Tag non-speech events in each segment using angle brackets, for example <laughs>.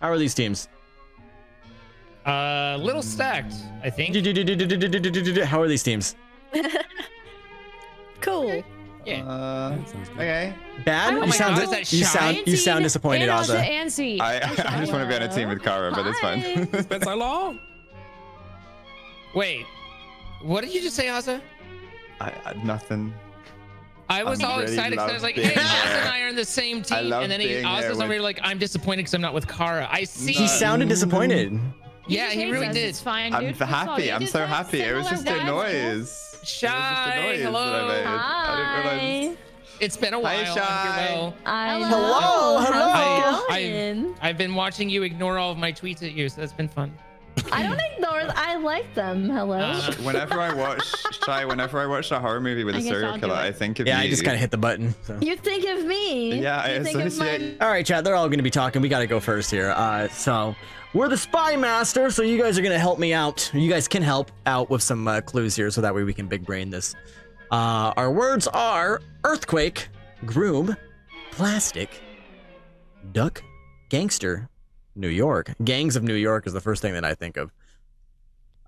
How are these teams? Uh, little stacked, I think. How are these teams? <laughs> Cool. Yeah. Uh, okay. Bad? Oh You my sound God, that you sound you sound disappointed, and Ozza. and C. I, <laughs> I just want to be on a team with Kara, but it's fine. It's been so long. Wait, what did you just say, Ozza? I, I, nothing. I was I all really excited 'cause I was like, being "Hey, Ozza there. and I are in the same I team," love and then he, being there Ozza's over here like, "I'm disappointed because I'm not with Kara." I see. He sounded disappointed. yeah, he really did. It's fine, I'm dude. It's all happy. I'm so happy. It was just a vibes. noise. It was just a Shy, noise that I hello. made. I didn't realize. It's been a while. I Shy. well. I Hello, know. hello. How's it I- going? I've been watching you ignore all of my tweets at you, so that's been fun. I don't ignore. I like them. Hello. Uh, Whenever I watch Shy, whenever I watch a horror movie with I a serial killer. I think of you. Yeah, you. I just kind of hit the button. So. you think of me? Yeah, I you think of associate- my. All right, Chad. They're all going to be talking. We got to go first here. Uh, so we're the spy master. So you guys are going to help me out. You guys can help out with some uh, clues here, so that way we can big brain this. Uh, our words are earthquake, groom, plastic, duck, gangster, New York. Gangs of New York is the first thing that I think of.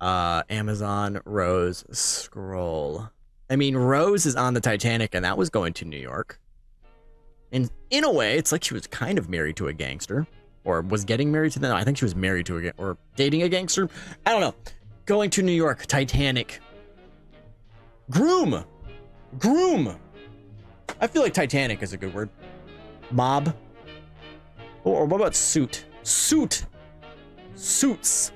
Uh, Amazon, Rose, scroll. I mean, Rose is on the Titanic, and that was going to New York. And in a way, it's like she was kind of married to a gangster, or was getting married to them. I think she was married to a or dating a gangster. I don't know. Going to New York, Titanic. Groom, groom. I feel like Titanic is a good word. Mob. Or, or what about suit? Suit. Suits.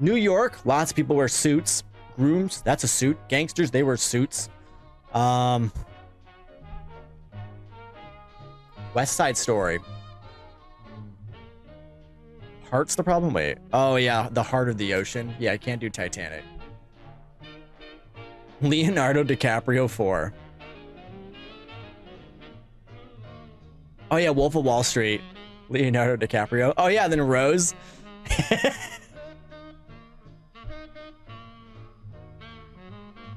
New York, lots of people wear suits. Grooms, that's a suit. Gangsters, they wear suits. Um, West Side Story. Heart's the problem? Wait. Oh, yeah. The heart of the ocean. Yeah, I can't do Titanic. Leonardo DiCaprio 4. Oh, yeah. Wolf of Wall Street. Leonardo DiCaprio. Oh, yeah. Then Rose. <laughs>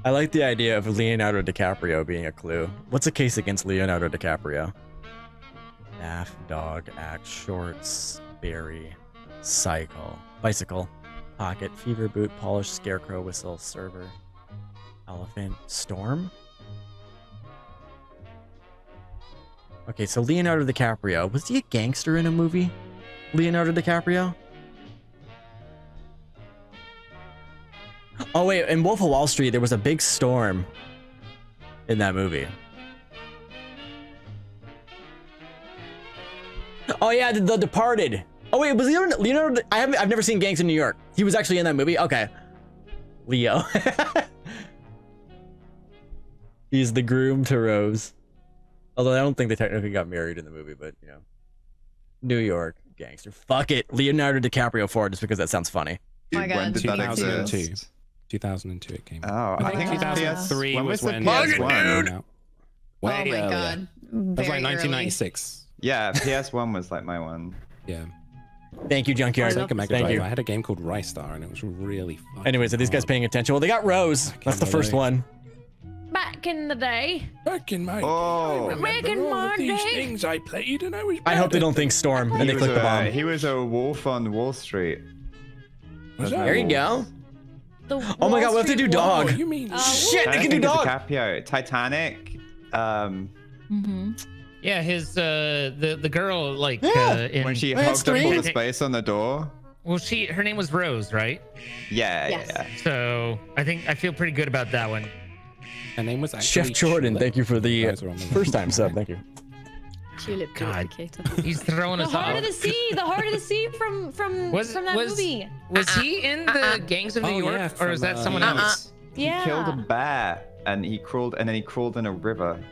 I like the idea of Leonardo DiCaprio being a clue. What's a case against Leonardo DiCaprio? Naff, dog, Act shorts, berry, cycle, bicycle, pocket, fever boot, polish, scarecrow, whistle, server, elephant, storm? Okay, so Leonardo DiCaprio, was he a gangster in a movie? Leonardo DiCaprio? Oh wait, in Wolf of Wall Street, there was a big storm in that movie. Oh yeah, the, the Departed. Oh wait, was Leonardo? Leonardo I haven't. I've never seen Gangs in New York. He was actually in that movie. Okay, Leo. <laughs> He's the groom to Rose. Although I don't think they technically got married in the movie, but you know, New York gangster. Fuck it, Leonardo DiCaprio for it, just because that sounds funny. Oh my God. When did that 2002. exist? 2002 it came out. Oh, I, I think think Wow. 2003 When was was the when PS1? PS1 came out. Oh Way my earlier. god. That was Very like early. 1996. Yeah, <laughs> PS1 was like my one. Yeah. Thank you, Junkyard. I love Sega Mega Thank Drive. you. I had a game called Ristar and it was really fun. Anyways, are these guys paying attention? Well, they got Rose. That's the first one. Back in the day. Back in my Oh. I Back in remember all my of these things I played and I was I hope they don't think Storm and He they was, click the bomb. he was a wolf on Wall Street. Was that- There you go. The Oh my god, what if they do Street dog? Oh, you mean Oh. Shit, Trying they can do think of dog. DiCaprio. Titanic. Um, Mm-hmm. Yeah, his uh, the the girl like Yeah. <gasps> uh, in when she That's hugged up all the space on the door. well, she her name was Rose, right? Yeah, Yes. yeah. So I think I feel pretty good about that one. Her name was Chef Jordan, Shirley. thank you for the uh, Guys are on the- first time sub. Thank you. Tulip God. He's throwing The us heart of the sea. The heart of the sea from from Was from that was movie. was he in the Gangs of New Oh, York, yeah, or is that uh, someone Uh-uh. else? Yeah. He killed a bear and he crawled and then he crawled in a river.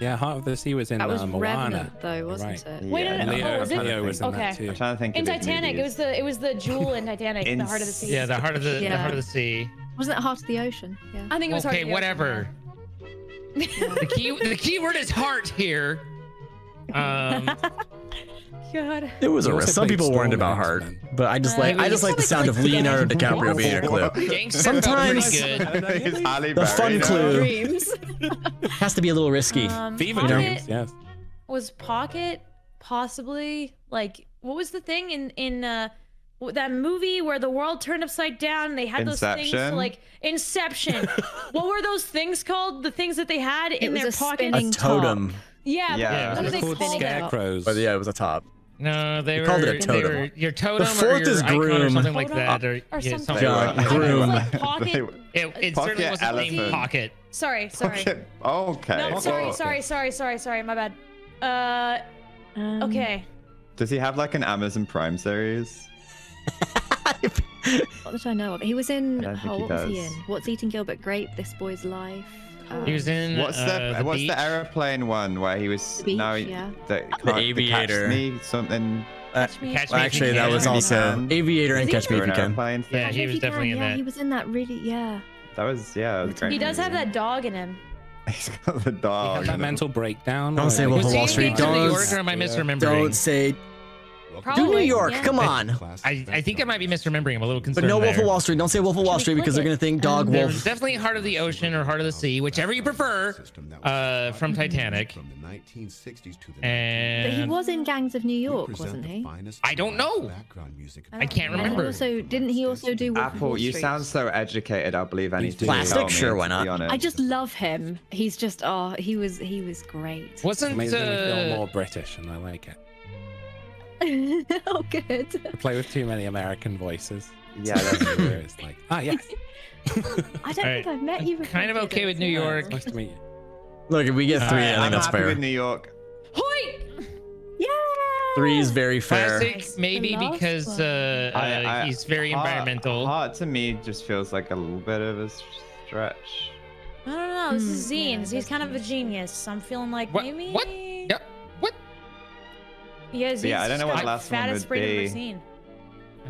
Yeah, Heart of the Sea was in That was uh, Moana. Revenant, though, wasn't Right. it? Wait, no, Yeah, no, no. Leo, Oh, was it? Leo was in Okay. that too. I'm trying to think In of Titanic, it was the it was the jewel in Titanic, the heart of the sea. Yeah, the heart of the, the heart of the sea. Wasn't it Heart of the Ocean? Yeah. I think it was Heart Okay, of the Ocean, Okay, whatever. The key the key word is heart here. Um. <laughs> God. It was a also risk. Some people warned Storm about heart, X-Men. but I just Uh, like it I just like the sound of Leonardo DiCaprio being a clue. Sometimes- good. <laughs> The fun clue. <laughs> Has to be a little risky. Um, Fever Pocket Dreams, yes. was Pocket possibly like what was the thing in in uh w- that movie where the world turned upside down and they had those things like Inception. <laughs> what were those things called? The things that they had in was their a pocket? A spinning totem. Yeah, Yeah. but Yeah, it was they called called? scarecrows. But yeah, it was a top. No, they We were. called it a totem. were your totem fourth or is your or groom. something like that, or, or yeah, something. something Yeah, like groom. Like pocket. It, it Pocket certainly wasn't named pocket. Sorry, sorry. Okay. Okay. No, sorry, sorry, sorry, sorry, sorry. My bad. Uh, Um, okay. Does he have like an Amazon Prime series? <laughs> What did I know of? He was in. I Oh, he what was he in? What's Eating Gilbert Grape? This Boy's Life. Um, He was in. What's the, uh, the what's beach. the aeroplane one where he was The beach, now yeah. the, the Aviator. catch me something Catch me. Catch Well, Me actually, that was Catch Me If You also Can. Aviator and Catch Me If You Can. airplane thing? Yeah, he was You Can, definitely in yeah, that. He was in that really. Yeah. That was yeah. That was great. He does have that dog in him. He's got the You dog. have that mental breakdown. Don't say like, Wolf of Wall Street, Gangs of New don't- York, am I misremembering? Don't say. Do New York. yeah. Come on. I, I think I might be misremembering. I'm a little concerned. But concerned. no Wolf of Wall Street. Don't say Wolf of Wall Street because they're gonna think Dog There's Wolf. definitely Heart of the Ocean or Heart of the Sea, whichever you prefer, uh, from <laughs> Titanic. From the 1960s to the And But he was in Gangs of New York, wasn't he? I don't know. background music I can't remember. also, didn't he also do Wolf of Apple, Wall you Street? sound so educated. I'll believe anything. you Plastic? Sure, why not? I just love him. He's just oh, he was he was great. wasn't Makes me feel uh, more British, and I like it. <laughs> oh, good. I play with too many American voices. Yeah, that's <laughs> Where it's like, ah, yes. <laughs> I don't Alright, think I've met you. Before, kind of okay with New Felix. York. Nice to meet you. Look, if we get three, Alright, I think I'm that's happy fair. with New York. Hoi! Yeah. Three is very fair. Classic, maybe because uh, uh, I- I- he's very Heart- environmental. Heart to me just feels like a little bit of a stretch. I don't know. This is Hmm, yeah, Zines. He's kind of a true. genius. I'm feeling like What? maybe. What? Yeah. What? Yeah, Zines yeah, I don't know what the last one would brain I've ever be. seen.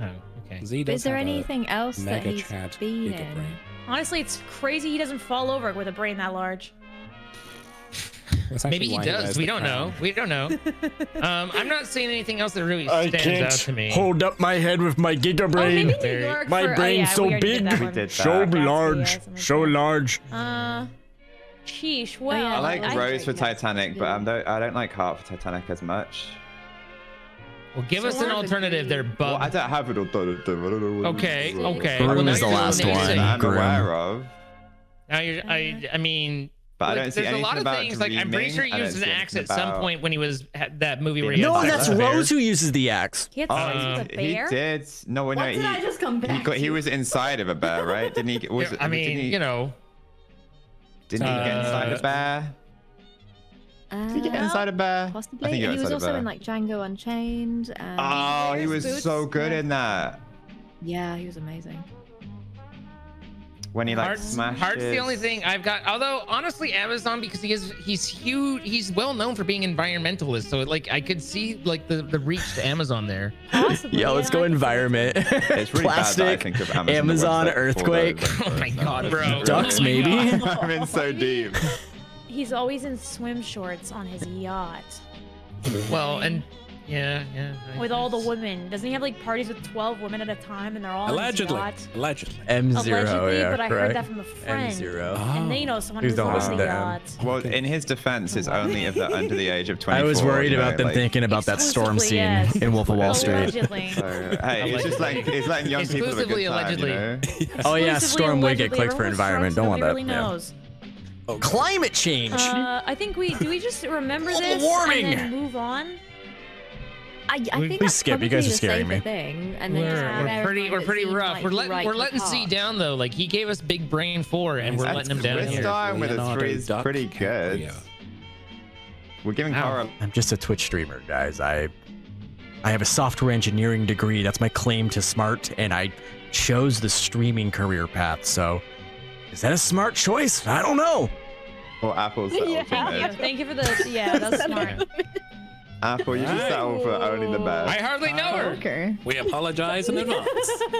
Oh, okay. Z But does is there anything else that mega he's Chad been in? Honestly, it's crazy he doesn't fall over with a brain that large. <laughs> Maybe he does. We don't know. We don't know. um, I'm not seeing anything else that really stands out to me. Hold up my head with my giga Oh, maybe New Very- York My for, oh, yeah, so we already did big. that We one. did So large, yeah, something like so large. Uh, sheesh. Well, I like I- Rose for Titanic, but. I don't, I don't like Heart for Titanic as much. Well, give us an alternative there, agree. Well, I bub. don't have it. alternative. I don't know what Okay, is. okay. Groom Well, is the last naming one. it. I'm Groom. aware of, Now you're. I. I mean. but I like, don't see there's a lot of about things like I'm pretty sure he I don't used an axe at some point when he was had that movie where he No, that's the bear. Rose who uses the axe. he had sex he did. No, no, What he, did I just come he back got, he to? was inside of a bear, right? Didn't he? <laughs> Was I mean, didn't he, you know, didn't he get inside Uh, a bear? Did he get Uh, inside a bear? Possibly. I think he he was also bear. in like Django Unchained. And... Oh, he wears was so good yeah. in that. Yeah, he was amazing. When he like Heart's, smashed. Heart's the only thing I've got. Although honestly, Amazon because he is he's huge. He's well known for being environmentalist. So like I could see like the the reach to Amazon there. <laughs> Possibly. Yo, let's go I can see environment. It's really Plastic. bad that I think of <laughs> Amazon, Amazon earthquake. <laughs> Oh my god, bro. Ducks, maybe. I'm in so deep. He's always in swim shorts on his yacht Well, and yeah, yeah. I with all the women. Doesn't he have like parties with 12 women at a time and they're all Allegedly. on his yacht? Allegedly. M Allegedly, zero, yeah, but I correct. heard that from a friend. M zero. And they know oh. someone Please who's on listen the to yacht. Well, in his defense, it's only if they're <laughs> under the age of 24. I was worried you know, about them like- thinking about that storm Exclusively, scene yes. in Wolf of Wall Street. Allegedly. So, hey, it's just like it's letting young people have a good time, allegedly. you know? Oh yeah, Storm would get allegedly, clicked for environment. Don't want that. nobody really yeah. Knows. Climate change. Uh, I think we do. We just remember this warming. and then move on. I, I we, think we skip. You guys are scaring me. Thing, and We're, we're pretty we're pretty rough. might We're letting right we're letting C down though. Like he gave us Big Brain Four, and we're That's- letting him down we're here. starting with a three is pretty good. DiCaprio. We're giving Ow. horror. I'm just a Twitch streamer, guys. I I have a software engineering degree. That's my claim to smart, and I chose the streaming career path. So, is that a smart choice? I don't know. Well, Apple's the Thank you. ultimate. Thank you for the. Yeah, <laughs> that's smart. Apple, you just settle for only the I hardly know her. Okay. We apologize in <laughs> advance.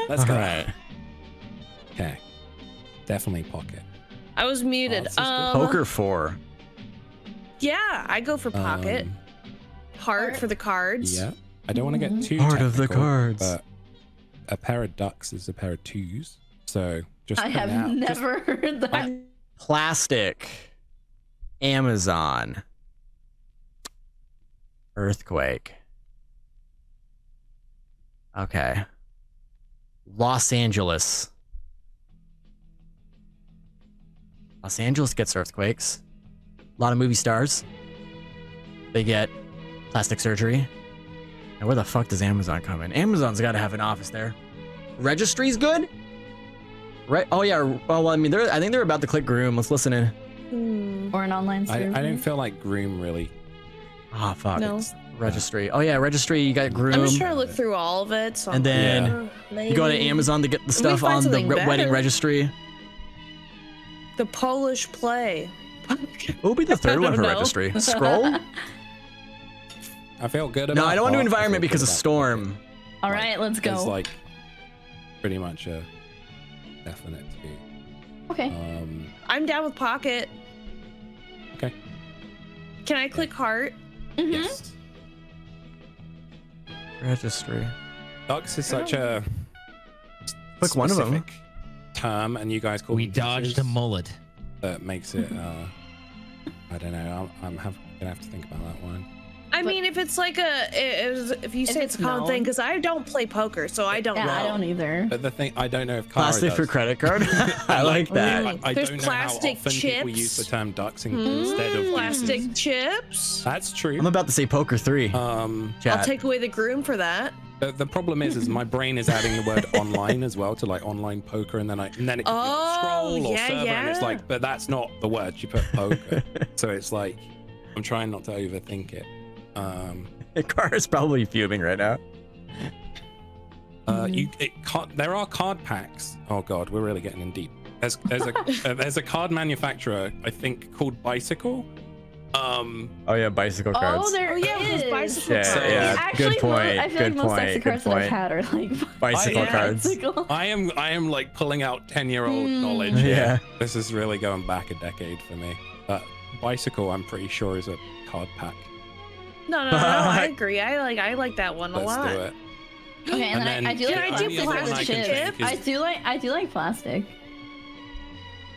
Let's go. Alright. Okay. Definitely pocket. I was muted. this is good. Um, Poker four. Yeah, I go for pocket. Um, Heart for the cards. yeah. I don't want to get too Heart of the cards. But a pair of ducks is a pair of twos. So just I have now, just- never <laughs> heard that. Plastic. Amazon. Earthquake. Okay. Los Angeles. Los Angeles gets earthquakes. A lot of movie stars. They get plastic surgery. And where the fuck does Amazon come in? Amazon's got to have an office there. Registry's good. Right? Oh yeah. Well, I mean, they're. I think they're about to click Groom. Let's listen in. Hmm. Or an online I, server. I don't feel like Groom really. Ah, fuck. No. It's registry. Oh yeah, registry. You got Groom. I'm just trying to look through all of it. So And then Uh, you go to Amazon to get the stuff on the re- wedding registry. The Polish play. What would be the third <laughs> one for know. registry? <laughs> Scroll? I feel good about. no, I don't want to do environment because of storm. All right, let's go. It's like pretty much a definite two. okay. Um, I'm down with Pocket. Okay. Can I click heart? Mhm. yes. Registry. Ducks is such a Pick one of 'em. specific term, and you guys call We dodged a mullet. that makes it. <laughs> Uh, I don't know. I'm, I'm have, gonna have to think about that one. I But- mean, if it's like a if you say If it's a common known. thing, because I don't play poker, so I don't Yeah, know. I don't either. But the thing, I don't know if Kara Plastic does. for credit card. <laughs> <laughs> I like that. Really? I There's don't know plastic how often people use the chips. term ducks in, Hmm, instead of plastic uses- chips. That's true. I'm about to say poker three. Um, Chat. I'll take away the groom for that. the, the problem is, is my brain is adding the word <laughs> online as well to like online poker, and then I and then it could Oh, like scroll or yeah, server, and it's like, but that's not the word. You put poker, so it's like I'm trying not to overthink it. Um, <laughs> Car is probably fuming right now. Uh, you it can't, there are card packs. Oh god, we're really getting in deep. There's there's a <laughs> uh, there's a card manufacturer I think called Bicycle. Um, Oh yeah, bicycle cards. Oh, there Oh, yeah, is. bicycle Yeah, cards. yeah. Actually, good mo- point, I feel good like most point, sexy good cards that I've point. had are like <laughs> bicycle yeah. cards. bicycle. I am I am like pulling out ten year old Hmm. knowledge. Yeah. Here. This is really going back a decade for me. But Bicycle, I'm pretty sure is a card pack. No, no, no, no. <laughs> I agree. I like, I like that one a Let's lot. do it. Okay, and, And then, I, I do like I do only other one plastic I can chip. think I do like I do like plastic.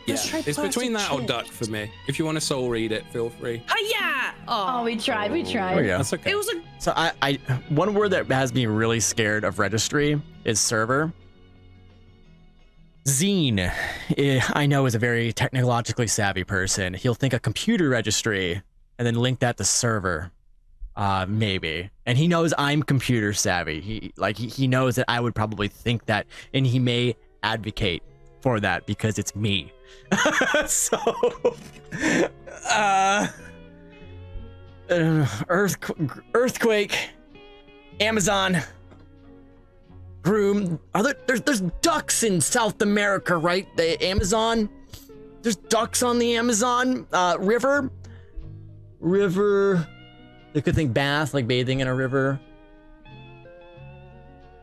Yeah, Let's try it's between that plastic or duck for me. If you want to soul read it, feel free. Oh yeah. Oh, we tried, we tried. Oh yeah. That's okay. It was a So I, I one word that has me really scared of registry is server. Zine, eh, I know is a very technologically savvy person. He'll think a computer registry and then link that to server. Uh, maybe. And he knows I'm computer savvy. He like he, he knows that I would probably think that, and he may advocate for that because it's me. <laughs> so, uh, <sighs> earth earthquake, Amazon, Groom. Are there? There's there's ducks in South America, right? The Amazon. There's ducks on the Amazon uh, River. River. They could think bath, like bathing in a river.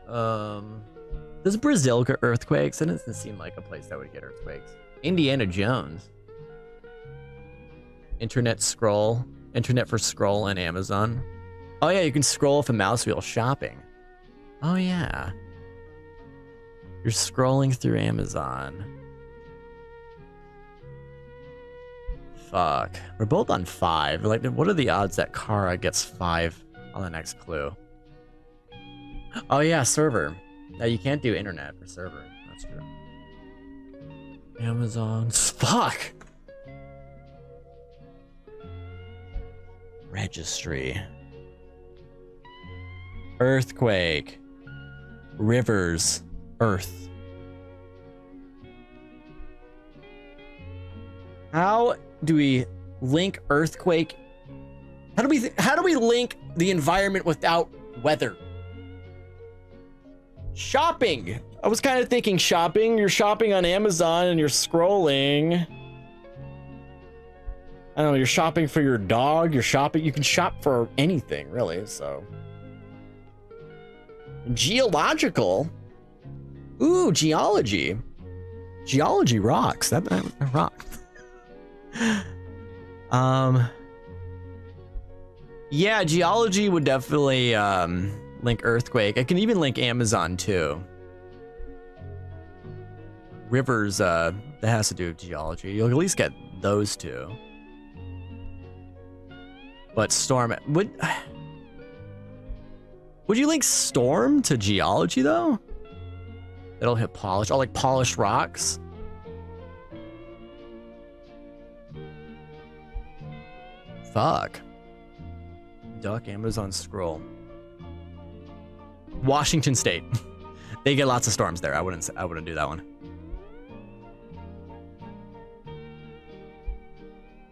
Um, does Brazil get earthquakes? It doesn't seem like a place that would get earthquakes. Indiana Jones. Internet scroll. Internet for scroll and Amazon. Oh yeah, you can scroll with a mouse wheel shopping. Oh yeah. You're scrolling through Amazon. Fuck. We're both on five. Like, what are the odds that Kara gets five on the next clue? <gasps> Oh yeah, server. No, you can't do internet for server. That's true. Amazon. <laughs> Fuck. Registry. Earthquake. Rivers. Earth. How do we link earthquake? How do we how do we link the environment without weather? Shopping. I was kind of thinking shopping. You're shopping on Amazon and you're scrolling. I don't know, you're shopping for your dog, you're shopping, you can shop for anything, really, so. Geological. Ooh, geology. Geology rocks. That, that, that rocks. <laughs> um Yeah, geology would definitely um link earthquake. I can even link Amazon too. Rivers, uh, that has to do with geology. You'll at least get those two. But storm would <sighs> Would you link storm to geology though? It'll hit polish. Oh, like polished rocks. Fuck. Duck Amazon scroll. Washington State. <laughs> they get lots of storms there. I wouldn't. I wouldn't do that one.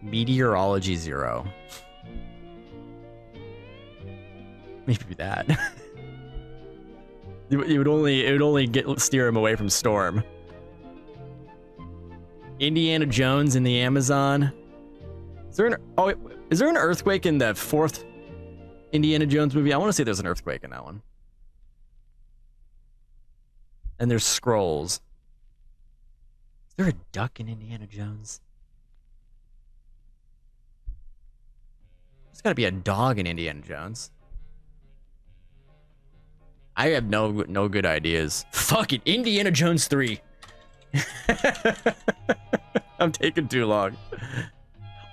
Meteorology zero. <laughs> Maybe that. <laughs> you would only it would only get steer him away from storm. Indiana Jones in the Amazon. Is there an oh is there an earthquake in the fourth Indiana Jones movie? I want to say there's an earthquake in that one. And there's scrolls. Is there a duck in Indiana Jones? There's got to be a dog in Indiana Jones. I have no no good ideas. Fuck it, Indiana Jones 3. <laughs> I'm taking too long.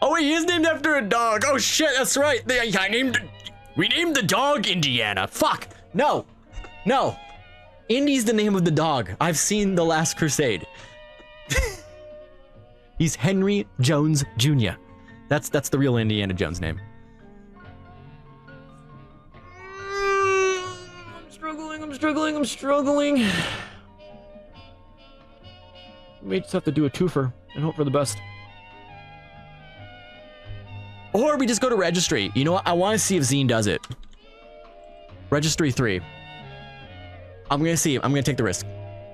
Oh wait, he is named after a dog. Oh shit, that's right. They, I named we named the dog Indiana. Fuck. No. No. Indy's the name of the dog. I've seen The Last Crusade. <laughs> He's Henry Jones Jr. That's that's the real Indiana Jones name. I'm struggling, I'm struggling, I'm struggling. <sighs> We just have to do a twofer and hope for the best. Or we just go to registry. You know what? I want to see if Zine does it. Registry 3. I'm going to see. I'm going to take the risk.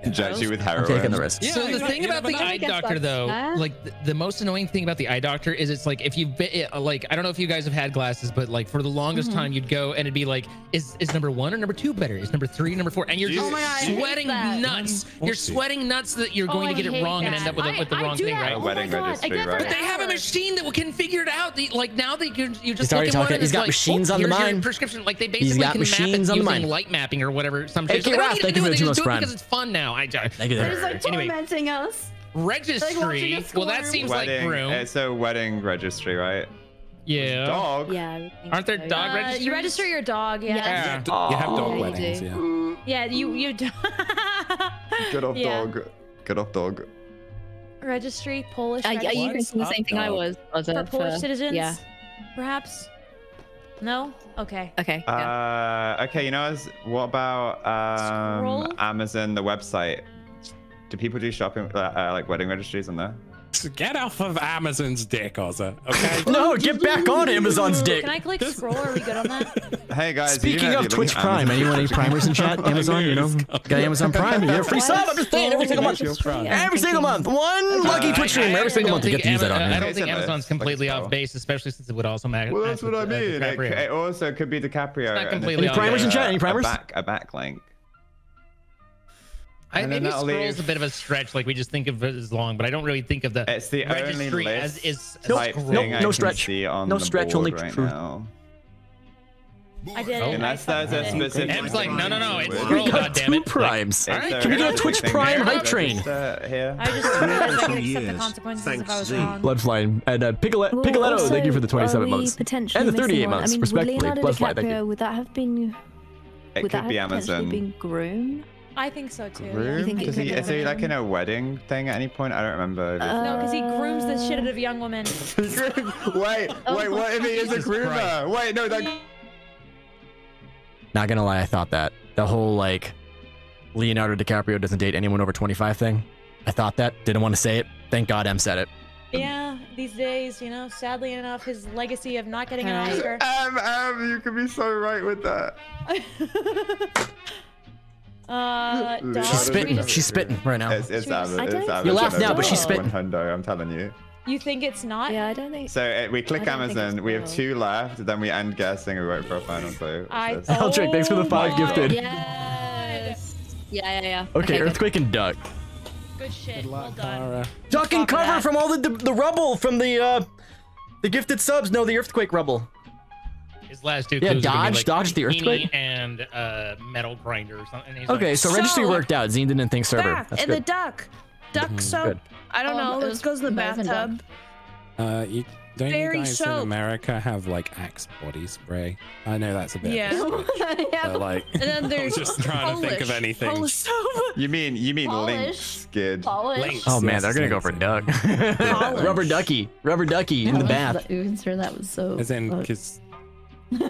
Inject you with I'm taking the risk. Yeah, so the thing about the eye doctor, that's though, fair. like the, the most annoying thing about the eye doctor is it's like if you've been uh, like I don't know if you guys have had glasses, but like for the longest Mm-hmm. time you'd go and it'd be like, is is number one or number two better? Is number three number four? And you're Jesus. just Oh God, sweating that. nuts. One You're sweating nuts that you're Oh, going I to get it hate wrong and end up with, I- with the I wrong thing, that. right? Oh Wedding God. Registry, right? But they have a machine that can figure it out. Like now that can you just He's already look at one talking- and he's it's got machines oh, on the here's your mind. prescription. Like they basically can map it machines using light mapping or whatever. Some Hey, shit. So K. they don't Raph, need thank you do for the two just months do because it's fun now. I, I Thank you. They're just like Anyway. tormenting us. registry. watching us Well, that squirm. seems like Wedding. groom. It's a wedding registry, right? Yeah. Dog. Yeah. I would think Aren't there so, dog yeah. Uh, registries? you register your dog, yeah. Yeah. D- You have dog Yeah, you weddings, do. yeah. Yeah, you you do. <laughs> Good off Yeah. dog. Good off dog. Registry Polish. Are, are you thinking the same thing I Dog. was? was for it, Polish citizens? Yeah. Perhaps. No. Okay. Okay. yeah. Uh, okay, you know, as- what about um, Amazon, the website? Do people do shopping, uh, uh, like wedding registries on there? Get off of Amazon's dick, Ozza. Okay. <laughs> No, get back on Amazon's dick. Can I click scroll? Are we good on that? <laughs> Hey guys, Speaking of Twitch Prime, Amazon- anyone any primers in chat? <laughs> Amazon, you know, got Amazon Prime, you get a free sub. I'm just saying, every single month. Every single month, one lucky Uh, Twitch stream every single month to get to use that on I don't think Amazon's completely off base, especially since it would also match. Well, that's what I mean. It, also could be DiCaprio. not and completely it could Any primers in chat? Any a primers? back- A backlink. I, And then maybe that'll scroll's leave- a bit of a stretch. Like we just think of it as long, but I don't really think of the It's the registry as list is as Nope, type scroll. nope, no stretch. on No stretch, only right true. now. I did. Oh. it. Unless I there's a fucking did it. specific. Em's like, no, no, no, it's Weird. scroll. We got two it. primes. Is All right, Can we get a Twitch Prime to hype train? register Here? I just I could accept the years. consequences if I was Z. wrong. Bloodfly and uh, Picolet, Well, Picoletto, also, thank you for the 27 months. And the 38 months, I mean, respectively. Would Leonardo Bloodfly, thank DiCaprio, you. would that have been? It would that could be have potentially Amazon. been groomed? I think so too. Room? think it Does he, is he like in a wedding thing at any point? I don't remember. if No, because he grooms the shit out of young women. <laughs> it's- wait, Oh wait, what if he is a groomer? Wait, no, that. Not gonna lie, I thought that. The whole, like, Leonardo DiCaprio doesn't date anyone over 25 thing. I thought that. Didn't want to say it. Thank God M said it. Yeah, these days, you know, sadly enough, his legacy of not getting an Uh, Oscar. Um, um, you could be so right with that. <laughs> uh, She's dog, She's we spitting. She's spitting right now. It's, it's Should we- Amazon. I It's don't- You laugh now, but she's spitting. One hundo, I'm telling you. You think it's not? Yeah, I don't think. So uh, we click I don't think it's Amazon. We have two left. Then we end guessing. We wait for a final clue. I. It says- Eldrick, thanks for the five gifted. Yes. Yeah, yeah, yeah. Okay, good. Earthquake and Duck. Good shit. Good Well done. Duck and cover from all the, the the rubble from the uh the gifted subs. No, the earthquake rubble. His last two Yeah, clues are gonna be, dodge- like dodge the earthquake. and uh, metal grinder or something. And he's Okay, like, so registry worked out. Zine didn't think server. Bath That's and the good. duck. Duck Mhm, soap. good. I don't Oh, know. it Let's was to the bathtub. Uh, you, Don't Fairy you guys soap. in America have like Axe body spray? I know that's a bit. Yeah. Of a <laughs> but, like, And then <laughs> I there's just trying to think of Polish- anything. Polish soap. <laughs> You mean you mean Polish. Lynx, kid? Polish. Lynx. Oh man, they're gonna go for Lynx. Doug. Rubber ducky, rubber ducky in the That bath. was the answer. That was so. As in, fuck- because <laughs>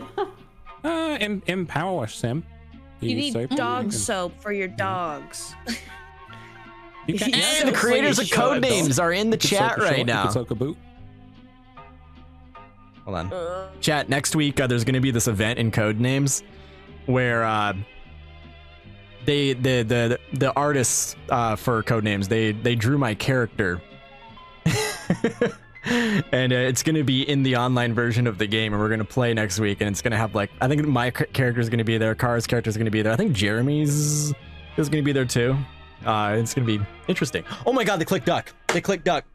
uh, em- empower sim. You need soap, dog you can- soap for your dogs. <laughs> <laughs> You can, Hey, Hey, the creators of code names are in the You chat soak a short, right you now. soak a boot. Hold on. Chat, next week uh, there's going to be this event in Code Names where uh, they the the the artists uh, for Code Names they they drew my character. <laughs> and uh, it's going to be in the online version of the game and we're going to play next week and it's going to have like I think my character is going to be there, Kara's character is going to be there. I think Jeremy's is going to be there too. Uh, it's going to be interesting. Oh my god, they click duck. They click duck.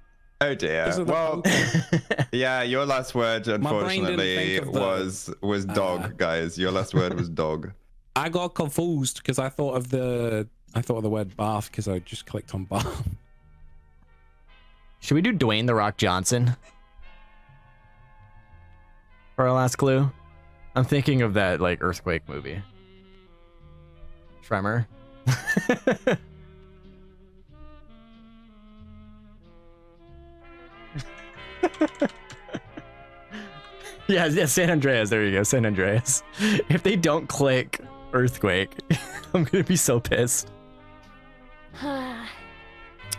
Oh dear. Those are the Well, <laughs> yeah, your last word My brain didn't unfortunately think the- was was dog, Uh, guys. Your last word was dog. I got confused because I thought of the I thought of the word bath because I just clicked on bath. Should we do Dwayne the Rock Johnson for our last clue? I'm thinking of that like earthquake movie. Tremor. yeah, yeah, San Andreas. There you go, San Andreas. If they don't click earthquake, I'm gonna be so pissed.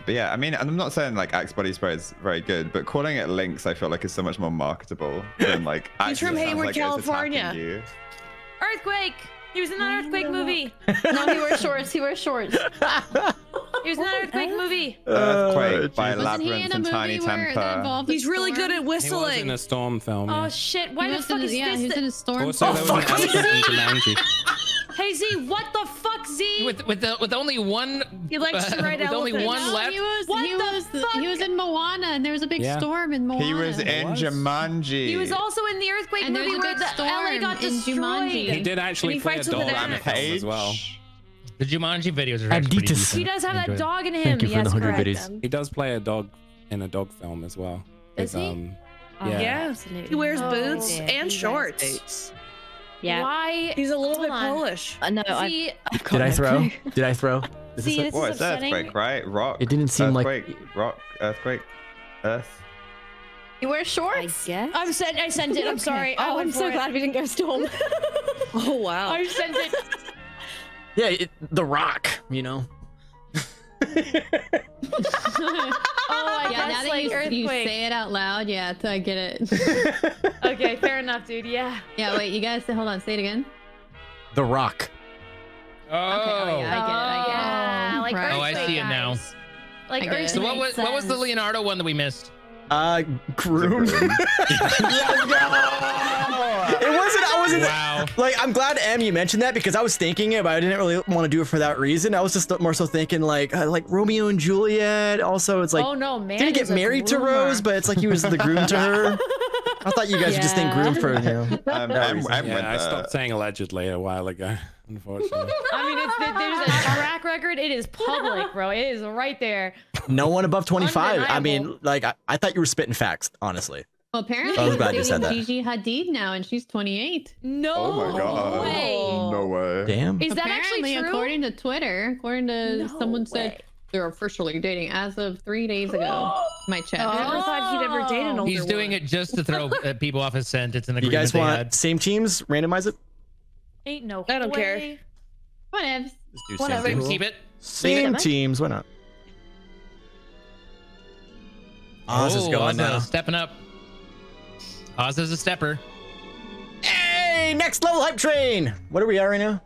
But yeah, I mean, and I'm not saying like Axe body spray is very good, but calling it Lynx, I feel like is so much more marketable than like. <laughs> He's Axe from Hayward, like California. Earthquake. He was in that earthquake movie. no, he wears shorts. He wears shorts. <laughs> He was in that oh, earthquake movie. Uh, earthquake oh, by Jesus. Wasn't Labyrinth and Tiny where Temper. He's really good storm? at He was in a storm film. Oh shit! Why the fuck in a- is yeah, this? he was in a storm. Also, Oh, there was oh, fuck, an what is in he? Jumanji. Hey Z, what the fuck Z? With with the, with only one. He likes to uh, ride with only one No, left. he was What he the was he was in Moana and there was a big Yeah. storm in Moana. He was in was. Jumanji. He was also in the earthquake And movie where big the LA storm got in destroyed. Jumanji. He did actually play a fights dog an the axe. as well. The Jumanji videos are actually pretty decent. He does have that dog in him. Thank you for yes, the 100 correct. biddies. He does play a dog in a dog film as well. Does With, he? Um, Oh, Yeah. Yeah. absolutely. He wears Oh, boots yeah, and he wears shorts. boots. Yeah. Why? He's a little Hold bit on. Polish. Uh, no, I, See, <laughs> Did I throw? Did I throw? <laughs> Is See, this this it? What is is upsetting. earthquake, right? Rock. It didn't seem like- earthquake, rock, earthquake, earth. He wears I shorts. guess. I'm sent. I sent it. I'm sorry. I Oh, I'm so it. glad we didn't go storm. <laughs> Oh wow. I sent it. Yeah, it, The Rock. You know. <laughs> Oh, I yeah, now that like you, you say it out loud, yeah, so I get it. <laughs> okay, fair enough, dude. Yeah. yeah, wait, you guys, hold on, say it again. The Rock. Oh. oh, yeah. I get it, I get it. Yeah, oh, like Right. Oh, I see it now. Like I earthquake. So what was what was the. Leonardo one that we missed? Uh, groom. The groom. It wasn't. I wasn't. Wow. Like, I'm glad Em you mentioned that because I was thinking it, but I didn't really want to do it for that reason. I was just more so thinking like, uh, like Romeo and Juliet. Also, it's like, oh no, man. didn't get married to. Rose, but it's like he was the groom to her. <laughs> I thought you guys would just think groom for you <laughs> know. Um, That I'm. I'm yeah, I stopped saying allegedly a while ago, <laughs> unfortunately. I mean, it's, there's a track record. It is public, bro. It is right there. No one above 25. I mean, like, I, I thought you were spitting facts, honestly. Well, apparently I was glad you said that. Gigi Hadid now, and she's 28. No Oh my god. way. No way. Damn. Is that apparently, actually true? according to Twitter, according to No someone said way. They're officially dating as of three days ago. <gasps> My check. I never thought he'd ever date an older He's doing one. it just to throw uh, <laughs> people off his scent. It's an agreement. You agreement guys they want had. same teams? Randomize it. Ain't no. I don't care. way. Whatever. Let's do Whatever. Same. Keep it. same teams. Why not? Oz is Oh, going Oz now. Stepping up. Oz is a stepper. Hey, next level hype train. What are we at right now?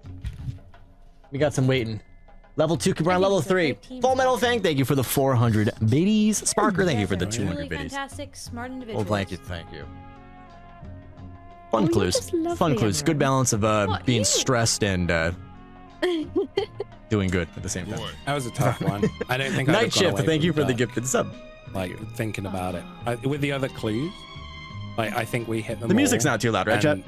We got some waiting. Level two, Cooper on level three. Full Metal Fang, thank you for the 400 biddies. Sparker, thank you for the Really 200 biddies. fantastic, smart Oh, blanket, thank you. Fun you're clues. Fun clues. Good balance of uh, What, being you? stressed and uh, <laughs> doing good at the same time. That was a tough <laughs> one. I don't think I'd have Night shift, thank you from for the Duck, gifted sub. Like thinking about it, I, with the other clues, like I think we hit them. The music's all, not too loud, right, Chat?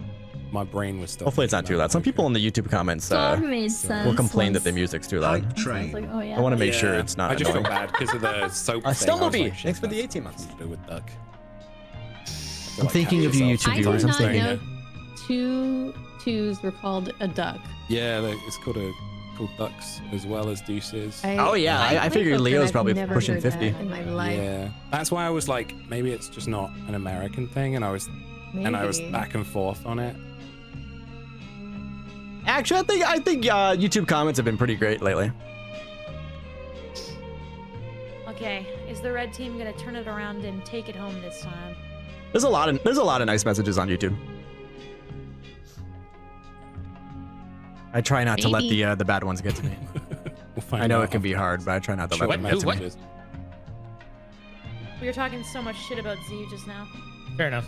And My brain was still. Hopefully it's not too loud. Some people in the YouTube comments uh, Storm made sense will complain that the music's too loud. I like, oh yeah. I want to make sure it's not I just annoying. feel bad because of the <laughs> soap. Uh. I Stumblebee, like, thanks for the 18 months. do with Duck. I'm thinking of you yourself. YouTube I viewers. did I'm not thinking. know two twos were called a duck. Yeah, it's called a called ducks as well as deuces. Oh, yeah, I- I figured Leo's probably pushing 50. in my life. Yeah, that's why I was like, maybe it's just not an American thing, and I was and I was back and forth on it. Actually, I think I think uh, YouTube comments have been pretty great lately. Okay, is the red team gonna turn it around and take it home this time? There's a lot of there's a lot of nice messages on YouTube. I try not to let the uh, the bad ones get to me. <laughs> We'll find I know out it can be hard, but I try not to let short them get to me. messages. We were talking so much shit about Z just now. Fair enough.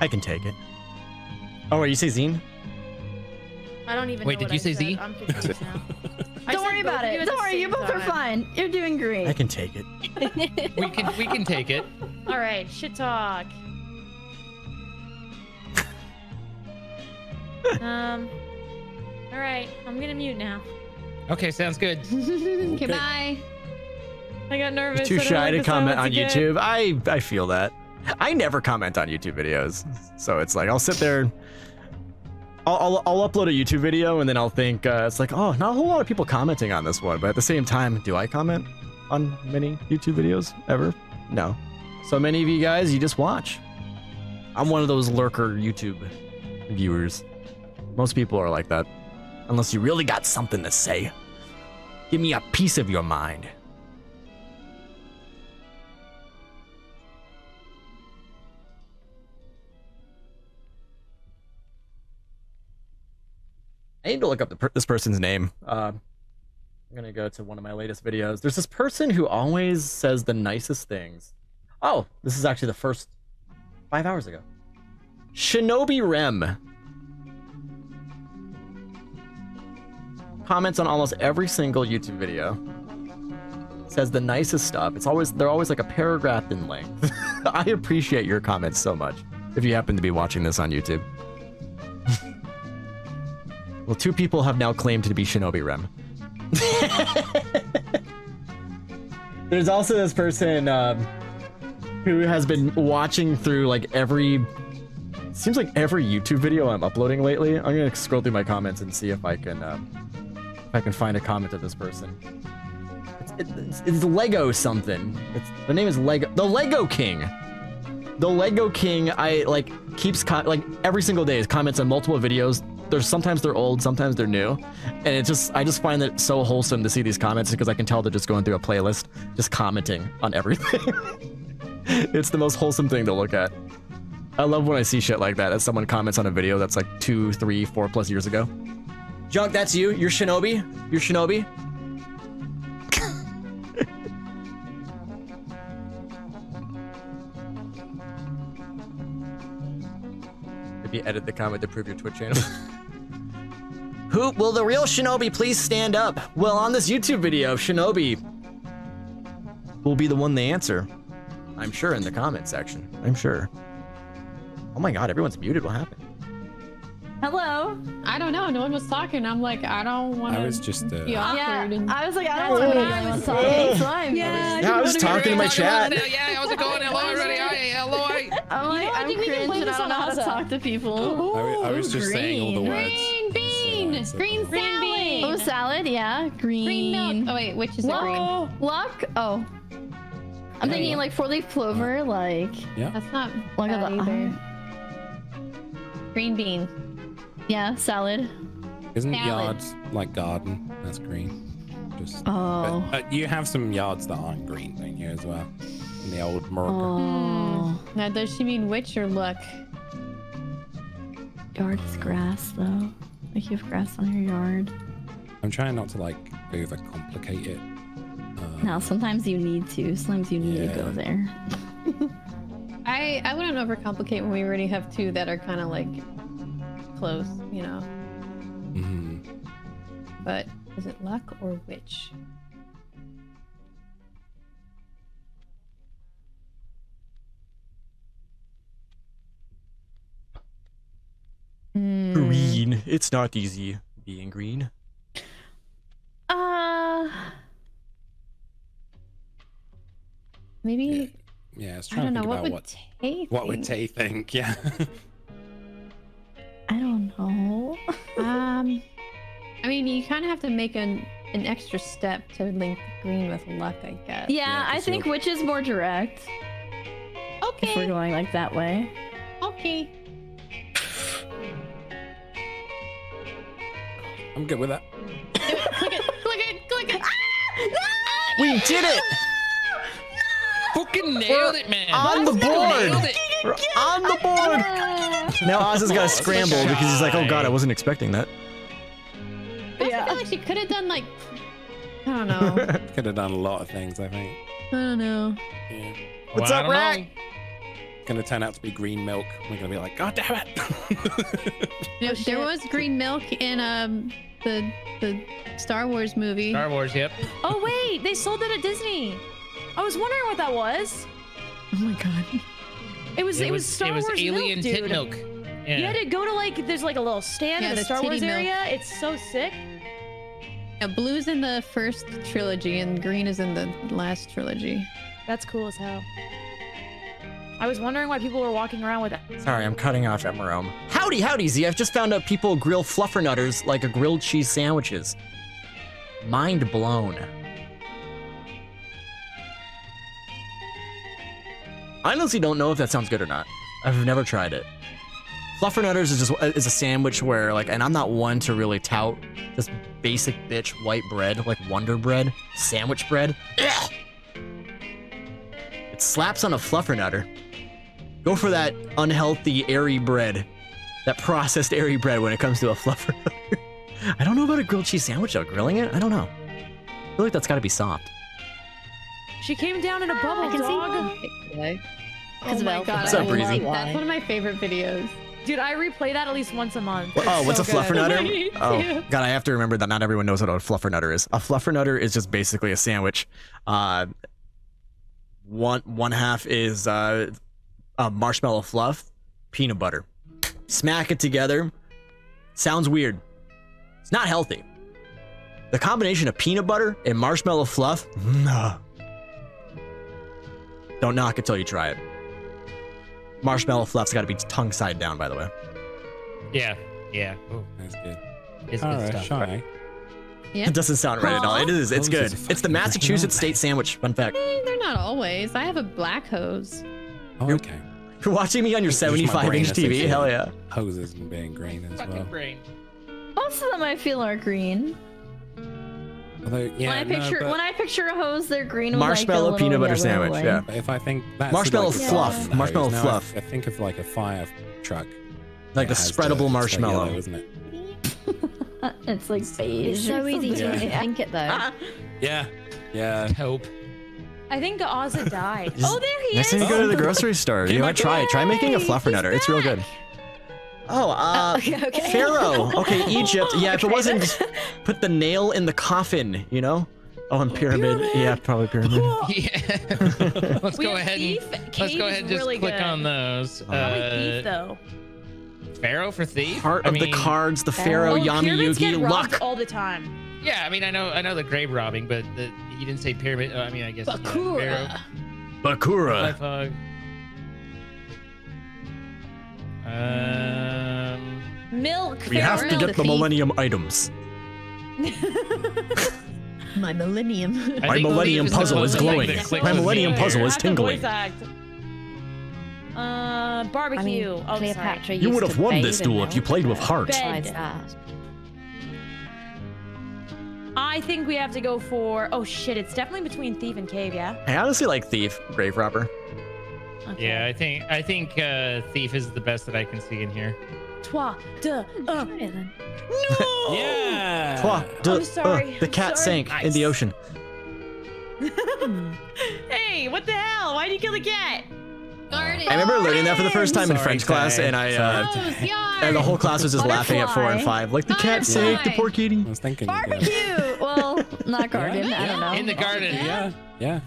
I can take it. Oh, wait, you say Zine? I don't even Wait, know did what you I say said. Z? I'm confused now. <laughs> Don't worry about it. Don't worry, you same both are fine. You're doing great. I can take it. <laughs> We can we can take it. All right, shit talk. <laughs> um. All right, I'm gonna mute now. Okay, sounds good. Goodbye. I got nervous. Too I don't shy like to comment on again. YouTube. I I feel that. I never comment on YouTube videos, so it's like I'll sit there. I'll, I'll, I'll upload a YouTube video and then I'll think uh, it's like, oh, not a whole lot of people commenting on this one. But at the same time, do I comment on many YouTube videos ever? No. So many of you guys, you just watch. I'm one of those lurker YouTube viewers. Most people are like that, unless you really got something to say. Give me a piece of your mind. I need to look up per- this person's name. Uh, I'm gonna go to one of my latest videos. There's this person who always says the nicest things. Oh, this is actually the first five hours ago. Shinobi Rem comments on almost every single YouTube video. Says the nicest stuff. It's always they're always like a paragraph in length. <laughs> I appreciate your comments so much. If you happen to be watching this on YouTube. Well, two people have now claimed to be Shinobi Rem. <laughs> There's also this person um, who has been watching through like every. Seems like every YouTube video I'm uploading lately. I'm gonna scroll through my comments and see if I can, um, if I can find a comment of this person. It's, it's, it's Lego something. It's, the name is Lego. The Lego King. The Lego King. I like keeps like every single day is comments on multiple videos. There's sometimes they're old, sometimes they're new, and it just I just find it so wholesome to see these comments because I can tell they're just going through a playlist, just commenting on everything. <laughs> it's the most wholesome thing to look at. I love when I see shit like that. As someone comments on a video that's like two, three, four plus years ago. Junk, that's you. You're Shinobi. You're Shinobi. <laughs> Maybe edit the comment to prove your Twitch channel. <laughs> Who will the real Shinobi please stand up? Well, on this YouTube video, Shinobi will be the one to answer. I'm sure in the comment section. I'm sure. Oh my god, everyone's muted. What happened? Hello. I don't know. No one was talking. I'm like, I don't want to. I was just, uh, be awkward. Yeah, and... I was like, I don't want to I be was talking. saying. So I'm Yeah, Yeah, I was talking to my chat. Yeah, how's it <laughs> going? Hello, everybody. Hi, hello. Hi. I'm like, know, I I'm think we can cringe and I this don't on know how to talk to people. I, I was just saying all the green. words. Green bean. So, green salad. bean. Oh, salad, yeah. Green. Green milk. Oh wait, which is it green? Luck. Luck. Oh. I'm Yeah, thinking luck. like four leaf clover, like. Yeah. That's not Look at bad the- either. Green bean. Yeah, salad. Isn't Salad. yards like garden? That's green. Just. Oh. But, uh, you have some yards that aren't green, don't you, as well? In the old Morocco. Oh. Now, does she mean witch or luck? Yard is grass though. Like you have grass on your yard. I'm trying not to like overcomplicate it. Uh, Now sometimes you need to. Sometimes you need to go there. <laughs> I I wouldn't overcomplicate when we already have two that are kind of like close, you know. mhm. But is it luck or witch? Hmm. Green. It's not easy being green. Uh Maybe Yeah, I was I don't to know think what about would what Tay what would think? Tay think. <laughs> Yeah. I don't know. Um, I mean, you kind of have to make an an extra step to link green with luck, I guess. Yeah, Yeah, I 'cause think witch is more direct Okay. if we're going like that way. Okay. I'm good with that. click it. Click it. Click it. Ah! We did it! Fucking nailed it, man. on the board. We're on the board! Now Oz has got to scramble because he's like, oh god, I wasn't expecting that. I also feel like she could have done like I don't <laughs> know. Could have done a lot of things. I think. I don't know. Yeah. What's Well, up, don't Rack? know. It's gonna turn out to be green milk. We're gonna be like, God damn it! You know, shit. there was green milk in um the the Star Wars movie. Star Wars, yep. Oh wait, they sold it at Disney. I was wondering what that was. Oh my god. It was it, was, Star it was Wars alien milk, tit dude. milk. Yeah. You had to go to like there's like a little stand Yeah, in the the Star Wars milk. area. It's so sick. Yeah, blue's in the first trilogy and green is in the last trilogy. That's cool as hell. I was wondering why people were walking around with it. Sorry, I'm cutting off at Marome. Howdy, howdy, Z. I've just found out people grill fluffernutters like a grilled cheese sandwiches. Mind blown. I honestly don't know if that sounds good or not. I've never tried it. Fluffernutters is just is a sandwich where like, and I'm not one to really tout this basic bitch white bread, like Wonder Bread, sandwich bread. Ugh. It slaps on a fluffernutter. Go for that unhealthy airy bread, that processed airy bread when it comes to a fluffernutter. <laughs> I don't know about a grilled cheese sandwich though. Grilling it, I don't know. I feel like that's got to be soft. She came down in a bubble, I can see dog. why. Oh of my god, What's I up, Breezy? love- That's one of my favorite videos. Dude, I replay that at least once a month. Oh, what's so a good. fluffernutter? <laughs> Oh. God, I have to remember that not everyone knows what a fluffernutter is. A fluffernutter is just basically a sandwich. Uh, one one half is uh, a marshmallow fluff, peanut butter. Smack it together. Sounds weird. It's not healthy. The combination of peanut butter and marshmallow fluff, nah. Don't knock it till you try it. Marshmallow fluff's got to be tongue side down, by the way. Yeah, yeah. Ooh, That's good. it's All good right, stuff. shy. It doesn't sound right at all. It is. It's Hoses good. are It's the Massachusetts state sandwich. Fun fact. They're not always. I have a black hose. Oh, You're- okay. <laughs> You're watching me on your It's just my 75 inch TV. Hell yeah. Hoses and being green as Fucking well. brain. Most of them I feel are green. Although, yeah, when I picture but- when I picture a hose, they're green. with, Marshmallow like, a peanut butter sandwich, line. yeah. But if I think that's Marshmallow like fluff, green marshmallow hose, now I- fluff. I, think of like a fire truck. Like the that has spreadable like marshmallow. yellow, isn't it? <laughs> It's like beige. It's so easy to. Yeah. think it though. <laughs> Yeah. Yeah. Hope. I think the Ozza died. oh, there he Next is. time you go to the grocery store, you Came want back to try it. Try making a Yay, fluffernutter. It's real good. Oh, uh, okay, okay. Pharaoh. <laughs> Okay, Egypt. Yeah, if it wasn't put the nail in the coffin, you know? Oh, and pyramid. Yeah, probably pyramid. <laughs> Yeah. <laughs> let's go ahead thief. and let's go ahead and just really click good. on those. Probably Uh, thief though. Pharaoh for thief. Heart I of the cards, the Pharaoh, oh, Yami pyramids Yugi, get robbed luck. all the time. Yeah, I mean, I know, I know the grave robbing, but the, he didn't say pyramid. uh, I mean, I guess. yeah, Pharaoh, Bakura. Bakura. Life hug. Um, Milk. We have to get the the millennium items. <laughs> My millennium. My millennium puzzle is supposed to be, like, glowing. My millennium puzzle is tingling. Uh, barbecue. I mean, oh, sorry. Cleopatra You would have won this in duel if you played with but heart. Bed. Besides that, I think we have to go for. Oh shit! It's definitely between thief and cave. Yeah. I honestly like Thief, Grave Robber. Okay. Yeah, I think I think uh, thief is the best that I can see in here. Trois, deux, un. Try then. No. Yeah. Trois, deux, I'm sorry, un. The cat sorry. sank in the ocean. <laughs> hey, what the hell? Why would you kill the cat? Garden. I remember learning that for the first time in Sorry, French class, and I uh, Sorry, Rose, yard. and the whole class was just laughing at four and five, like the cat sank, the poor kitty. I was thinking. you did. Barbecue. well, not garden. I don't know. In the garden. Yeah. Yeah.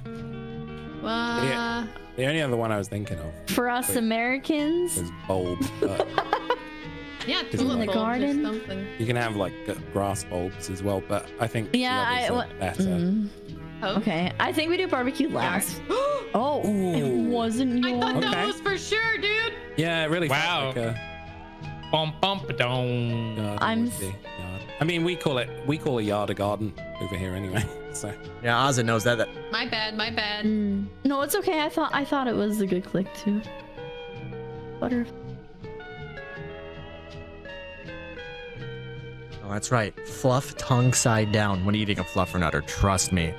Uh, Yeah. The only other one I was thinking of For us Wait. Americans, <laughs> Is bulb. But yeah, In tulip the bulbs or garden? something. you can have like grass bulbs as well, but I think Yeah, the I- others are better. Mm. Oh. Okay, I think we do barbecue last. <gasps> Oh, it wasn't I yours. thought Okay. that was for sure, dude. Yeah, it really Wow. felt like a Bum bump dong. garden I'm would be yard. I mean, we call it we call a yard a garden over here anyway. <laughs> So Yeah, Ozzy knows that. that My bad, my bad. Mm. No, it's okay. I thought I thought it was a good click too. Butter. oh, that's right. Fluff tongue side down when eating a fluffernutter. Trust me.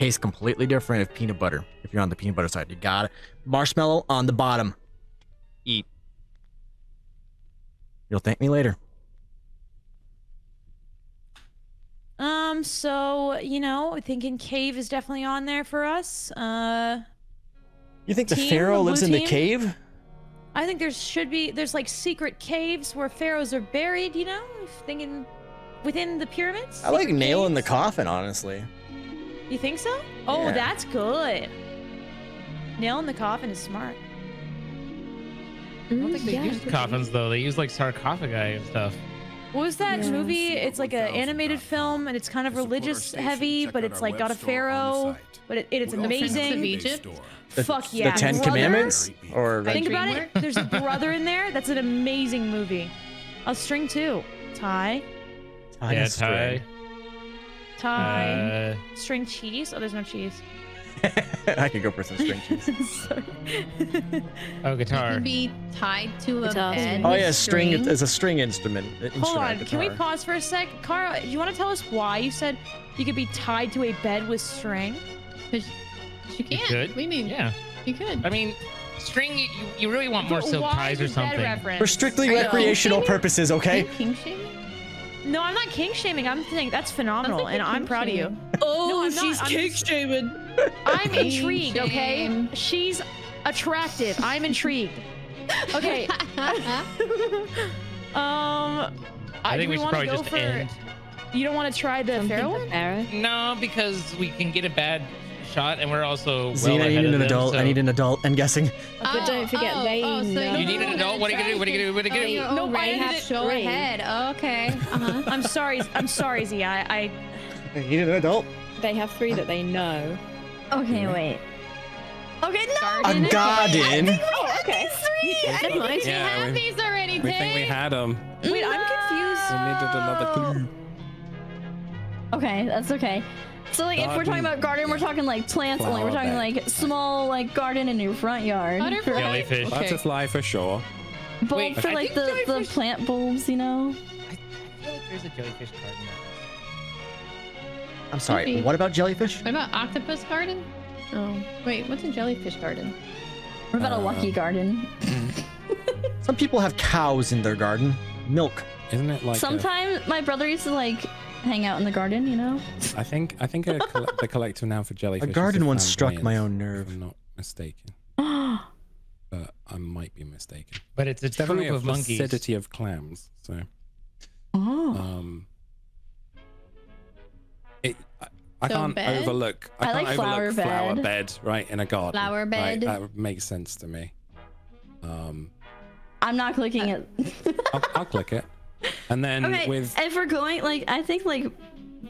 Tastes completely different if peanut butter. If you're on the peanut butter side, you got it. Marshmallow on the bottom. Eat. You'll thank me later. Um, so you know, thinking cave is definitely on there for us. Uh, You think the Team, pharaoh the lives blue in the cave? I think there should be there's like secret caves where pharaohs are buried. You know, thinking within the pyramids. I like secret nail in the coffin, honestly. You think so? Oh, Yeah. that's good. Nail in the coffin is smart. I don't mm, think they use coffins though. They use like sarcophagi and stuff. What was that Yeah. movie? It's like an animated film, and it's kind of religious heavy, but it's like got a pharaoh. But it, it's Prince of amazing. Egypt. The, Fuck yeah! The Ten brother. Commandments? Or Think about it. There's a brother in there. That's an amazing movie. A string too. Tie, Tie yeah, string. Tie, Uh, string cheese. Oh, there's no cheese. <laughs> I could go for some string cheese. <laughs> <laughs> Oh, guitar. can be tied to a bed. Oh yeah, string string. is a string instrument. Hold instrument on. Can we pause for a sec? Carl? do you want to tell us why you said you could be tied to a bed with string? Because You can't. could. We mean, Yeah. you could. I mean, string. You, you really want more But silk ties or something. For strictly Are recreational purposes, okay? King shaming? No, I'm not king shaming. I'm saying that's phenomenal, Sounds like and I'm proud of you. Oh, No, I'm not. she's I'm shaming. I'm intrigued, okay? She's attractive. I'm intrigued. Okay. <laughs> <laughs> um, I think we should probably just for, end. You don't want to try the pharaoh one? Pharaoh? No, because we can get a bad shot, and we're also well Zine, I need an them, adult. I need an adult. I'm guessing. But don't forget, oh, they oh, so know. You need an adult? What are you gonna do? What are you gonna do? What are you gonna do? Oh, you're Nope, I already ended show three. ahead. Oh, okay. Uh-huh. I'm sorry. I'm sorry, Z. I, I I need an adult. They have three that they know. Okay, wait. Okay, no. A Garden. garden. Oh, okay. Three. nice. Yeah, we have we- these already, we think we had them. wait. I'm We confused. needed another clue. Okay, that's okay. So like, if we're talking about garden, we're talking like plants only. We're talking bed. like small like garden in your front yard. Butterfly. For, Jellyfish. Okay. Butterfly for sure. bulb Wait, for I like think the, the plant bulbs, you know. I feel like there's a jellyfish card in there. I'm sorry. Could be. What about jellyfish? What about octopus garden? Oh, wait. What's a jellyfish garden? What about a uh, lucky garden? Some people have cows in their garden. Milk. Isn't it like? a- Sometimes my brother used to like hang out in the garden, you know. I think I think a coll- the collective noun for jellyfish. is garden a once struck my own nerve. If I'm not mistaken, <gasps> but I might be mistaken. But it's a It's definitely troop a of monkeys. vicinity of clams. So, Oh. um, it, I, I So can't bed? overlook. I, I can't like overlook flower flower bed. bed right in a garden. Flower right? bed. That makes sense to me. Um, I'm not clicking it. I'll, I'll click it, <laughs> <laughs> and then okay, with if we're going like, I think like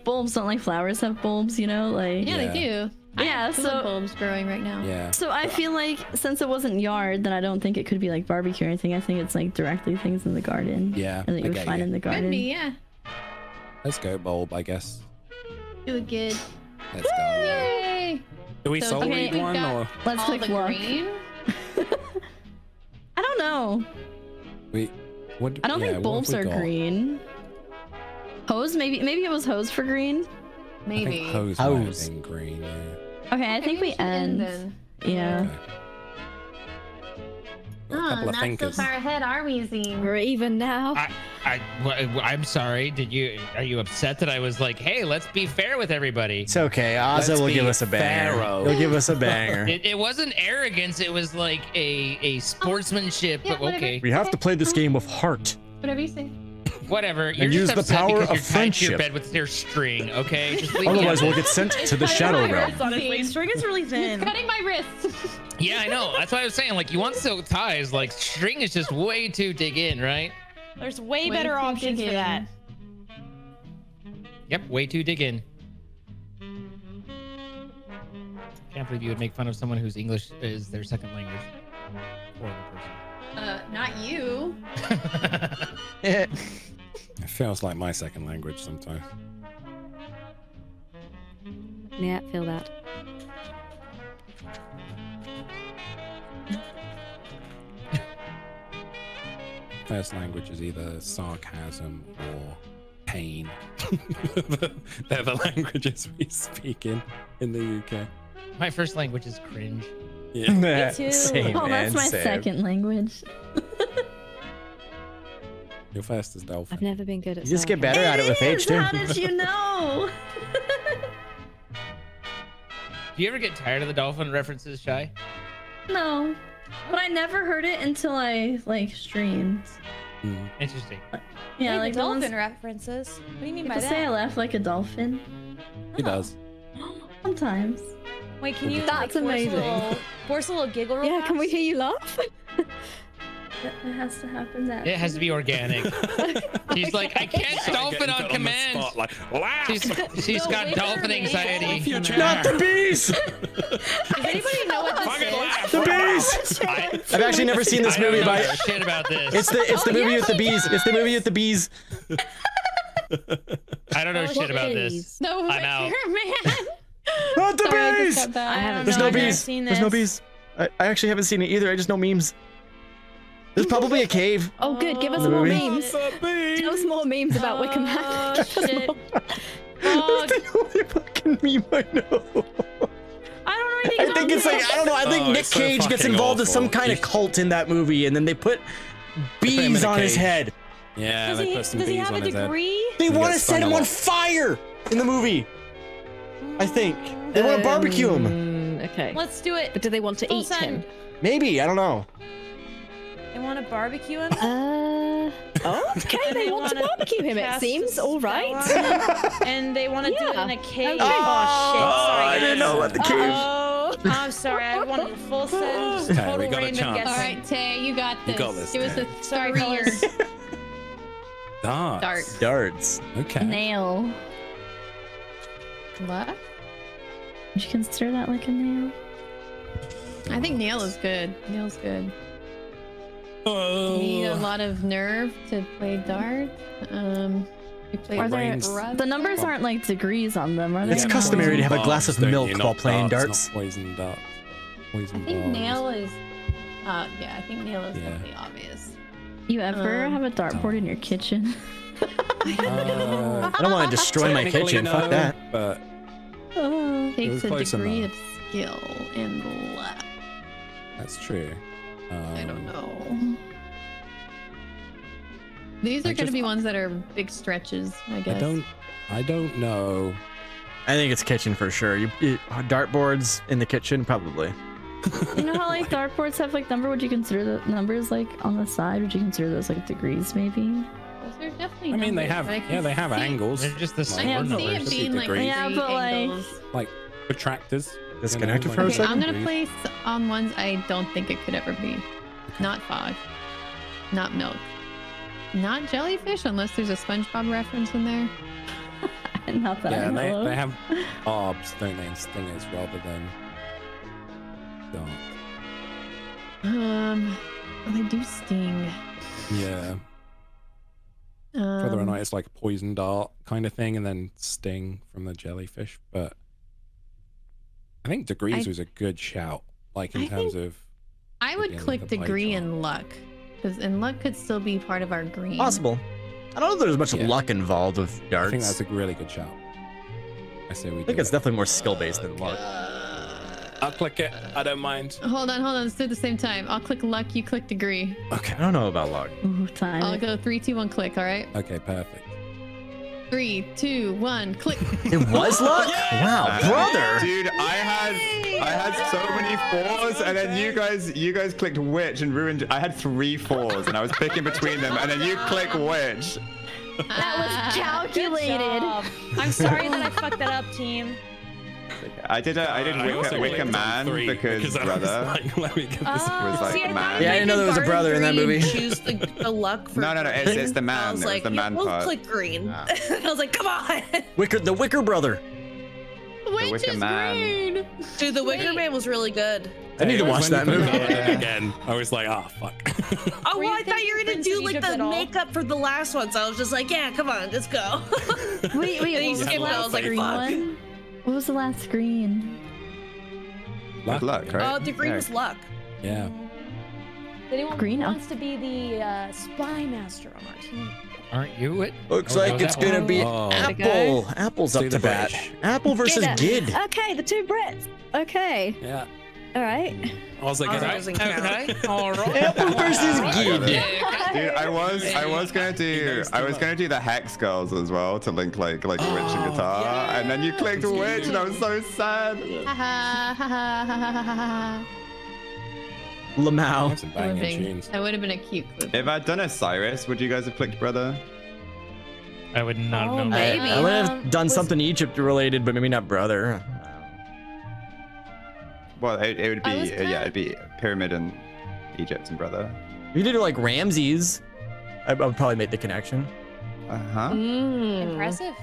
bulbs don't like flowers have bulbs, you know, like. Yeah, Yeah. they do. I Yeah, have so- bulbs growing right now. yeah, So I feel like since it wasn't yard, then I don't think it could be like barbecue or anything. I think it's like directly things in the garden. yeah, Or that I you would find you. in the garden. Could be, yeah. Let's go bulb, I guess. Do it good. Let's go. Yay! Do we So soul okay, read one or Let's All click the green. <laughs> I don't know. we? What? I don't yeah, think bulbs are got? green. Hose, maybe maybe it was hose for green. I Maybe. think hose, might have Hose. been green. Yeah. Okay, I think we end end. then. Yeah. Okay. Got a oh, couple of thinkers. ahead, are we, Zine? We're even now. I, I'm sorry. Did you? Are you upset that I was like, "Hey, let's be fair with everybody"? It's okay. Ozza Let's will give us a banger. Pharaoh. He'll give us a banger. <laughs> It, it wasn't arrogance. It was like a a oh, sportsmanship. Yeah, but whatever. okay, we have to play this game with heart. Whatever you say. Whatever. You're use just the upset power because of you're to your bed with your string. Okay, just leave Otherwise, alone. we'll get sent to the It's Shadow Realm. wrists, Honestly, string is really thin. Cutting my wrists. <laughs> Yeah, I know. That's why I was saying. Like, you want silk ties. Like, string is just way too dig in, right? There's way, Way better options for that. Yep, way too dig in. Can't believe you would make fun of someone whose English is their second language. Horrible Uh, not you. <laughs> <laughs> person. It feels like my second language sometimes. Yeah, feel that. <laughs> First language is either sarcasm or pain. <laughs> They're the languages we speak in in the UK. My first language is cringe. Yeah. Me too. <laughs> Same, oh, that's my same. second language. Your first is Dolphin. I've never been good at You just get sarcasm. better at it with age is! too. How did you know? <laughs> Do you ever get tired of the dolphin references, Chey? no, but I never heard it until I like streamed. Mm. Interesting. Yeah, Hey, like the the ones- dolphin references. What do you mean by People say I laugh like a dolphin. He does. <gasps> Sometimes. Wait, can you That's like, amazing. Force a little, force a little giggle real Yeah, can we hear you laugh? <laughs> That, that has to happen that It has to be organic. <laughs> She's like, I can't dolphin Getting on put the command. spot, like, laugh! She's she's The got dolphin anxiety. Not the bees! Does anybody know what this is? laugh! The bees! <laughs> I, I've actually never seen this movie, but shit about this. it's the it's the Oh, movie yeah, with the she bees. It's the movie with the bees. <laughs> I don't know oh, What shit about this. No, I'm out. man. Not the Sorry, bees! got that. I There's no I've never bees. There's no bees. I, I actually haven't seen it either. I just know memes. There's probably a cave. Oh, good. Give us more memes. Tell us more memes about Wicker Man. Oh, shit. <laughs> Oh, That's the only <laughs> fucking meme I know. I don't know I think it's like. I don't know. I think Oh, Nick it's so Cage gets fucking involved in some kind of cult in that movie, and then they put him bees on his head. Yeah, Does they he, put some does he have on a his head. degree? They He want to set him on fire in the movie. I think they want to barbecue him. Um, okay. Let's do it. But do they want to Full eat send. him? Maybe I don't know. They want to barbecue him? Uh, okay, they they want to barbecue him, it seems. a All spell right. on him, and they want to do it in a cave. Okay. Oh, shit. Oh, Sorry, I didn't know about the cave. Oh, I'm sorry. I wanted full send. Just Okay, total we got a random chance. guessing. All right, Tay, you got You this. got this, Give us Tay. a Sorry, three fellas. Darts. Darts. Okay. Nail. What? Would you consider that like a nail? I think nail is good. Nail's good. Oh. You need a lot of nerve to play dart. Um, you play Are there brains. the numbers aren't like degrees on them, are they? It's customary to have a glass of milk while playing darts, darts. Not poison dart. Poison I think barbs. nail is. Uh, yeah, I think nail is Yeah. definitely obvious. You ever Um, have a dartboard in your kitchen? <laughs> Uh, I don't want to destroy my kitchen. no, Fuck that. But Oh. Takes a degree enough. of skill and luck. that's true. Um, I don't know. These are going to be ones that are big stretches, I guess. I don't. I don't know. I think it's kitchen for sure. You, you dartboards in the kitchen, probably. You know how like <laughs> dartboards have like number? Would you consider the numbers like on the side? Would you consider those like degrees maybe? Those are definitely I mean, they have. Yeah, they have see- angles. They're just the Like, I same can see numbers. it Just being like degrees. Yeah, three but, like- like protractors. Disconnect you it for a like Okay, I'm gonna place on ones I don't think it could ever be. Not fog. Not milk. Not jellyfish, unless there's a SpongeBob reference in there. <laughs> Not that Yeah, I and they, they have barbs, don't they, and stingers rather than darts. Um, well, they do sting. Yeah. Um, Whether or not it's like a poison dart kind of thing and then sting from the jellyfish, but I think degrees I- was a good shout. Like in I terms of I would Again, click degree chart. and luck, because and luck could still be part of our green. Possible. I don't know if there's much Yeah. luck involved with darts. I think that's a really good shout. I say we I think it's it. definitely more skill based than luck. I'll click it. I don't mind. Hold on, hold on. Let's do it at the same time. I'll click luck. You click degree. Okay. I don't know about luck. Ooh, time. I'll go three, two, one. Click. All right. Okay, perfect. Three, two, one. Click. <laughs> It was luck? Wow, Uh, brother! Dude, I had I had so many fours, and then you guys you guys clicked which and ruined. I had three fours, and I was picking between them, and then you click which. That was calculated. I'm sorry that I fucked that up, team. I did a I did Uh, Wicker, also Wicker clicked on Man three because, I was brother. <laughs> like, let me get this. Oh, was like see, man. Yeah, I didn't know there was a brother in that movie. Choose the, the luck for No, no, no, it's- it's the man. I was like, the you man both part. click green. Ah. <laughs> I was like, come on. Wicker, the Wicker brother. Which Wicker is Man. green. Dude, The Wicker Man was really good. I need to watch that movie. again. I was like, <laughs> oh fuck. Oh, well, I thought you were gonna do like the makeup for the last one, so I was just like, yeah, come on, let's go. Wait, wait, And he what skipped it, I was like, green fuck. one? What was the last screen? Good luck, right? Oh, the green was luck. yeah. Anyone Green? wants to be the uh, spy master on our team? Aren't you it? Looks Oh, like it's gonna be Oh. Apple. Apple's Do up to bat. Apple versus Get Gid. Okay, the two Brits. Okay, Yeah. All right. I was like, Oh, is that that- doesn't count. Okay. All right. Apple versus Gid. Dude, I was I was gonna do I was gonna do the Hex Girls as well to link like like Witch and Oh, Guitar, and then you clicked Witch, and I was so sad. Ha ha ha ha ha ha ha ha. Lamau. That would've been- tunes. That would have been a cute clip. If I'd done Osiris, would you guys have clicked Brother? I would not Oh, know. maybe. that. I, I would have Um, done was- something Egypt related, but maybe not brother. Well, it, it would be uh, yeah, it'd be Pyramid and Egypt and Brother. You did it like Ramses. I, I would probably make the connection. Uh huh. Mm. Impressive.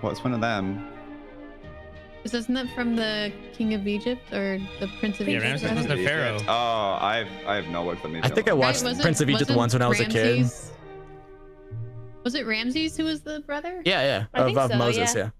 What's one of them? Is isn't that from the King of Egypt or the Prince of Yeah, Egypt? Ramses was the Egypt. pharaoh. Oh, I've I have not watched that movie. I think I in a long watched Right, Prince of Egypt once when I was a kid. Was it Ramses who was the brother? Yeah, yeah. I Of, think of so, Moses, yeah. yeah.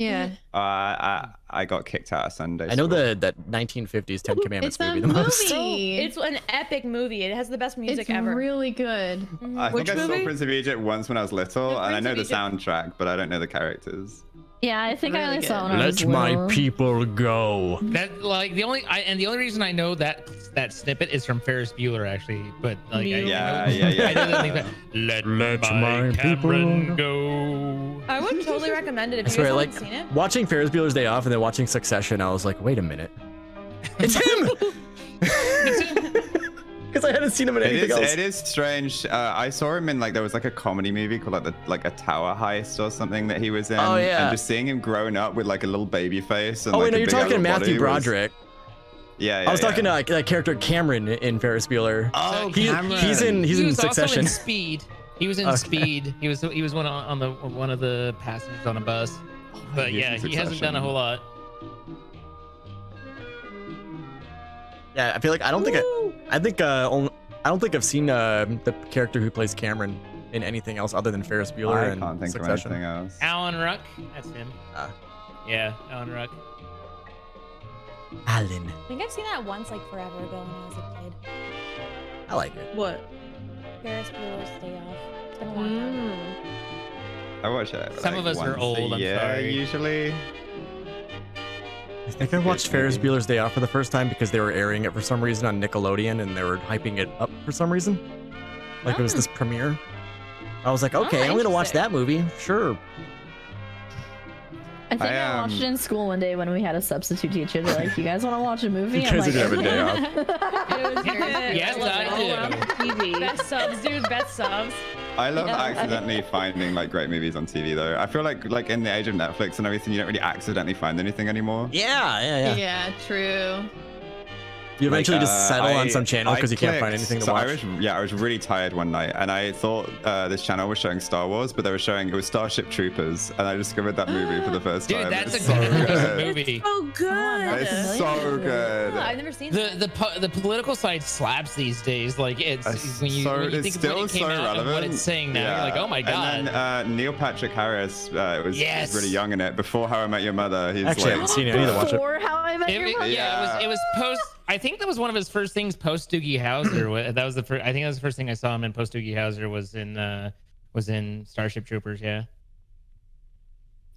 Yeah. Uh, I I got kicked out of Sunday. I know school. the that 1950s Ten Commandments It's movie the most. movie. <laughs> It's an epic movie. It has the best music it's ever. really good. I Which think I movie? saw Prince of Egypt once when I was little, The and I know the Egypt. soundtrack, but I don't know the characters. Yeah, I think I Really only saw it good. when I was Let my little. people go. That like the only I, and the only reason I know that that snippet is from Ferris Bueller actually, but like I, Yeah, I know, yeah, yeah. <laughs> I know that thing that let, Let my, my people- go. I would totally recommend it if I you swear, guys like haven't seen it. watching Ferris Bueller's Day Off and then watching Succession, I was like, wait a minute, <laughs> it's him. Because I hadn't seen him in It anything is, else. it is strange. Uh, I saw him in like there was like a comedy movie called like the like a tower heist or something that he was in. Oh, yeah. And just seeing him growing up with like a little baby face. And, Oh like, wait, no, you're talking to Matthew body was- Broderick. Yeah, yeah. I was talking to yeah. like that character Cameron in Ferris Bueller. Oh, He- Cameron. he's in he's he in was also in <laughs> Speed. He was in Okay. Speed. He was he was one on, on the one of the passengers on a bus. But he yeah, he hasn't done a whole lot. Yeah, I feel like I don't think I, I think uh only, I don't think I've seen uh, the character who plays Cameron in anything else other than Ferris Bueller I and can't think Succession. of anything else. Alan Ruck, that's him. Ah. Yeah, Alan Ruck. Alan, I think I've seen that once, like forever ago when I was a kid. I like it. What? Ferris Bueller's Day Off. It's been a long time. Mm. I watch it. Some like, of us are old, I'm year, sorry. Usually. I think I watched Ferris Bueller's Day Off for the first time because they were airing it for some reason on Nickelodeon and they were hyping it up for some reason. Like it was Oh. this premiere. I was like, okay, I'm gonna watch that movie. Sure. I think I, I, watched it um, in school one day when we had a substitute teacher. They're like, "You guys want to watch a movie?" You guys like, have a day off. <laughs> It was very Yes, I do. TV. Best subs, dude. Best subs. I love Yeah, I- accidentally finding like great movies on TV though. I feel like like in the age of Netflix and everything, you don't really accidentally find anything anymore. Yeah, yeah, yeah. Yeah, true. You eventually Like, just uh, settle on some channel because you can't find anything to so watch. I was, yeah, I was really tired one night, and I thought uh, this channel was showing Star Wars, but they were showing it was Starship Troopers, and I discovered that movie for the first <gasps> Dude, time. that's a It's good so decent movie. Oh, good. It's so good. I've never seen The the po- the political side slaps these days. Like it's It's when you, so, when you it's think of when still it came so out and relevant. what it's saying now, you're like, oh my god. And then uh, Neil Patrick Harris uh, was, Yes. was really young in it. Before How I Met Your Mother, he's Actually, I like, haven't seen it. I need to watch it. Or how I met It- your mother. yeah, it was it was post. I think that was one of his first things post Doogie Howser. <clears throat> that was the first. I think that was the first thing I saw him in post Doogie Howser was in uh was in Starship Troopers. Yeah.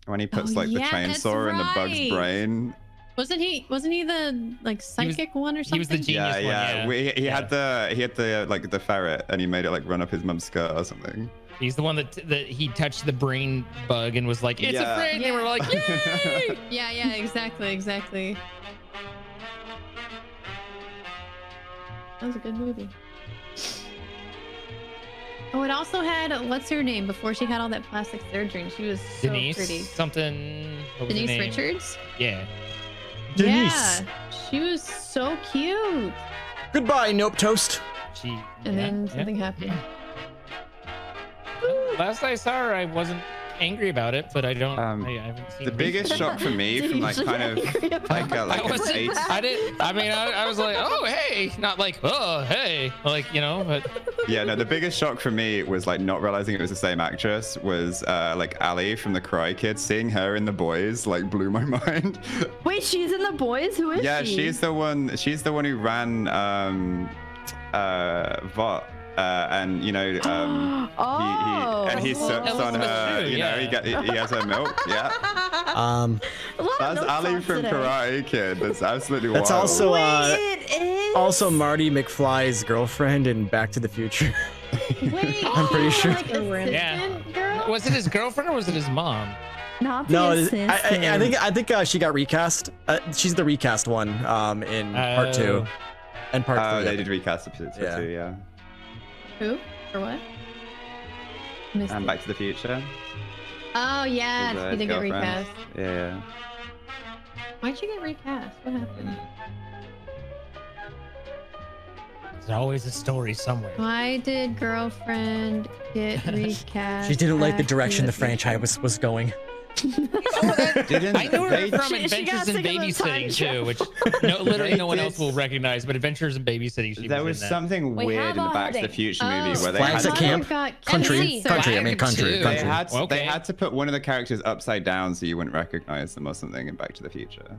when he puts Oh, like the yeah, that's chainsaw in the bug's brain. Wasn't he? Wasn't he the like psychic one or something? He something? was the genius Yeah, one. yeah. Yeah. We, he Yeah. had the he had the like the ferret, and he made it like run up his mum's skirt or something. He's the one that that he touched the brain bug and was like, "It's Yeah. afraid." And they were like, "Yay!" <laughs> Yeah, yeah, exactly, exactly. That was a good movie. Oh, it also had what's her name before she had all that plastic surgery, and she was so Denise pretty. something. What was her Denise name? Richards. Yeah. Denise. Yeah, she was so cute. Goodbye, Nope Toast. She. And yeah, then yeah. something happened. Last I saw her, I wasn't angry about it, but I don't. Um, I, I haven't seen The biggest shock for me from like kind of like <laughs> a, I like an wasn't. eight. I didn't. I mean, I, I was like, oh hey, not like oh hey, like you know, but Yeah, no, the biggest shock for me was like not realizing it was the same actress was uh like Ali from the Cry Kids. Seeing her in the boys like blew my <laughs> mind. Wait, she's in the boys. Who is yeah, she? Yeah, she's the one she's the one who ran um uh Vought. Uh, and you know, um, oh, <gasps> he, he and he sucks on her. Shue, You know, he yeah. get he, he has her milk. Yeah, <laughs> Um, A lot of that's Ali from today. Karate Kid. That's absolutely that's also uh, It is. also Marty McFly's girlfriend in Back to the Future. Wait. <laughs> I'm pretty sure. Like Yeah. girl? was it his girlfriend or was it his mom? Not the No, it is- assistant. I, I, I think I think uh, she got recast. Uh, she's the recast one um, in part two, and part Oh, three. they did recast episodes for Yeah. two. Yeah, Who or what? Missed and. Back to the Future. Oh yeah, was, uh, he did get girlfriend. recast. Yeah, yeah. Why'd you get recast? What happened? There's always a story somewhere. Why did girlfriend get <laughs> recast? She didn't like the direction the Future? franchise was, was going. Didn't I knew her they- from She- she Adventures in sick of the time Babysitting too, which <laughs> no, literally no one else will recognize. But Adventures in Babysitting, she There was, was in that. something We weird in the Back to the. Future Oh, movie where they Flags had at to, camp? Country, MC. country. I mean Flag country, they country. had to, they had to put one of the characters upside down so you wouldn't recognize them or something in Back to the Future.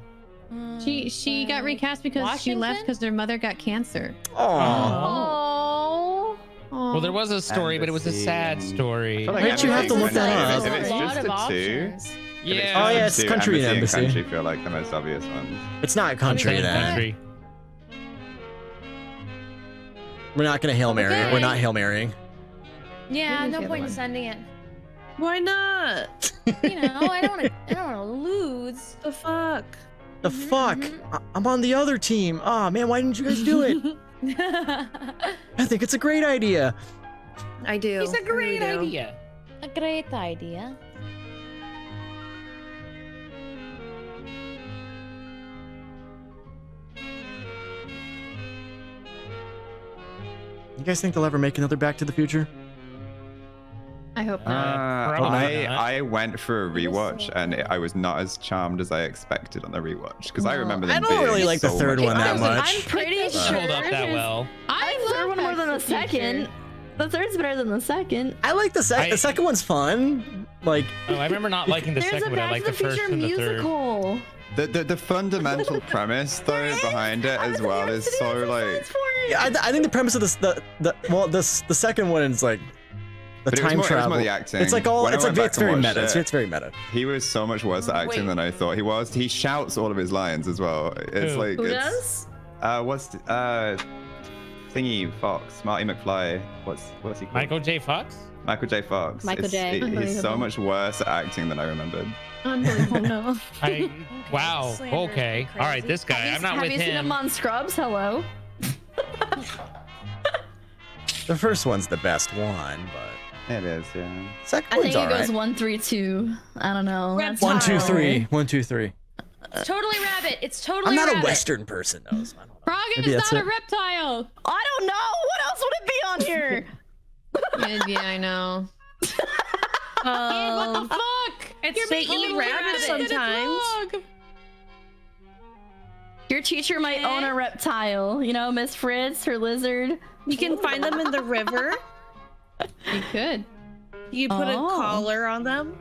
She she got recast because she left because their mother got cancer. Aww. Oh. Well, there was a story, but it was a sad story. I feel like Wait, you have to look that up. If it's a lot just of the two, Yeah. Oh, just yeah, it's two, country and embassy. embassy. country feel like the most obvious ones. It's not country Same then. country. We're not gonna hail Mary. Okay. We're not hail Marrying. Yeah, no point in sending it. Why not? You know, I don't want to. <laughs> I don't want to lose. The fuck? The mm-hmm, fuck? Mm-hmm. I- I'm on the other team. Oh man, why didn't you guys do it? <laughs> <laughs> I think it's a great idea. I do. It's a great idea. A great idea. You guys think they'll ever make another Back to the Future? I hope Uh, not. probably I not. I went for a rewatch so and it, I was not as charmed as I expected on the rewatch because I Well, remember I don't being really like the third one that much. I'm pretty It sure. doesn't hold up that well. I like the third one more than the second. The third's better than the second. I like the second. The second one's fun. Like, Oh, I remember not liking the second a one. I Back like to the the first Future and the third. musical. The, the the fundamental <laughs> premise though behind it as well is so like yeah, I, I think the premise of this, the, the, well, this, the second one is like the But it was time more- it was more travel. the acting. It's like all. When It's like it's very meta. It's, it- it's very meta. he was so much worse at acting Wait. than I thought he was. He shouts all of his lines as well. It's Who? like Who it's, does? Uh, what's uh, thingy Fox, Marty McFly. What's what's he called? Michael J. Fox. Michael J. Fox. Michael It's- J. he- he's so much worse at acting than I remembered. Unbelievable. no. <laughs> I <laughs> wow. Slander is Okay. All right, this guy. have you, I'm not have with you seen him. him on Scrubs? Hello. The first one's the best one, but It is, yeah. second I think it alright. goes one, three, two. I don't know. Red That's One, two, hard. three. One, two, three. It's totally rabbit. It's totally I'm not rabbit. a Western person, though. So I don't know. Frog Maybe is not it. a reptile. I don't know. What else would it be on here? <laughs> yeah, yeah, I know. <laughs> Um, what the fuck? it's they eat rabbits sometimes. Your teacher might own a reptile. You know, Miss Frizz, her lizard. You can find them in the river. You could. You put Oh. a collar on them.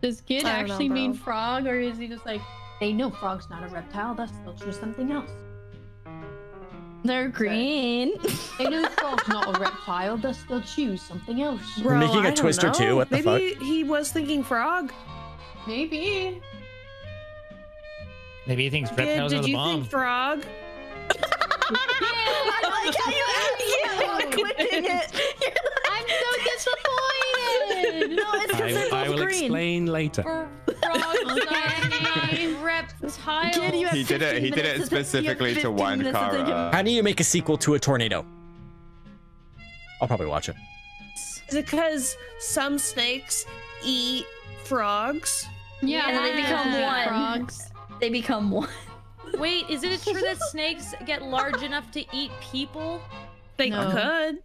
Does Gid I don't know, actually mean frog, or is he just like they know frog's not a reptile? Thus they'll choose something else. They're green. They know <laughs> frog's not a reptile. Thus they'll choose something else. Bro, making a I don't twister too? know. What the Maybe he was thinking frog. Maybe. Maybe he thinks reptiles are Did you bomb. think frog? I like how you actually <laughs> quitting it. I'm so disappointed. No, it's because I, they're I both will green. explain later. For frogs not a reptile. Gid, you He did it. He did it minutes to think- specifically to 15 wind minutes to think Kara. How do you make a sequel to a tornado? I'll probably watch it because some snakes eat frogs? Yeah, And then they become one. Frogs. They become one. Wait, is it true that snakes get large enough to eat people? They No. could.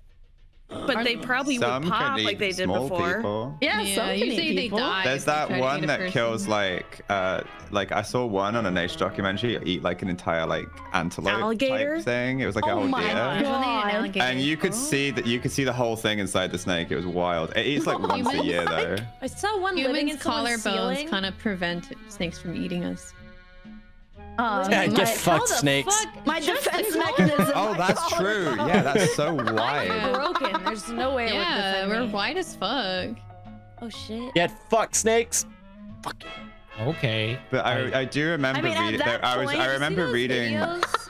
But they probably Some would pop like they did small before. people. Yeah, Yeah, some can usually eat they die. There's if they that one that person. kills like uh like I saw one on a nature documentary eat like an entire like antelope Alligator? type thing. It was like a Oh whole my deer. God. When they eat an alligator. And you could see that you could see the whole thing inside the snake. It was wild. It eats like once a year though. I saw one living in Humans' someone's collarbones kind of prevent snakes from eating us. Um, Yeah, get fucked, snakes. fuck- my defense mechanism. Oh, that's true. collarbone. Yeah, that's so <laughs> I'm wide. broken. There's no way it would Yeah, we're me. white as fuck. Oh shit. Get fucked, snakes. Fuck. Okay. But I, I do remember I mean, reading. I was point, I remember reading. videos?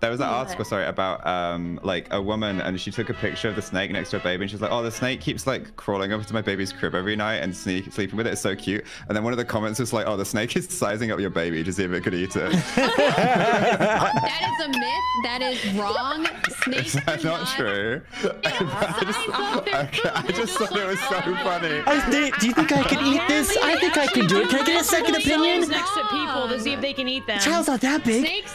There was an What? article, sorry, about um like a woman and she took a picture of the snake next to her baby and she's like, oh, the snake keeps like crawling up to my baby's crib every night and sneak, sleeping with it. It's so cute. And then one of the comments was like, oh, the snake is sizing up your baby to see if it could eat it. <laughs> That is a myth. That is wrong. Snakes is that do not true? <laughs> I just, okay, <laughs> I just thought it was so funny. I, do, do you think I could eat this? I think I can do it. Can I get a second opinion? next to people to see if they can eat them. Child's not that big. Snakes.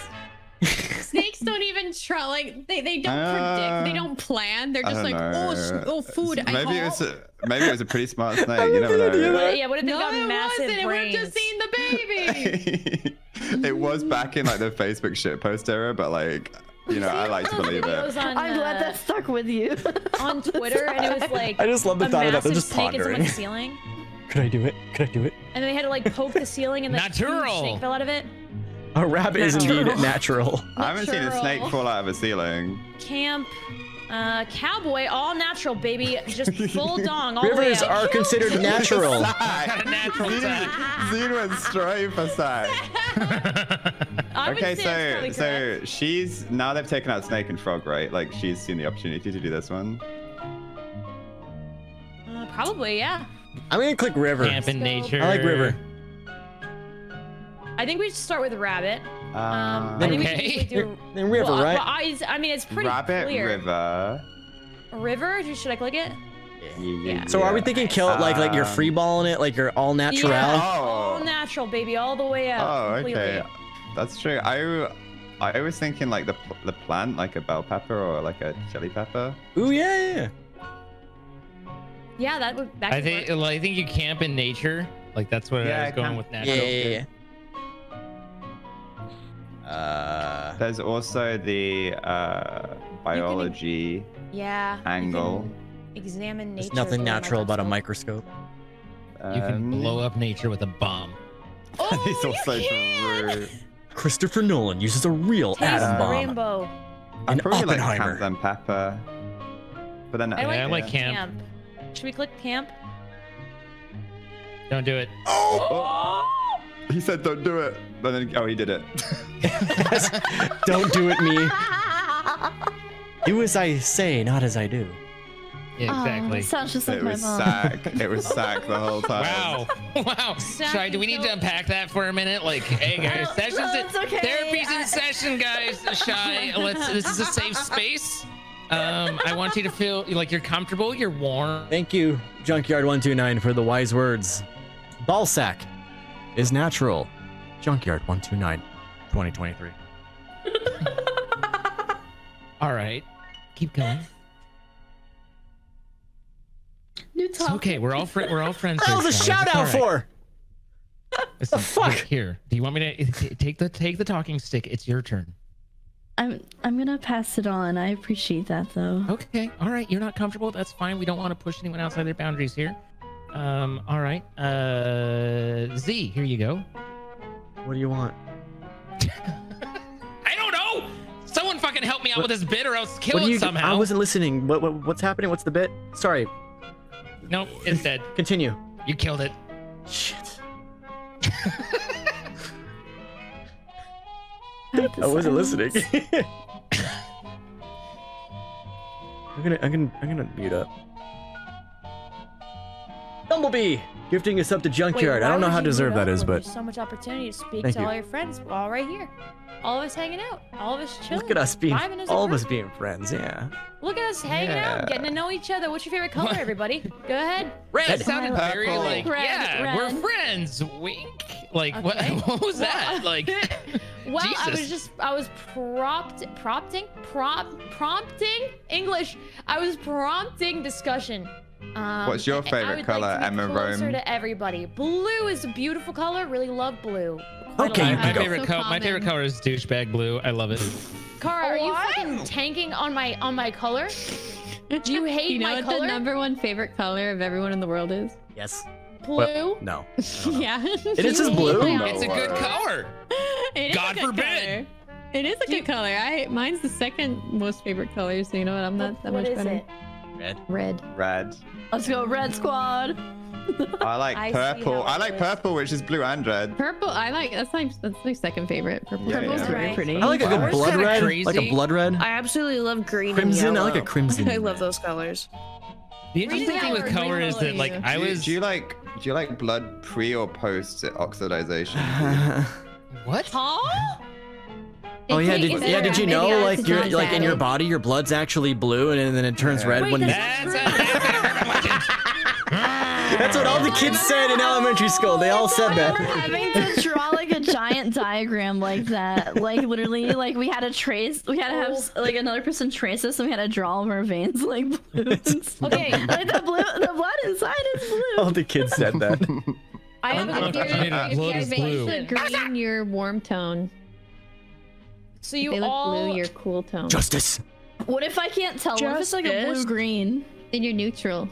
Snakes don't even try. Like they, they don't Uh, predict. They don't plan. They're just like, oh, know. oh, food. I Maybe it hope." was a, maybe it was a pretty smart <laughs> snake. You never know. What- yeah, what if they've no, got it massive wasn't. It would have brains? just seen the baby. <laughs> it was back in like the <laughs> Facebook shitpost era, but like, you know, I like to believe videos it. on, I'm glad uh, that stuck with you. on Twitter, and it was like I just love the a thought of that. They're massive just snake in pondering. someone's ceiling, Could I do it? Could I do it? and they had to like poke the ceiling, and like Natural. snake fell out of it. A rabbit is indeed Natural. natural. <laughs> I haven't seen a snake fall out of a ceiling. Camp, uh, cowboy, all natural, baby, just full dong all the way Rivers are considered natural. Got a natural sack. Zine went straight for sack. <laughs> I Okay, so so she's now they've taken out snake and frog, right? Like she's seen the opportunity to do this one. Uh, probably, yeah. I'm gonna click river. Camp in nature. I like river. I think we should start with rabbit. Um, Uh, I think we Okay. should do <laughs> Then river, well, right? Well, I, I mean, it's pretty Rabbit clear. River. River? Should I click it? Yeah. So are we thinking kill it like like you're Um, free balling it like you're all natural? Yeah. Oh. All natural, baby, all the way out. Oh, completely. okay. That's true. I I was thinking like the the plant, like a bell pepper or like a chili pepper. Ooh yeah, yeah, yeah. Yeah, that would. That I think work. well, I think you camp in nature. Like that's what Yeah, I was going camp- with natural. yeah, yeah, yeah. Uh, There's also the uh, biology Yeah. angle. Examine nature. there's nothing with a natural about a microscope. microscope. You can Um, blow up nature with a bomb. <laughs> Oh, It's you also can! true. Christopher Nolan uses a real Taste atom bomb. rainbow. I And probably like Oppenheimer. camp than pepper. But then I like, I like the camp. Should we click camp? Don't do it. Oh! He said don't do it. But then oh he did it. <laughs> Don't do it, me. Do as I say, not as I do. Yeah, Oh, exactly. sounds just like it my was mom. sack. It was <laughs> sack the whole time. Wow. <laughs> Wow. Sack Sorry, do we need to unpack that for a minute? Like, hey guys, don't- sessions no, it's okay. therapy's I- in session, guys. Chey. Let's this is a safe space. Um, I want you to feel like you're comfortable, you're warm. Thank you, Junkyard129, for the wise words. Ballsack is natural. Junkyard129, 2023. <laughs> All right. Keep going. New It's okay. We're all fri we're all <laughs> friends. That here, was a Chey. shout It's out all right. for. Listen, fuck? Here, here. Do you want me to <laughs> take the take the talking stick? It's your turn. I'm I'm gonna pass it on. I appreciate that though. Okay. All right. You're not comfortable. That's fine. We don't want to push anyone outside their boundaries here. Um. All right. Uh. Z. Here you go. What do you want? <laughs> I don't know. Someone fucking help me out What- with this bit, or else kill what it you? somehow. I wasn't listening. What, what? What's happening? What's the bit? Sorry. Nope. It's dead. Continue. You killed it. Shit. <laughs> I wasn't listening. <laughs> I'm gonna, I'm gonna, I'm gonna mute up. Bumblebee gifting us up to Wait, Junkyard. I don't know how deserved that up is, when but so much opportunity to speak Thank to you. all your friends. We're all right here. All of us hanging out. All of us chilling. look at us being, vibing as a all of us being friends. Yeah. Look at us hanging out, getting to know each other. What's your favorite color, everybody? Go ahead. Red Red. sounded very Purple. like Red, yeah, we're friends. Wink. Like Okay. what? <laughs> What was that? <laughs> Like Well, I was just I was prompt prompting prompt prompting English. I was prompting discussion. Um, What's your and I favorite would color, like to Emma closer Rome? to everybody. Blue is a beautiful color. Really love blue. Quite Okay, lot. you my go. favorite So color. My favorite color is douchebag blue. I love it. Kara, are you fucking tanking on my on my color? Do you <laughs> hate You know my what color? the number one favorite color of everyone in the world is? Yes. Blue. No. <laughs> yeah. It is just <laughs> blue. It's a good color. It is a God good forbid. color. It is a good color. I mine's the second most favorite color, so you know what? I'm not that much is better. it? Red. Red. Red. Let's go, Red Squad. <laughs> I like I purple. I like is. purple, which is blue and red. Purple. I like that's my that's my second favorite. Purple. Yeah, Purple's yeah. very Right. pretty. I like a good blood red. crazy. Like a blood red. I absolutely love green Crimson, and I like a crimson <laughs> I love those colors. The interesting thing with color, color is that like color. I do, you, was do you like do you like blood pre or post oxidization? what? <laughs> Huh? Oh yeah, did, yeah, did you know like just your not like in your body your blood's actually blue and then it turns Yeah. red Wait, when you that's That's a <laughs> That's what all the kids said in elementary school. They all said that. having to draw like a giant diagram like that. Like literally, like we had to trace. We had to have like another person trace us, and we had to draw all of our veins like blue. and stuff. Okay, like the blue, the blood inside is blue. All the kids said that. <laughs> I have a If good your- theory. if your veins blue. green, you're warm tone. So you they look all blue, you're cool tone. Justice. What if I can't tell? What if it's like a blue green? Then you're neutral.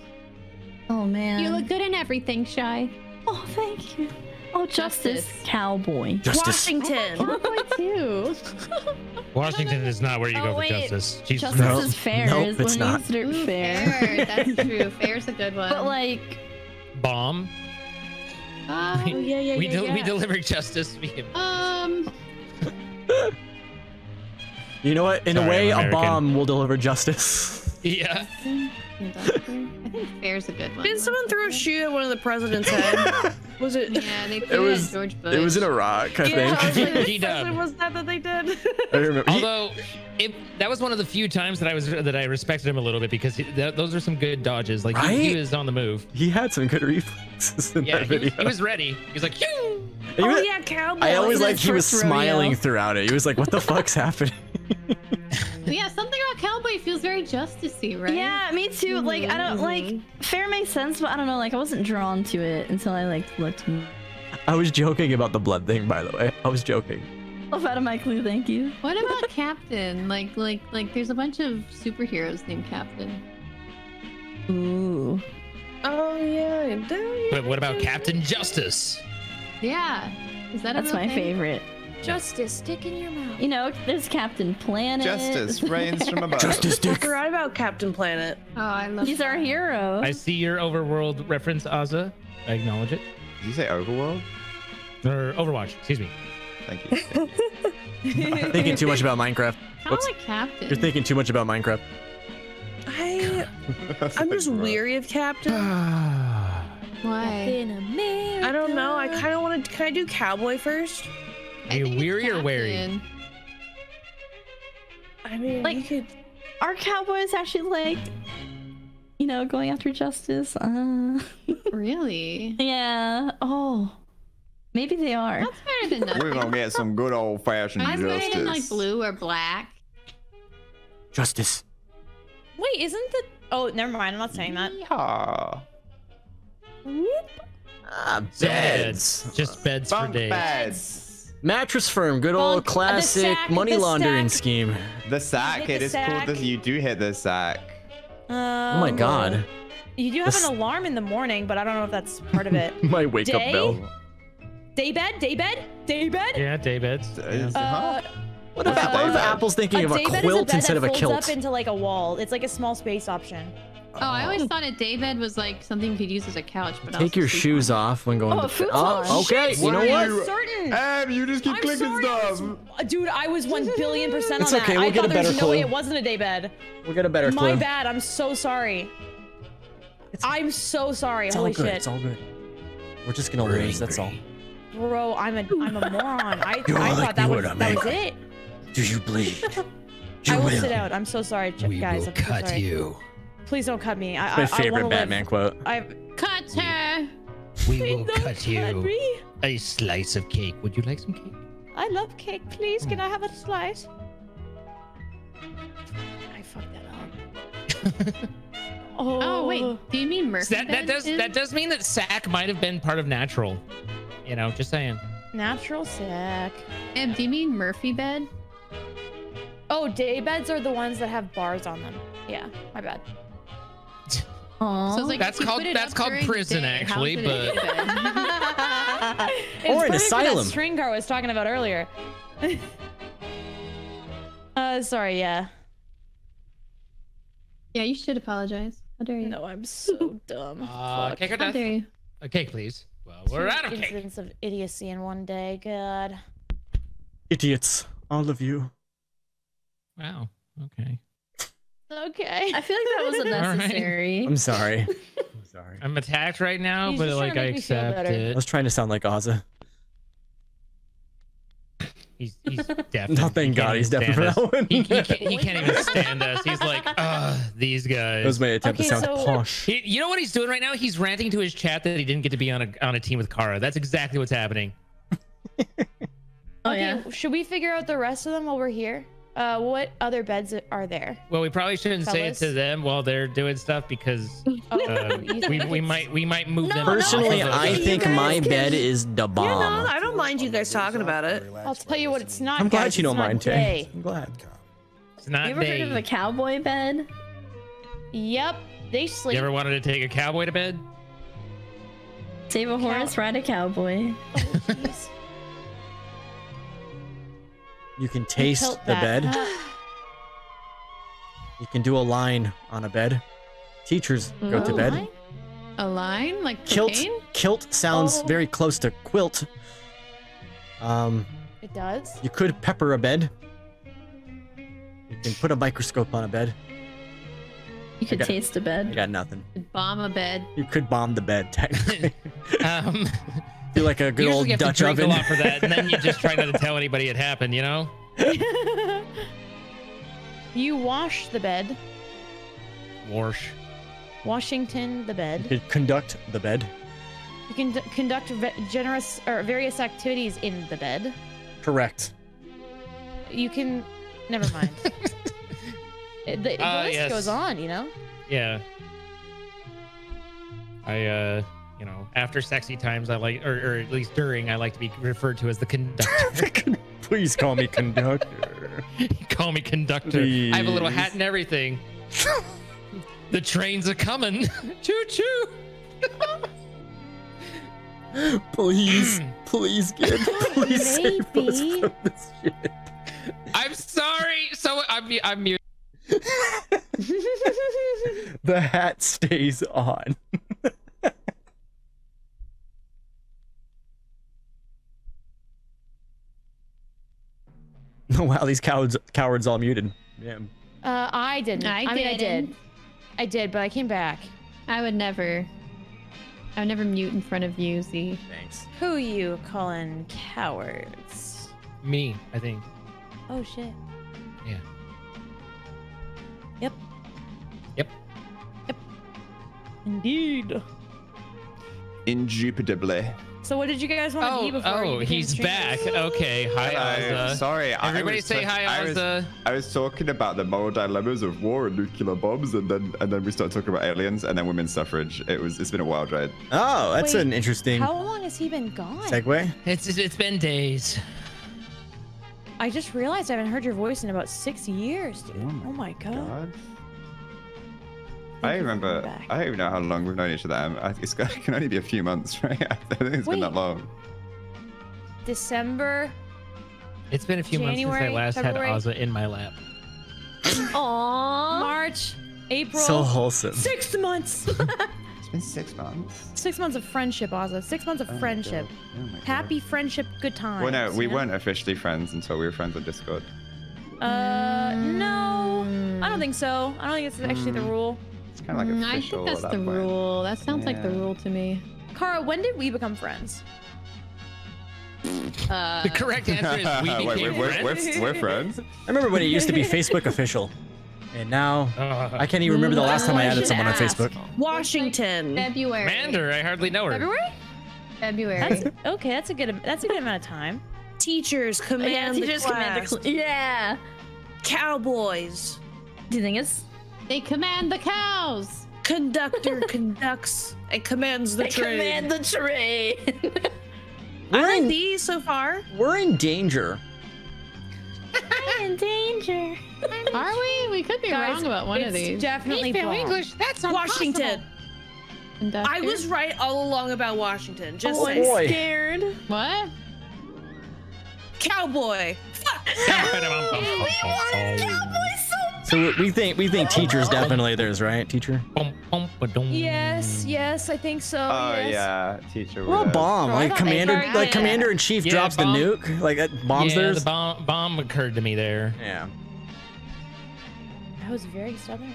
Oh man. You look good in everything, Chey. Oh, thank you. Oh, justice, Justice. cowboy. Justice. Washington. Cowboy too. <laughs> Washington is not where you Oh, go for wait. Jesus. Jesus. Justice No. is fair. Nope, is it's not. Ooh, fair. fair. That's <laughs> true. Fair's a good one. But like, Bomb. um, Oh, yeah, yeah, we, yeah, del- we deliver justice. We um, <laughs> You know what? In Sorry, a way, a bomb will deliver justice. <laughs> Yeah. I think fair's a good one. Did someone throw a shoe at one of the president's head? <laughs> Was it? Yeah, they threw it was. at George Bush. It was in Iraq, I Yeah, I was think. like, <laughs> G-dub. was that that they did? I remember. Although, it, that was one of the few times that I was that I respected him a little bit because he, th- those are some good dodges. Like he, he was on the move. he had some good reflexes in Yeah, that he was, video. he was ready. He was like, "Phew!" He oh was- yeah, cowboy. I always Wasn't like he was first rodeo. smiling throughout it. He was like, "What the fuck's happening?" Yeah, something about cowboy feels very justicey, right? yeah, me too. Like, I don't like Mm-hmm. fair makes sense, but I don't know. Like, I wasn't drawn to it until I like looked I was joking about the blood thing, by the way. I was joking. off out of my clue. Thank you. What about <laughs> Captain? Like, like, like, there's a bunch of superheroes named Captain. Ooh. Oh yeah. do- But what about Captain Justice? Yeah, is that a That's real my thing? favorite. Justice, stick in your mouth. You know, there's Captain Planet. Justice reigns from above. Justice I dick. forgot about Captain Planet. Oh, I love. He's our hero. I see your overworld reference, Ozza. I acknowledge it. Did you say overworld? Or Overwatch, excuse me. Thank you. <laughs> Thinking too much about Minecraft. Kind of Whoops. like Captain. You're thinking too much about Minecraft. I <laughs> I'm just weary of Captain. <sighs> Why? I don't know. I kind of want to. Can I do cowboy first? Are you weary or wary? I mean, Like- you could. Are cowboys actually like, you know, going after justice? Uh, <laughs> Really? yeah. Oh, maybe they are. That's better than We're gonna get some good old fashioned That's better than like blue or black. Justice. Wait, isn't the? Oh, never mind. I'm not saying that. Yeehaw. Ah, So beds. Just beds for Bunk days. beds. Mattress firm. Good old Bunk- the classic sack- money laundering sack. scheme. The sack. hit It the is called sack. the. You do hit the sack. Oh my Um, god. You do have This- an alarm in the morning, but I don't know if that's part of it. <laughs> My wake up Day? bell. day bed, day bed, day bed. Yeah, day beds. Is- Uh, huh? What if, What's a what if? Apple's thinking a of a day bed is a quilt bed instead that of a folds kilt? up into like a wall. It's like a small space option. Oh, I always oh. thought a daybed was like something you could use as a couch, but I Take your shoes on. off when going Oh, to a bed. futon. Oh, okay. You know Why what? are you- Certain. Em, you just keep I'm clicking sorry, stuff. was- dude, I was one billion percent on It's that. okay, I we'll get thought a there was better no way it wasn't a day bed. We'll get a better My clue. bad. I'm so sorry. I'm so sorry. It's all good. shit, It's all good. We're just gonna lose. That's all. bro. I'm a I'm a <laughs> moron. I, You're I like thought that was would, that was it. Do you bleed? <laughs> I will sit out. I'm so sorry, ch- guys. I'm so sorry. you. Please don't cut me. I, My I, I favorite wanna live. Batman quote. I've Cut her. We Please will don't cut you me. a slice of cake. Would you like some cake? I love cake. Please, can hmm. I have a slice? I fucked that up. <laughs> oh, Oh wait, do you mean Murphy? that that does is- that does mean that Sack might have been part of Natural. You know, just saying. Natural sack. And do you mean Murphy bed? Oh, day beds are the ones that have bars on them. Yeah, my bad. Aww. So it's like That's called- that's called prison, day, actually, it a day but- <laughs> It's Or an asylum. That string car was talking about earlier. <laughs> uh, sorry. Yeah. yeah, you should apologize. How dare you? No, I'm so <laughs> dumb. Uh, Fuck. cake or death? How dare you? A cake, please. Well, we're Two out of cake. incidents of idiocy in one day. God. Idiots, all of you. Wow. Okay. Okay. I feel like that wasn't <laughs> All right. necessary. I'm sorry. <laughs> I'm sorry. I'm attacked right now, He's but like I make me feel accept better. I was trying to sound like Ozza. He's he's <laughs> deaf. No, thank He God he's deaf for us. that one. He, he, can't, he can't even stand us. He's like, ugh, these That guys. was my attempt Okay, to sound so- posh. He, you know what he's doing right now? He's ranting to his chat that he didn't get to be on a on a team with Kara. That's exactly what's happening. Oh okay, yeah. Should we figure out the rest of them while we're here? Uh, what other beds are there? Well, we probably shouldn't say it to them while they're doing stuff because <laughs> Oh, uh, we, we might we might move them. No, no, Personally, off I think my can- bed is the Yeah, no, bomb. I don't mind you guys talking about it. I'll tell you what, it's not. I'm glad guys, you don't mind, Tay. I'm glad. It's not You ever heard of a cowboy bed? Yep, they sleep. You ever wanted to take a cowboy to bed? Save a horse, ride a cowboy. Jeez. <laughs> You can taste Tilt the that. bed. <gasps> You can do a line on a bed. Teachers go to bed. my- A line like Kilt cocaine? kilt sounds Oh. very close to quilt. Um, It does. you could pepper a bed. You can put a microscope on a bed. You could got- taste a bed. got nothing. Bomb a bed. You could bomb the bed <laughs> technically. <laughs> Um, do like a good usually old you have Dutch to drink oven. a lot for that, and then you just try not to tell anybody it happened. You know? <laughs> you wash the bed. Wash. Washington the You bed. could conduct the bed. You can d- conduct ve- generous or various activities in the bed. Correct. You can. Never mind. It- <laughs> the the Ah, list yes. goes on, you know. Yeah. I uh you know, after sexy times I like or, or at least during I like to be referred to as the conductor. <laughs> Please call me conductor. <laughs> Call me conductor. I have a little hat and everything. <laughs> the trains are coming. choo choo. please, <clears throat> please, kid. Please save us from this shit. I'm sorry. So I'm I'm mute. The hat stays on. <laughs> wow, these cowards cowards all muted. Yeah. Uh, I didn't. I I, mean, I didn't. I did, but I came back. I would never. I would never mute in front of you, Z. Thanks. Who you calling cowards? Me, I think. Oh shit. Yeah. Yep. Yep. Yep. Indeed. Indubitably. So what did you guys want to be Oh, before? you oh, became he's back. Okay. Hi, Hello. Ozza. Sorry, I Everybody was say ta- hi, I was- I was talking about the moral dilemmas of war and nuclear bombs, and then and then we started talking about aliens and then women's suffrage. It was it's been a wild ride. Oh, that's Wait, an interesting How long has he been gone? segue. It's it's been days. I just realized I haven't heard your voice in about six years, dude. Oh Oh my my, god. God. Thank I remember. I don't even know how long we've known each other. Um, I, it's, got- <laughs> it can only be a few months, <laughs> right? I don't think it's been that long. December. It's been a few months since I last February. had Ozza in my lap. Aww. March. April. So wholesome. Six months. <laughs> It's been six months. Six months of friendship, Ozza. Six months of Oh friendship. Oh. Happy friendship, good times. Well, no, we you know? weren't officially friends until we were friends on Discord. Uh, no. I don't think so. I don't think it's actually the Mm. rule. It's kind of like Mm, I think that's at the point. rule. That sounds like the rule to me. Kara, when did we become friends? Uh, <laughs> The correct <laughs> answer is we Wait, became we're, friends. we're, we're friends. I remember when it used to be Facebook official, and now Uh, I can't even remember the last time I I added should someone on. Facebook. Washington. February. Mander, I hardly know her. February? February. That's <laughs> okay. That's a good. That's a good amount of time. Teachers yeah, command teachers the command the class. cl- Yeah. Cowboys. Do you think it's They command the cows. Conductor <laughs> conducts and commands the they train. command the train? <laughs> We're in, these so far. we're in danger. I'm in danger. Are we? We could be Guys, wrong about one of these. definitely Speak wrong. English. That's Washington. I Conductor? was right all along about Washington. Just Oh, saying. boy. Scared. What? Cowboy. Fuck. So we think we think teachers definitely theirs, right? Teacher. Yes, yes, I think so. Oh yes. yeah, teacher. Well, a bomb. Oh, Like commander, targeted- like commander in chief Yeah, drops bomb. the nuke. Like that bombs yeah, theirs. the bomb bomb occurred to me there. yeah. That was very stubborn.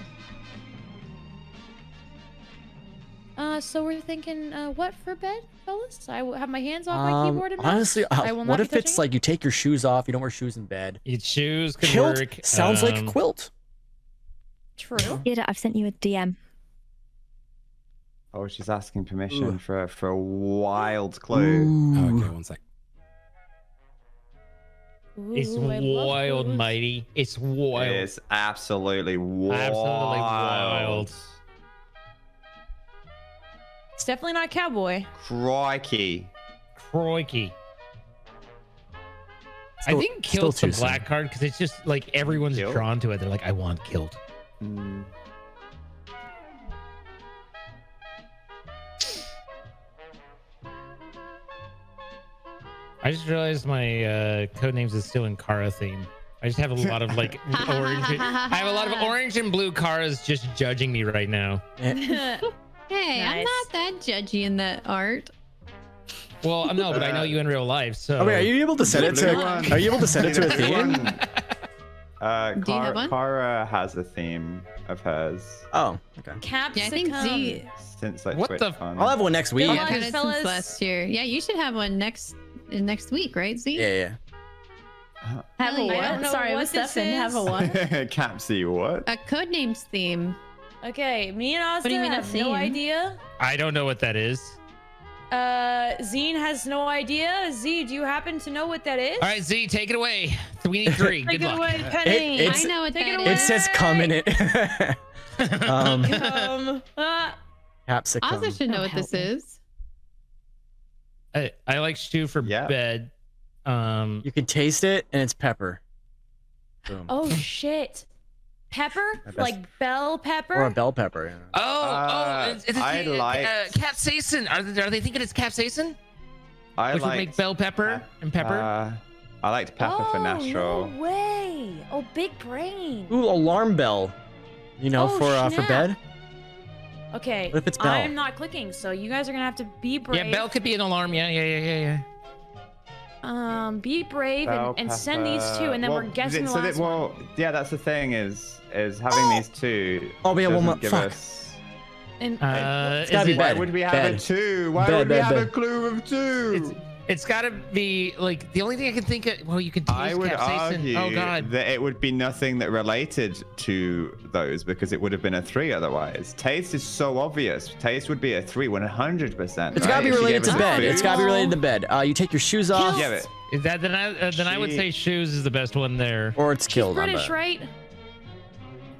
Uh, so we're thinking, uh, what for bed, fellas? I will have my hands off my Um, keyboard and mouse. honestly, uh, I will what not if it's it. like you take your shoes off, you don't wear shoes in bed? Your shoes could Kilt work. sounds like um, quilt. True. Yeah, I've sent you a DM. Oh, she's asking permission Ooh. for for a wild clue. Oh, okay, one sec. It's Ooh, I wild, matey. It's wild. It's absolutely wild. Absolutely wild. It's definitely not cowboy. Crikey. Crikey. I think still kilt's the too soon. black card because it's just like everyone's Kilt? drawn to it. They're like, I want kilt. Hmm. I just realized my uh, code names is still in Kara theme. I just have a lot of like <laughs> orange. I have a lot of orange and blue Karas just judging me right now. <laughs> Hey, I'm not that judgy in that art. Well, no, but I know you in real life, so. Oh wait, are you able to set it to? Are you able to set it to a theme? One, Uh, Do you have Kara, one? Kara has a theme of hers Oh, okay. Capsicum. Yeah, I think Z. since like What the- TwitchCon. I'll have one next week. Come Yeah, on, I've had it fellas. since last year. Yeah, you should have one next next week, right, Z? Yeah, yeah. Have a Hell. I don't what? Sorry, what was this Stefan. Have a is. what? <laughs> Capsy, what? A codenames theme. Okay, me and Asta do you mean a have no theme? idea. I don't know what that is. Uh, Zine has no idea. Z, do you happen to know what that is? All right, Z, take it away. We need three. <laughs> Take Good it luck. away, Penny. It- I know what Take that it is. It says "come" in it. <laughs> um, Um, uh, capsicum. Ozzy should know Oh, what this me. is. I, I like stew for Yeah. bed. Um, You can taste it, and it's pepper. Boom. oh shit. Pepper? Like bell pepper? Or a bell pepper. Yeah. oh, Uh, oh, it's, it's I uh, like- uh, capsaicin. Are they, are they thinking it's capsaicin? I Which would like make bell pepper and pepper? Uh, I liked pepper for oh, natural. No way. Oh, big brain. Ooh, alarm bell. You know, Oh, for uh, for bed. Okay. What if it's bell? I'm not clicking, so you guys are gonna have to be brave. yeah, bell could be an alarm. Yeah, yeah, yeah, yeah, yeah. Um, be brave Bell and, and send these two, and then Well, we're guessing the so last that- one. well, yeah, that's the thing is is having these two. Oh, yeah, one doesn't more- give fuck. us- And Uh, It's gotta be it- bed. Why would we have Bed. a two? Why Bed, would we bed, have a clue of two? It's, it's got to be like the only thing I can think of. Well, you can taste I would capsaicin. argue oh God. that it would be nothing that related to those because it would have been a three otherwise. Taste is so obvious. Taste would be a three, 100%. It's gotta be right? If she related to bed. food. It's gotta be related to bed. Uh, you take your shoes off, Yeah, but Is that then? I uh, then I would say shoes is the best one there. or it's She's killed. on British, bed.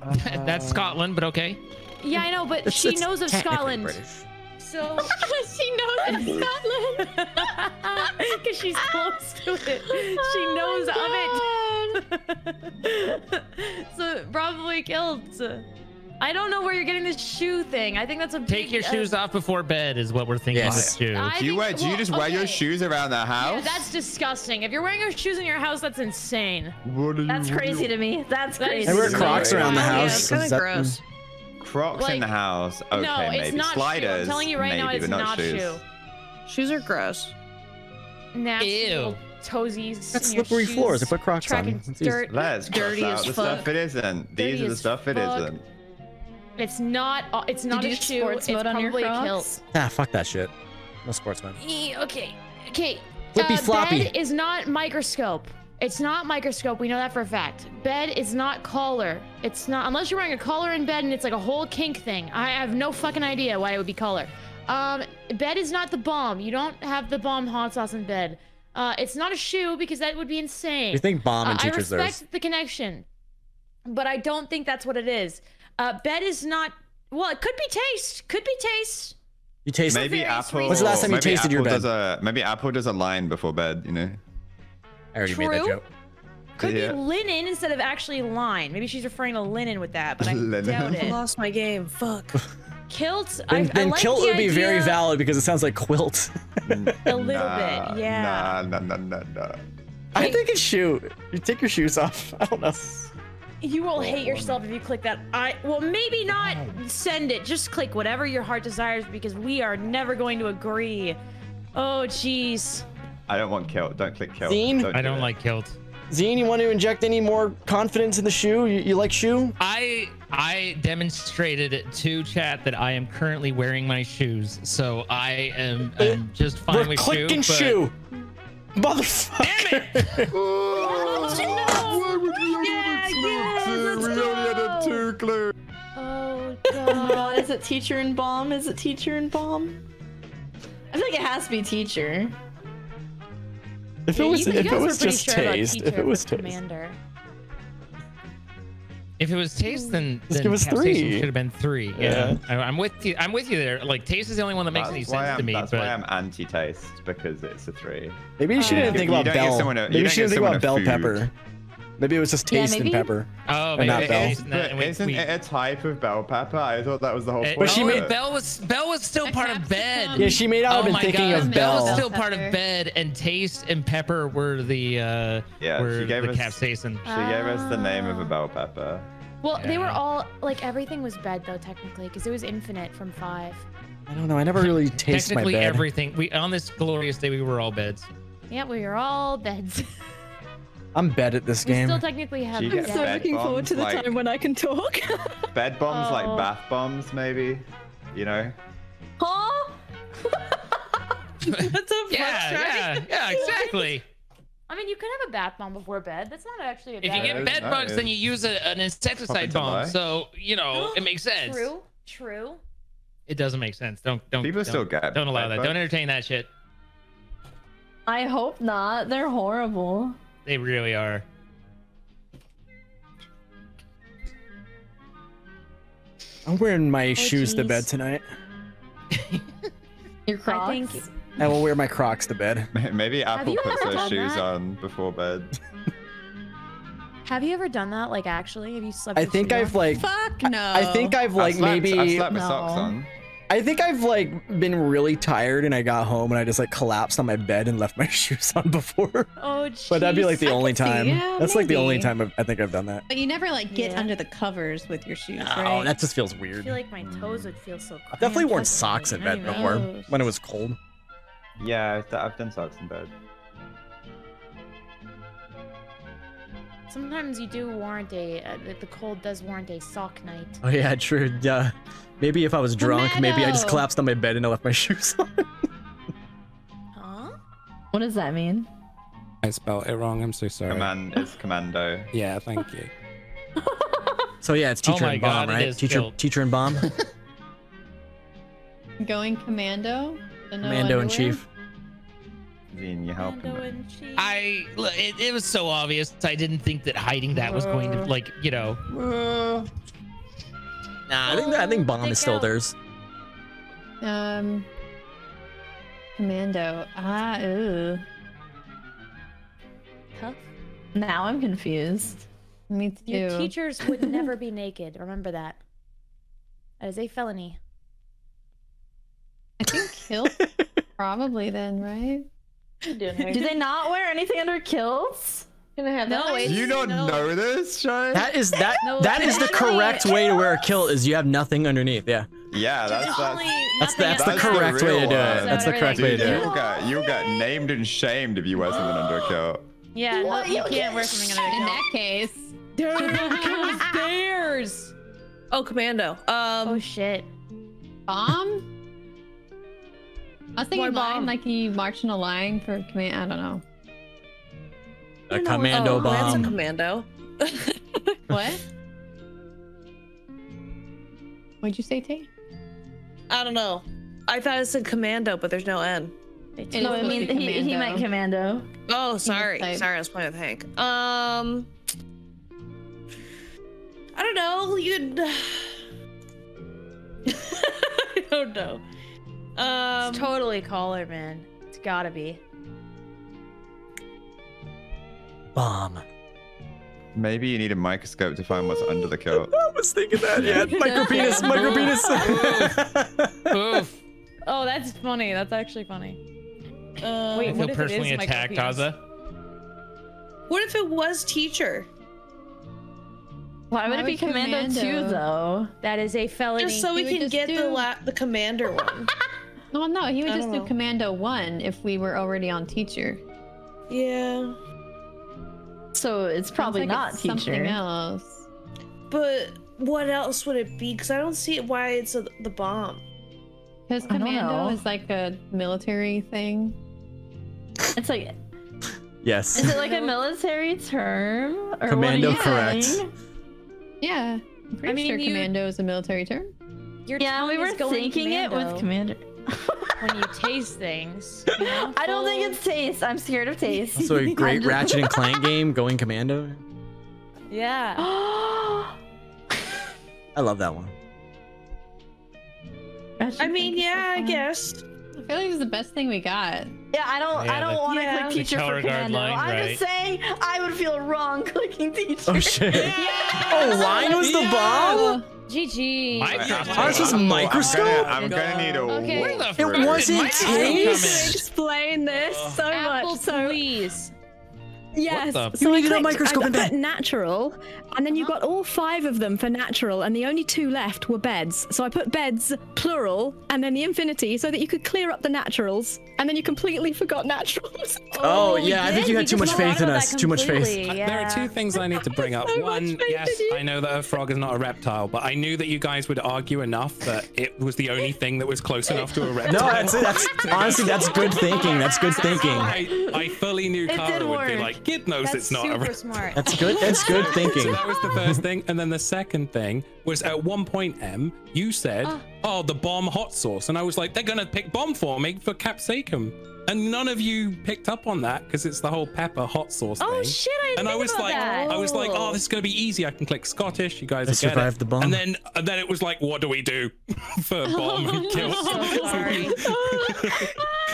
Right? <laughs> That's Scotland, but okay. Yeah, I know, but It's- she it's knows of Scotland. British. So, <laughs> she knows of <laughs> Scotland. because she's close to it, she oh knows Oh of it. so probably killed. I don't know where you're getting this shoe thing. I think that's a Take big, your uh, shoes off before bed is what we're thinking Yes. with shoe. I do you think- wear? Do you well, just wear your shoes around the Yeah, house? that's disgusting. If you're wearing your shoes in your house, that's insane. What are you- That's what are you- crazy to me. That's crazy. is I wear so Crocs around the Yeah, house. it's kinda that- gross. Crocs in the house. Okay, no, it's maybe not sliders. shoe. I'm telling you right now, it's not, not shoes. shoe. Shoes are gross. Nasty Ew. toesies. That's slippery shoes, floors. I put Crocs on. tracking It's dirt. Let's cross Dirty out as the stuff it isn't. Dirty These are the stuff it fuck. isn't. It's not. uh, It's not Did a you shoe. sports it's mode on your probably a kilt. Ah, fuck that shit. No sportsman. E- Okay. Okay. Flippy uh, floppy. Bed is not microscope. It's not microscope. We know that for a fact. Bed is not collar. It's not unless you're wearing a collar in bed and it's like a whole kink thing. I have no fucking idea why it would be collar. Um, bed is not the bomb. You don't have the bomb hot sauce in bed. Uh, it's not a shoe because that would be insane. You think bomb and Uh, I respect theirs? the connection, but I don't think that's what it is. Uh, bed is not. Well, it could be taste. Could be taste. You taste Maybe Apple. reasons. When's the last time you maybe tasted your bed? Does a, maybe Apple does a line before bed. You know. I already made that True. joke. Could Yeah. be linen instead of actually line. Maybe she's referring to linen with that, but I <laughs> Linen. doubt I it. lost my game. Fuck. <laughs> Kilt. I, Then, I then like kilt the would be very valid because it sounds like quilt. <laughs> A little Nah, bit, yeah. Nah, nah, nah, nah, nah. I think it's shoe. You take your shoes off. I don't know. You will hate yourself if you click that. I well, maybe not send it. Just click whatever your heart desires because we are never going to agree. Oh, jeez. I don't want kilt. Don't click kilt. Zine? I do don't it. like kilt. Zine, you want to inject any more confidence in the shoe? You, you like shoe? I I demonstrated to chat that I am currently wearing my shoes, so I am uh, I'm just fine We're with clicking shoe. shoe. Motherfucker. <laughs> <laughs> Oh Oh my god. god, is it teacher and bomb? Is it teacher and bomb? I feel like it has to be teacher. If Yeah, it was, you, you if guys it was just sure about taste, if it was with taste. commander. If it was taste, then Just then give us capsaicin three. should have been three. Yeah, I, I'm with you. I'm with you there. Like taste is the only one that makes any That's why sense I'm, to me. that's but why I'm anti-taste because it's a three. Maybe you shouldn't Uh, think about bell. someone maybe you don't shouldn't think about bell food. pepper. Maybe it was just Yeah, taste and pepper. oh, And maybe not it bell. is, and that- But we- isn't we- it a type of bell pepper? I thought that was the whole Eh, point. she oh, made- Bell was Bell was still A part of bed. Yeah, she made not have oh been my thinking God, of Bell was still part of bed, and taste and pepper were the uh, Yeah, were she gave the us- capsaicin. She gave us the name of a bell pepper. Well, they were all like everything was bed though technically because it was infinite from five. I don't know. I never really taste my bed. Technically, bed. everything. We on this glorious day, we were all beds. Yeah, we were all beds. <laughs> I'm bad at this we game. still technically have I'm get So bed looking forward to the like- time when I can talk. Bed bombs Oh. like bath bombs, maybe. You know? Huh? <laughs> <laughs> That's a Yeah, yeah, yeah, exactly. I mean, you could have a bath bomb before bed. That's not actually a If you get is- bed that bugs, then you use a, an insecticide bomb. lie. So you know <gasps> it makes sense. True, true. It doesn't make sense. Don't don't. People don't, still get Don't allow that. bugs. Don't entertain that shit. I hope not. They're horrible. They really are. I'm wearing my oh, shoes to bed tonight. <laughs> Your Crocs. I think I will wear my Crocs to bed. <laughs> Maybe Apple puts ever those shoes that? on before bed. Have you ever done that? Like actually, have you slept? I with think shoes I've on? like. Fuck no. I think I've like I've slept, maybe. I've slept with socks on. I think I've like been really tired and I got home and I just like collapsed on my bed and left my <laughs> shoes on before. Oh, jeez. But that'd be like the I only could see, time. yeah, That's like the only time I've, I think I've done that. But you never like get Yeah. under the covers with your shoes, Oh, right? that just feels weird. I weird. feel like my toes would feel so. I've definitely worn socks in bed before toes. when it was cold. Yeah, I've, I've done socks in bed. Sometimes you do warrant a. Uh, the, the cold does warrant a sock night. Oh yeah, true. Yeah. Maybe if I was drunk, maybe I just collapsed on my bed and I left my <laughs> shoes on. Huh? What does that mean? I spelled it wrong. I'm so sorry. Command <laughs> is commando. Yeah, thank you. <laughs> So yeah, it's Oh teacher my and bomb, God, right? Teacher, killed. teacher and bomb, Going commando. The no Mando in underwear? chief. Zine, you help Mando me. I it, it was so obvious. I didn't think that hiding that was going to like you know. Nah, I think that, I think bomb Take is still out- theirs. Um. Commando. Ah, ooh. Tough. Now I'm confused. Me too. Your teachers would never <laughs> be naked. Remember that. That is a felony. I think kilt. <laughs> probably then, right? <laughs> Do they not wear anything under kilts? Gonna have No, that. it's- don't No. know this, Chey? That is that No, that is the correct way to wear a kilt is you have nothing underneath. Yeah. Yeah, that's that's. Traditionally, That's that's the else That's the correct way to do it. That's the correct way to do it. will get you got <laughs> named and shamed if you wear something under a kilt. Yeah, no, you You can't can't wear something under In that case, <laughs> kilt. stairs. Oh, commando. Um, Oh shit. bomb. I was thinking Why line, bomb? like you march in a line for command. I don't know. A commando oh, That's a bomb. commando. <laughs> What? What'd you say, Tay? I don't know. I thought it said commando, but there's no N. It No, is I mean supposed to be he, he meant commando. commando. Oh, sorry. Sorry, I was playing with Hank. Um, I don't know. You'd. <sighs> <laughs> I don't know. Um, It's totally collar, man. It's gotta be. Bomb. Maybe you need a microscope to find what's under the <laughs> coat. I was thinking that. Yeah, micro penis, micro penis. Oof. <laughs> Oh, that's funny. That's actually funny. uh, Wait, I what feel if it personally is attacked, micropenis? Taza. what if it was teacher? Why would Why it be would commando, too, though? That is a felony. Just so we You can just get the la- the commander one. <laughs> No, no, he would I just don't do know. commando one if we were already on teacher. yeah, So it's probably like not it's teacher. Something else. but what else would it be? Because I don't see why it's a, the bomb. Because commando is like a military thing. It's like, yes. is it like a military term? Or Commando you correct. Yeah. I'm pretty mean, sure you- commando is a military term. Your Yeah, we were is going thinking it with commando commander. When you taste things. you know? I don't think it's taste. I'm scared of taste. So a <laughs> I'm great Ratchet and Clank game, going commando. Yeah. <gasps> I love that one. Ratchet I mean, Clank so yeah, I guess. I feel like it's the best thing we got. Yeah, I don't. Yeah, I don't want to Yeah. click The teacher for color guard commando. line, I'm right. just saying, I would feel wrong <laughs> clicking teacher. Oh shit. <laughs> Oh, line was the bomb. GG. Microscope. Ours was I'm- microscope? I'm gonna, I'm gonna need a Okay. Where the It wasn't microscope come taste? Explain this so Apple, much. So please. Yes, the- so You I needed a microscope I in got bed. put natural, and then you got all five of them for natural, and the only two left were beds. So I put beds plural, and then the infinity, so that you could clear up the naturals, and then you completely forgot naturals. <laughs> <laughs> Oh, we yeah, I think you had too just much faith in us. Too much faith. completely, Uh, There are two things I need to bring <laughs> up. So One, yes. I know that a frog is not a reptile, but I knew that you guys would argue enough that it was the only thing that was close enough to a reptile. No, that's that's honestly that's good thinking. That's good thinking. I, I fully knew It Kara did would be like, Kid knows That's it's not a super reptile. smart. That's good. That's good So <laughs> thinking. that was the first thing. And then the second thing was at one point, M, you said, oh, oh the bomb hot sauce. And I was like, they're going to pick bomb for me for capsicum. And none of you picked up on that because it's the whole pepper hot sauce Oh thing. shit! I didn't and I was like, that. I was like, oh, Oh. this is gonna be easy. I can click Scottish. You guys I will get survived it. the bomb. And then, and then it was like, what do we do <laughs> for <laughs> bomb and <laughs> kill? so sorry.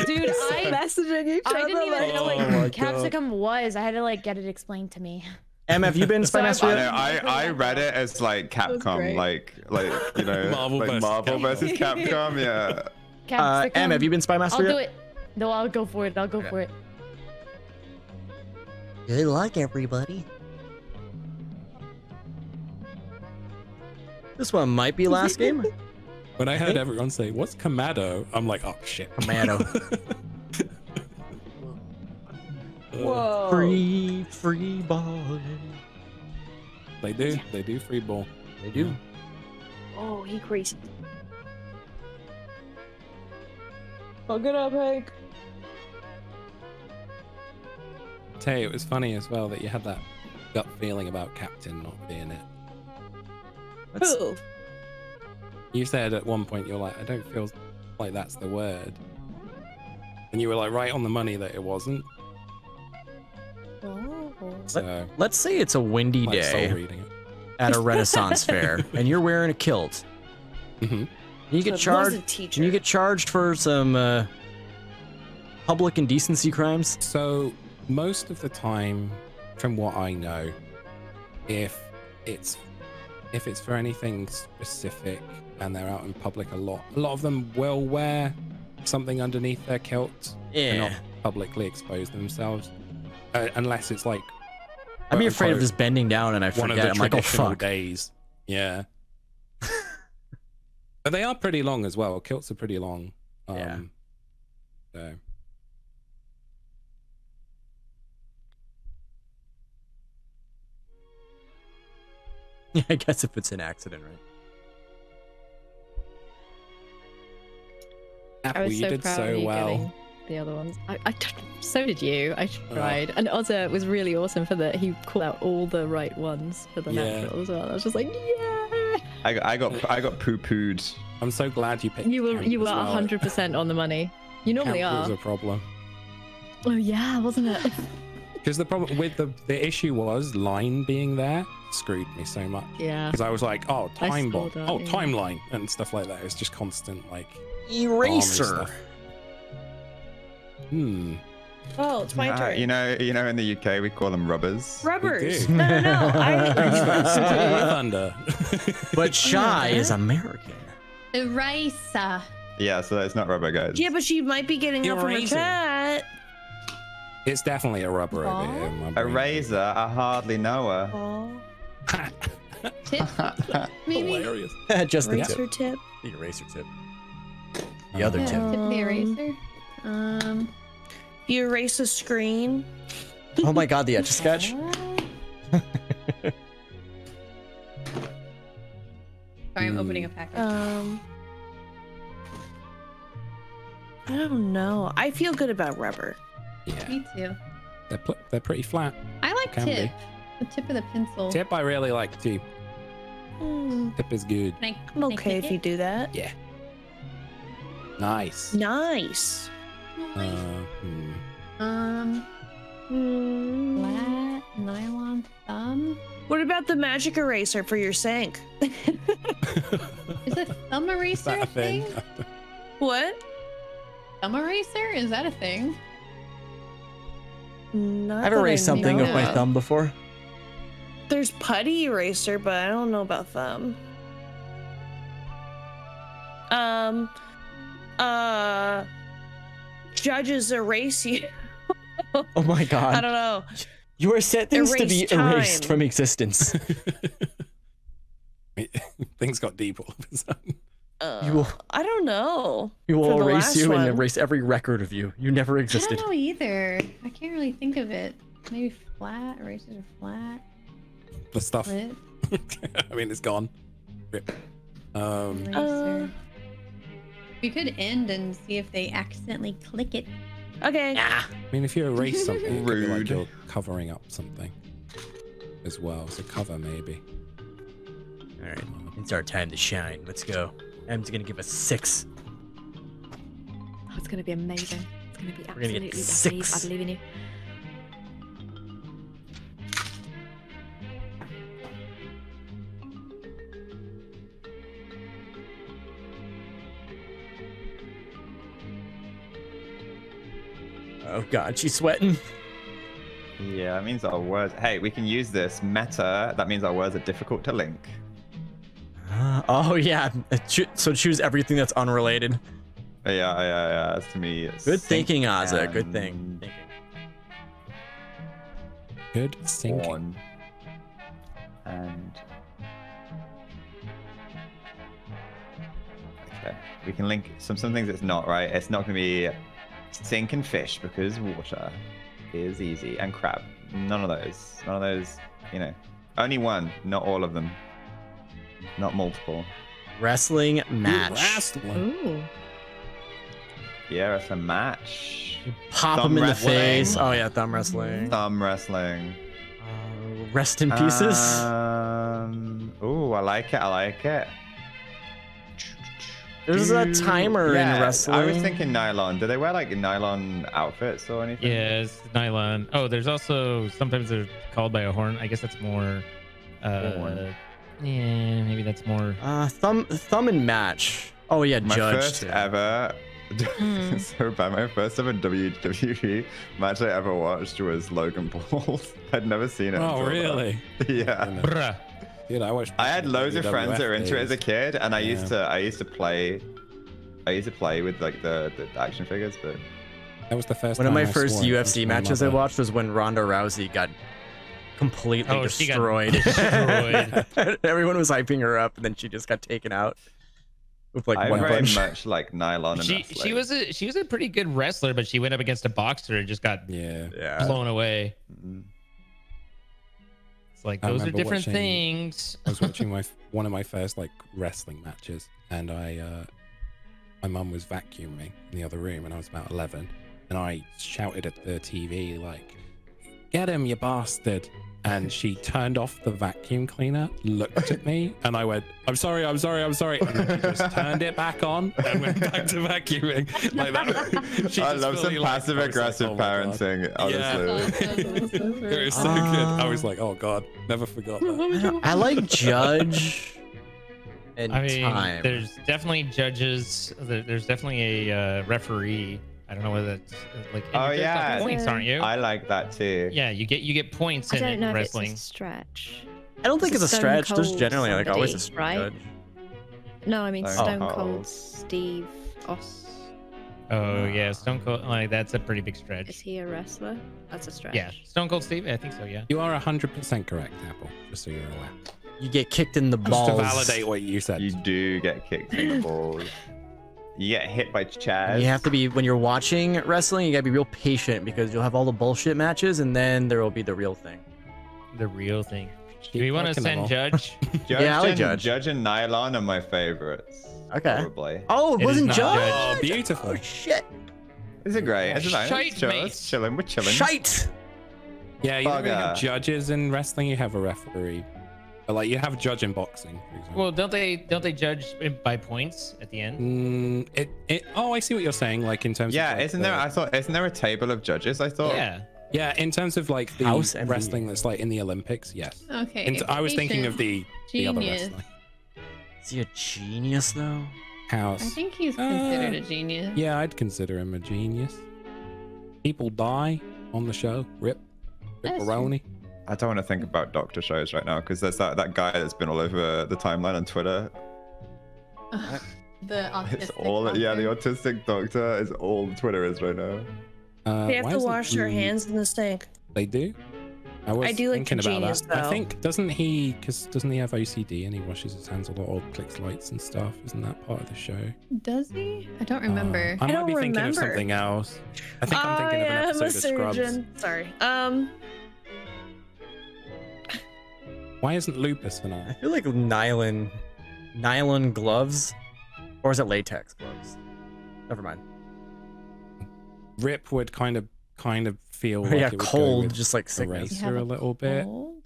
Dude, I messaging each I didn't even know Oh what my capsicum was. I had to like get it explained to me. Em, have you been Spy Master I yet? know. I, I read it as like Capcom, like like you know, Marvel like versus Marvel Capcom. versus Capcom. Yeah. Uh, Capsicum. Em, have you been Spy Master I'll yet? do it. No, I'll go for it. I'll go for it. Good luck, everybody. This one might be last game. <laughs> When I heard everyone say, "What's Kamado?" I'm like, "Oh shit." Commando. <laughs> Uh, Free, free ball. they do. They do free ball. They do. Oh, he crazy. Fuck it up, Hank. Tay, it was funny as well that you had that gut feeling about Captain not being it. That's, Who? You said at one point you're like, I don't feel like that's the word, and you were like right on the money that it wasn't. Oh. So let's say it's a windy like day at a Renaissance <laughs> fair, and you're wearing a kilt. Mhm. You get So charged. a. And you get charged for some uh, public indecency crimes. So most of the time, from what I know, if it's if it's for anything specific and they're out in public a lot, a lot of them will wear something underneath their kilt and not publicly expose themselves, uh, unless it's like I'd be afraid of just bending down and I one of forget. the I'm like, oh fuck. days. Yeah. <laughs> but they are pretty long as well. Kilts are pretty long. Um, Yeah. So. Yeah, <laughs> I guess if it's an accident, right? I was you so did proud so of you well. getting the other ones. I, I t- so did you. I uh, tried, and Ozza was really awesome for that. He called out all the right ones for the Yeah. natural as well. I was just like, yeah. I, got- I got I got poo pooed. I'm so glad you picked. You were Kemp you were as well. hundred percent on the money. You normally Camp was a problem. Oh yeah, wasn't it? <laughs> Because the problem with the the issue was line being there screwed me so much. Yeah. Because I was like, oh, time saw bomb, that, oh, yeah. timeline, and stuff like that. It's just constant like Eraser. Hmm. Oh, it's my Ah, turn. you know, you know, in the UK we call them rubbers. Rubbers. No, no, no. I, <laughs> Thunder. <laughs> But Chey is American. Eraser. Yeah, so it's not rubber, guys. yeah, but she might be getting up from her Eraser. chat. It's definitely a rubber over here. A razor, I hardly know her. Oh, <laughs> Tip. Maybe. Hilarious. <laughs> Just the razor tip. tip. The eraser tip. The other Yeah, tip. tip the Um, eraser. Um. You erase a screen. Oh my god, the <laughs> etch a sketch. Sorry, I'm opening a package. Um, I don't know. I feel good about rubber. Yeah, Me too. they're pl- they're pretty flat. I like Can tip. be. The tip of the pencil. Tip I really like too. Hmm, Tip is good. Can I, I'm okay click if you do that. Yeah. Nice. Nice. Uh, hmm. Um. Hmm. Flat nylon thumb. What about the magic eraser for your sink? <laughs> Is a <laughs> thumb eraser that a a thing? thing? <laughs> What? Thumb eraser? Is that a thing? Not I've that I erased something with my thumb before. There's putty eraser, but I don't know about thumb. Um, uh, judges erase you. Oh my god. <laughs> I don't know. You are sentenced to be Erase erased from existence. <laughs> <laughs> Things got deep all of a sudden. Uh, You will- I don't know. We For will erase last you and erase every record of you. You never existed. I don't know either. I can't really think of it. Maybe flat erasers are flat. The stuff. <laughs> I mean, it's gone. Rip. Um, eraser. we could end and see if they accidentally click it. Okay. Ah. I mean, if you erase <laughs> something, it could be like you're covering up something as well. So cover maybe. All right, it's our time to shine. Let's go. M's gonna give us six. Oh, it's gonna be amazing. It's gonna be We're gonna absolutely. get I believe, I believe in you. Oh god, she's sweating. Yeah, that means our words. Hey, we can use this meta. That means our words are difficult to link. Uh, <gasps> oh yeah. Uh, So choose everything that's unrelated. Yeah, yeah, yeah. That's to me. Good thinking, Ozza. Good thing. Thinking. Good thinking. porn. And okay, we can link some some things. It's not right. It's not gonna be sink and fish because water is easy and crab. None of those. None of those. You know, only one. Not all of them. Not multiple. Wrestling match. Wrestling. Ooh. Yeah, that's a match. Pop Thumb him in the face. Oh yeah, thumb wrestling. Thumb wrestling. Uh, rest in pieces. Um. Oh, I like it. I like it. There's a timer Yeah, in wrestling. I was thinking nylon. Do they wear like nylon outfits or anything? Yeah, it's nylon. Oh, there's also sometimes they're called by a horn. I guess that's more. Uh, Horn. Yeah, maybe that's more. Uh, thumb, thumb and match. Oh yeah, My judge. first too. ever. <laughs> Hmm. so bad. My first ever WWE match I ever watched was Logan Paul's. <laughs> I'd never seen it. Oh, until then. really? <laughs> yeah. Bruh. Dude, I watched. I had loads of friends that were into it as a kid, and I Yeah. used to I used to play. I used to play with like the, the action figures, but That was the first. One of my I first swore in front UFC of my matches I watched was when Ronda Rousey got completely Oh, she got destroyed. <laughs> destroyed. <laughs> Everyone was hyping her up, and then she just got taken out with like I one very punch. much like nylon. She wrestling. she was a she was a pretty good wrestler, but she went up against a boxer and just got Yeah. Yeah. blown away. It's like I those are different watching- things. I was watching my <laughs> one of my first like wrestling matches, and I, uh, my mum was vacuuming in the other room, and I was about eleven, and I shouted at the TV like, "Get him, you bastard!" And she turned off the vacuum cleaner, looked at me, and I went, "I'm sorry, I'm sorry, I'm sorry," and then she just <laughs> turned it back on and went back to vacuuming. Like that. She I just love some like, passive I was like, aggressive "Oh my God." parenting. Yeah. Honestly. <laughs> It was so good. I was like, "Oh God, never forgot that." <laughs> I like judge and I mean, time. there's definitely judges. There's definitely a uh, referee. I don't know whether it's uh, like. Oh you're based off yeah, points, aren't you? I like that too. yeah, you get you get points I in don't it know if wrestling. it's a stretch. I don't think it's it's a a stretch. There's Cold generally like always a somebody, right? No, I mean Stone Stone Cold. Cold Steve Os. Oh yeah, Stone Cold. Like that's a pretty big stretch. Is he a wrestler? That's a stretch. Yeah, Stone Cold Steve. I think so. Yeah. You are 100% correct, Apple. Just so you're aware. You get kicked in the Just balls. to validate what you said. You do get kicked in the balls. <laughs> <laughs> You get hit by Chaz. And you have to be when you're watching wrestling. You gotta be real patient because you'll have all the bullshit matches, and then there will be the real thing. The real thing. Do we want to send Judge? <laughs> Judge Yeah, I like and, Judge. Judge and Nylon are my favorites. Okay. Probably. Oh, it, It is wasn't judge. Judge. Oh, beautiful. Oh shit. Is it great? It's nice. Shite, It's chill. mate. Chilling. We're chilling. Shite. Yeah, you have judges in wrestling. You have a referee. But, like you have a judge in boxing, for example. well, don't they don't they judge by points at the end? Mm, it, it. Oh, I see what you're saying. Like in terms. Yeah, of, like, isn't there? the- I thought, isn't there a table of judges? I thought. Yeah. Yeah, in terms of like the House and wrestling that's like in the Olympics. Yes. Okay. And I was thinking of the the other Genius. wrestling. Is he a genius though? House. I think he's considered Uh, a genius. Yeah, I'd consider him a genius. People die on the show. Rip. That's true. Ripperoni. I don't want to think about doctor shows right now because there's that, that guy that's been all over the timeline on Twitter. Ugh, <laughs> the It's autistic all yeah, the autistic doctor is all Twitter is right now. Uh, They have to wash their he- hands in the sink. They do. I was I do like thinking the about genius, that. I think doesn't he? Because doesn't he have OCD and he washes his hands a lot or clicks lights and stuff? Isn't that part of the show? Does he? I don't remember. Uh, I, I might don't be thinking of something else. I think I'm thinking I of an am episode a of Scrubs. Sorry. Um. Why isn't Lupus in I feel like nylon, nylon gloves, or is it latex gloves? Never mind. Rip would kind of kind of feel <laughs> like yeah, it would cold, just like sickness. You have Eraser a little bit, cold?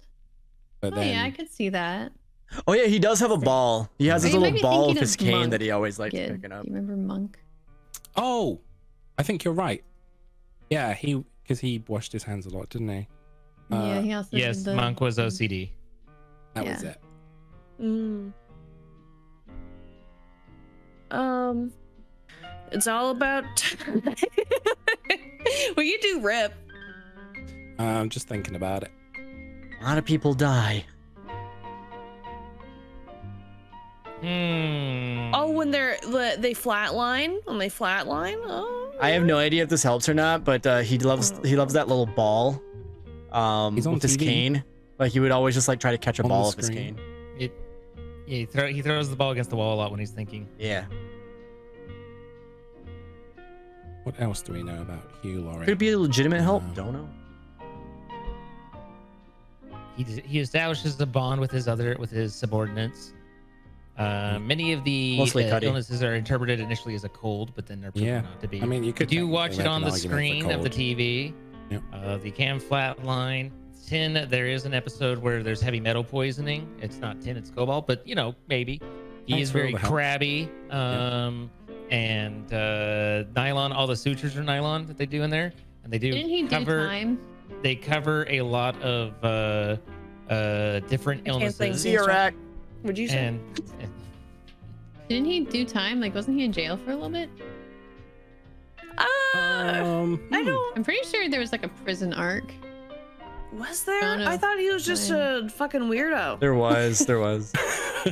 but Oh then yeah, I could see that. Oh yeah, he does have a ball. He has Or this little ball thinking of his of cane Monk that he always likes Kid. picking up. You remember Monk? oh, I think you're right. Yeah, he because he washed his hands a lot, didn't he? yeah, Uh, he also Yes, did the, Monk was OCD. That was Yeah. it. Mm. Um. It's all about. <laughs> well, you do rip. Uh, I'm just thinking about it. A lot of people die. Hmm. Oh, when they're they flatline, when they flatline. Oh. I have no idea if this helps or not, but uh, he loves he loves that little ball. Um, He's on with his cane. Like he would always just like try to catch a On ball with his cane. It, yeah, he, throw, he throws the ball against the wall a lot when he's thinking. Yeah. What else do we know about Hugh Laurie? Could be a legitimate help. Don't know. He, he establishes a bond with his other with his subordinates. Uh, mm-hmm. many of the uh, illnesses are interpreted initially as a cold, but then they're proven yeah. not to be. I mean, you could you do watch it on the screen of the TV. Yep. Uh, the cam flat line. 10 there is an episode where there's heavy metal poisoning it's not 10 it's cobalt but you know maybe he Thanks is very crabby um, yeah. and uh, nylon all the sutures are nylon that they do in there and they do Didn't he cover do time? they cover a lot of uh, uh, different I illnesses CRAC. would you say and, didn't he do time like wasn't he in jail for a little bit uh, um, I don't. I'm pretty sure there was like a prison arc. Was there? don't. I thought he was just a fucking weirdo. There was, there was. <laughs>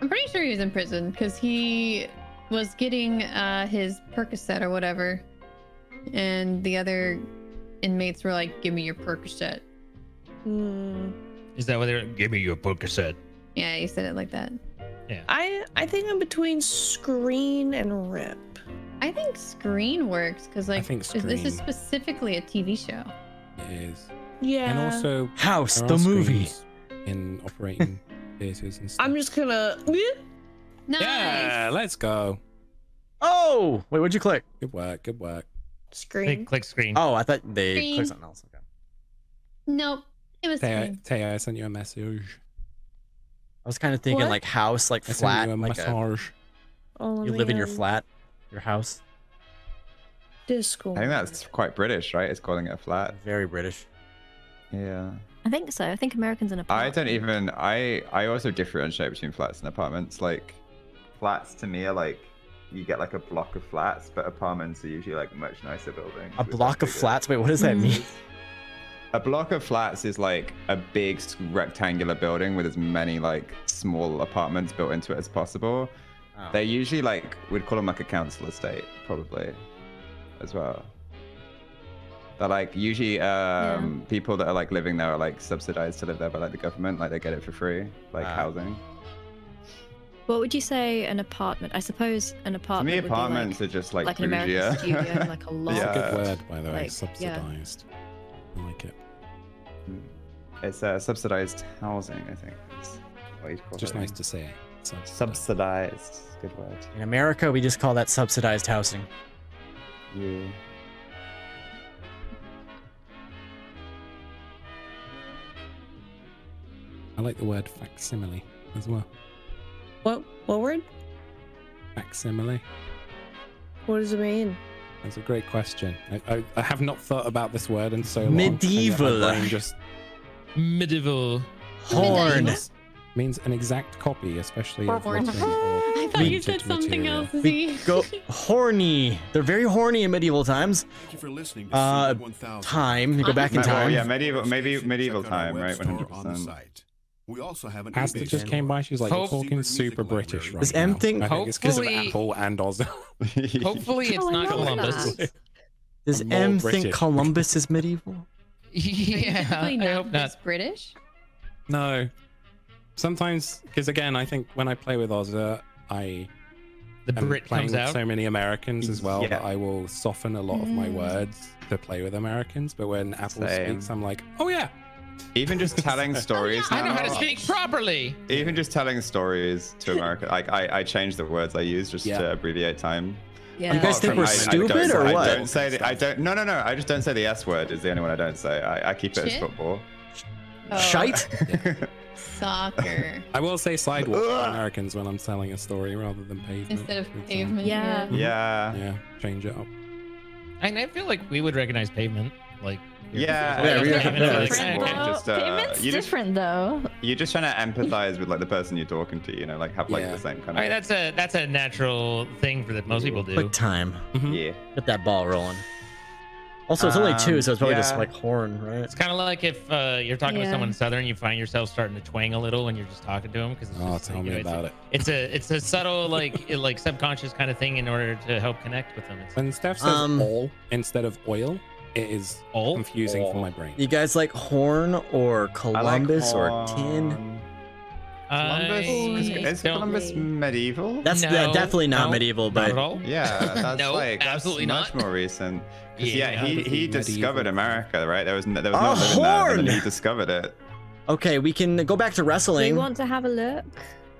I'm pretty sure he was in prison because he was getting uh, his Percocet or whatever, and the other inmates were like, "Give me your Percocet." Hmm. is that what they're? Give me your Percocet. Yeah, he said it like that. Yeah. I I think I'm between screen and rip. I think Screen works because like think this is specifically a TV show. It is. Yeah. And also, House, the are movie. in operating <laughs> theaters and stuff. I'm just gonna. Nice. Yeah, let's go. Oh, wait, what'd you click? Good work. Good work. Screen. They Screen. click screen. Oh, I thought they Screen. clicked something else. Okay. Nope. It was Taya, fine. Taya, I sent you a message. I was kind of thinking What? like house, like I sent flat. you a Like a, massage. Oh, you me, live in your flat, your house. Discord. I think that's quite British, right? It's calling it a flat. Very British. Yeah. I think so. I think Americans in a I don't even. I I also differentiate between flats and apartments. Like, flats to me are like you get like a block of flats, but apartments are usually like much nicer buildings. A block of bigger- flats. Wait, what does that hmm. mean? A block of flats is like a big rectangular building with as many like small apartments built into it as possible. Oh. They're usually like we'd call them like a council estate, probably, as well. They're like usually um, people that are like living there are like subsidized to live there by like the government, like they get it for free, like Ah. housing. What would you say an apartment? I suppose an To apartment. me, would be like- apartments are just like, like, an American bougier. studio, like a <laughs> lot. That's a good word, by the way. Like, yeah. subsidized. I like it. It's uh, subsidized housing, I think. Is what you'd call Just it. nice to say. Subsidized. Subsidized. Good word. In America, we just call that subsidized housing. Yeah. I like the word facsimile as well. What? What word? Facsimile. What does it mean? That's a great question. I, I, I have not thought about this word in so long. and yet my Medieval. just Medieval. Horn. Means an exact copy, especially of Horn. written or <laughs> I thought you said something material. else. We Z. go <laughs> horny. They're very horny in medieval times. Thank you for listening to Uh, 1000. Time. You go back in Me- well, time. yeah, medieval, maybe medieval Check out our time, web right? store One hundred on the percent. site. We also have an Asta eBay just came by. She's like, Hope- you're talking super British right Does now. M think- I think it's because of Apple and Oz. <laughs> Hopefully, it's Oh, not Columbus. that. Does more M think British. Columbus is medieval? yeah, Technically I hope not. It's British. No. Sometimes, because again, I think when I play with Ozza, I The am Brit playing comes with out. so many Americans as well Yeah. that I will soften a lot of my words to play with Americans. But when Apple Same. speaks, I'm like, oh yeah. Even just telling <laughs> stories. I know how to speak properly. Even just telling stories to <laughs> America, like I, I change the words I use just Yeah. to abbreviate time. Yeah. You guys think from we're I- I stupid don't- or I what? don't say the, I don't. No, no, no. I just don't say the S word. Is the only one I don't say. I, I keep it as football. Oh, Shite. <laughs> Soccer. <laughs> I will say sidewalk to Americans when I'm telling a story rather than pavement. Instead of for example. pavement. Yeah. yeah. Yeah, change it up. And I feel like we would recognize pavement. Like, Yeah, Yeah, yeah, are- yeah, yeah. like, Different, okay. though. Just, uh, Pavement's you just- different though. You're just trying to empathize with like the person you're talking to. You know, like have like Yeah. the same kind of. mean, that's a that's a natural thing for that most people do. Quick time. yeah. Get that ball rolling. Also, it's only two, Um, so it's probably just like horn, right? It's kind of like if uh, you're talking with Yeah. someone southern, you find yourself starting to twang a little when you're just talking to them because it's Oh, just, tell like, you me know, it's- about it. It's a it's a subtle like it- <laughs> like subconscious kind of thing in order to help connect with them. It's When Steph says Um, all instead of oil, it is all confusing for my brain. You guys like horn or I like Columbus or tin? Columbus? Is, I is Columbus medieval? That's No, uh, definitely not no, medieval, not but at all. Yeah, <laughs> that's No, like that's absolutely much not. more recent. 'Cause, yeah, Yeah. he, he Medieval. discovered America, right? There was no, there was A no living there, and horn! then he discovered it. okay, we can go back to wrestling. Do we wrestling. want to have a look?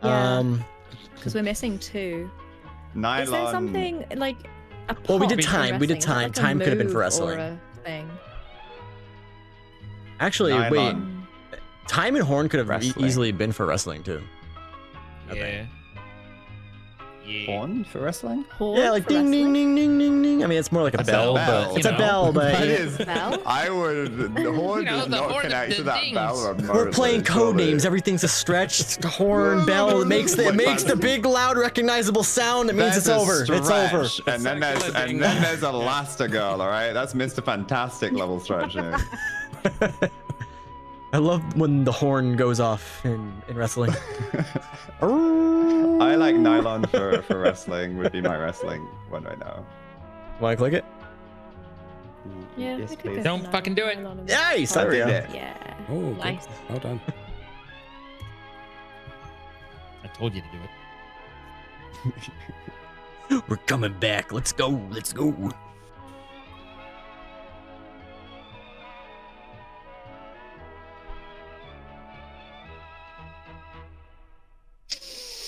Yeah, Um, because we're missing two. Nylon. Is there something like a Well, we did time, we did wrestling? Is that time. like Time could have been for wrestling. Thing? actually, wait, time and horn could have e- Wrestling. easily been for wrestling too. I Yeah. think. Yeah. Horn for wrestling? Horn Yeah, like ding, ding, wrestling? ding, ding, ding, ding. I mean, it's more like a a bell, bell, but it's you a know. bell, <laughs> but That is. Bell? I would. The <laughs> horn You know, does the not horn, connect to that dings. bell. we're playing code names. Everything's a stretch <laughs> horn bell. It makes the, it Like makes the big, loud, recognizable sound. It means There's it's a over. It's over. stretch, And then there's and then there's Elastigirl, all right? That's Mr. Fantastic level stretching. I love when the horn goes off in, in wrestling. <laughs> I like <laughs> nylon for, for wrestling. Would be my wrestling one right now. Want to click it? Yeah, Yes, please. Don't for fucking do it. nylon and- Nice. I There we go. Yeah. Oh, oh good. Nice. Well done. I told you to do it. <laughs> We're coming back. Let's go. Let's go.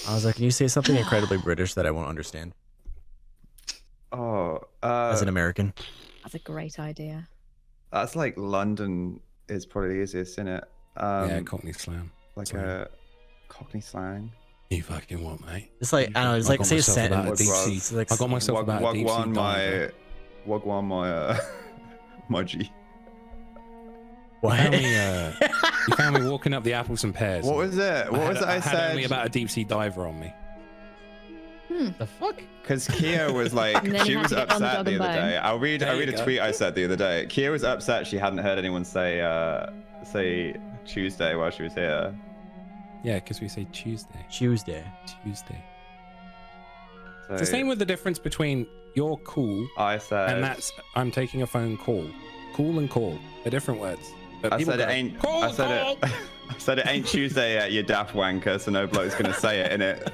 I was like, can you say something incredibly British that I won't understand Oh, uh, as an American? That's a great idea. that's like London is probably the easiest, isn't it? Um, yeah, Cockney slam. like sorry. a Cockney slang. You fucking what, mate? It's like I don't know. It's I like got say a myself a sentence. deep Well, sea- It's I got myself Wag, about a deep sea wagwan my, wagwan my, uh, <laughs> my G. You found, what? me, uh, you found me walking up the apples and pears. What was it? What I was had, it I, had said? only about a deep sea diver on me. The fuck? Because Kia was <laughs> like, she was to get on the upset the other day. I'll read, There I'll read a go. tweet I said the other day. Kia was upset she hadn't heard anyone say, uh, say Tuesday while she was here. Yeah, because we say Tuesday. Tuesday. Tuesday. So It's the same with the difference between you're cool I said, and that's I'm taking a phone call. Cool and call. They're different words. But I said it ain't. Call, I said call. it. <laughs> I said it ain't Tuesday yet, you daft wanker. So no bloke's gonna say it in it.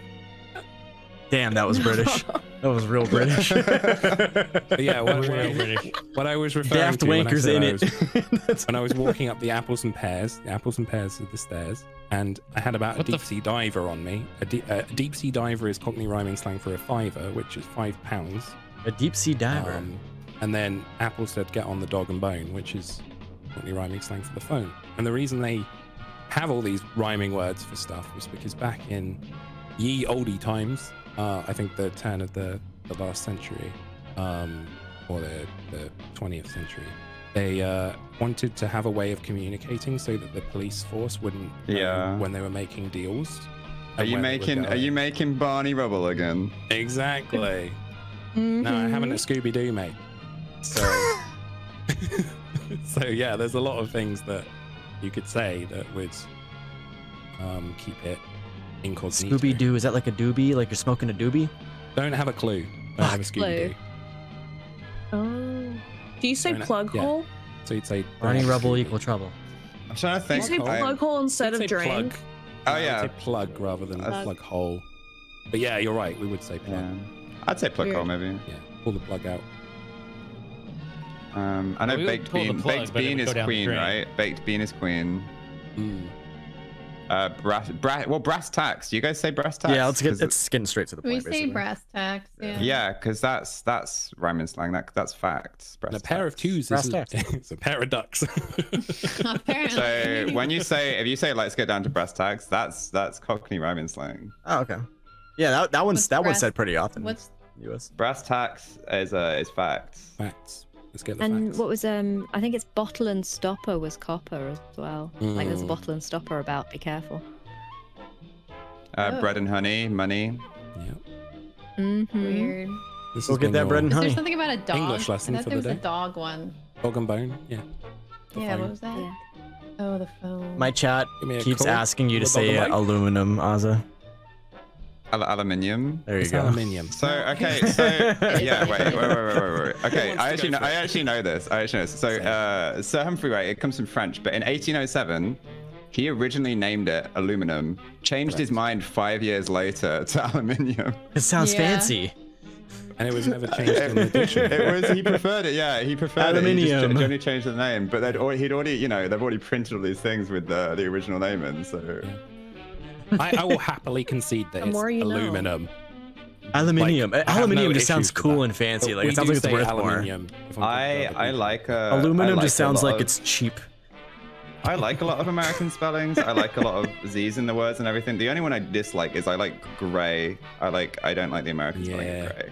Damn, that was British. <laughs> that was real British. Yeah, <laughs> what, what, Real British. what I was referring Daft to when I wankers in I it. was- That's- when I was walking up the apples and pears, the apples and pears of the stairs, and I had about What a deep sea diver on me. A, de- a deep sea diver is Cockney rhyming slang for a fiver, which is five pounds. a deep sea diver. Um, and then Apple said, "Get on the dog and bone," which is Cockney rhyming slang for the phone. And the reason they have all these rhyming words for stuff was because back in ye oldie times, uh, I think the turn of the, the last century, um, or the, the 20th century, they uh, wanted to have a way of communicating so that the police force wouldn't know Yeah. when they were making deals. Are you where they were making? Are you making Barney Rubble again? Exactly. No, I haven't at Scooby Doo, mate. So, <laughs> <laughs> so yeah, there's a lot of things that you could say that would um, keep it incognito. Scooby Doo. Is that like a doobie? Like you're smoking a doobie? Don't have a clue. Don't have a Scooby Doo. Oh. Do you say Fair enough. plug Yeah. hole? So you'd say Barney Rubble equal trouble. I'm trying to Do you think. say I- plug hole instead of drain? Plug. Oh, No, I'd yeah. say plug rather than Uh, plug hole. But yeah, you're right. We would say plug. yeah. I'd say plug hole maybe. Yeah, pull the plug out. Um, I know We would baked bean. plug, baked bean is go down the queen, right? Baked bean is queen. Mm. Uh, brass, brass. Well, brass tacks. Do you guys say brass tacks? Yeah, let's get 'Cause it's getting straight to the point. We point. say brass tacks. Yeah. Yeah, because that's that's rhyming slang. That that's facts. Brass And a pair of twos Brass is tacks. <laughs> it's a pair of ducks. <laughs> Apparently. So when you say if you say let's get down to brass tacks, that's that's Cockney rhyming slang. Oh, okay. Yeah, that, that one's What's that one's said pretty often. What's US. Brass tacks is uh is facts. facts. Let's get the And facts. what was um? I think it's bottle and stopper was copper as well. Like there's a Mm. bottle and stopper about. Be careful. Uh, Oh. bread and honey, money. yeah. Mm-hmm. weird? This Go has get that bread and Is honey. there something about a dog? English lesson I thought for there the was day. a dog one. dog and bone. Yeah. The yeah, phone. what was that? Yeah. Oh, the phone. My chat Give me a keeps call. asking you to say aluminum, Ozza. Al- aluminium. There you It's go. aluminium. So okay, <laughs> so yeah, wait, wait, wait, wait, wait, wait. <laughs> Okay, I actually know, I actually know this. I actually know this. So uh, Sir Humphrey Wright, it comes from French, but in 1807, he originally named it aluminum. Changed his mind five years later <laughs> to aluminium. It sounds Yeah. fancy. And it was never changed in the dictionary. it was he preferred it. Yeah, he preferred it. He Aluminium. just generally changed the name, but they'd already, he'd already, you know, they've already printed all these things with the the original name in. So I, I will happily concede that it's more you know. aluminum. Aluminium. Like, aluminium no just sounds cool that. and fancy. But Like it sounds like it's worth more. aluminium if I'm talking to I other I people. like uh, Aluminum I like just sounds like of- it's cheap. I like a lot of American spellings. I like a lot of <laughs> Z's in the words and everything. The only one I dislike is I like gray. I like I don't like the American spelling of gray.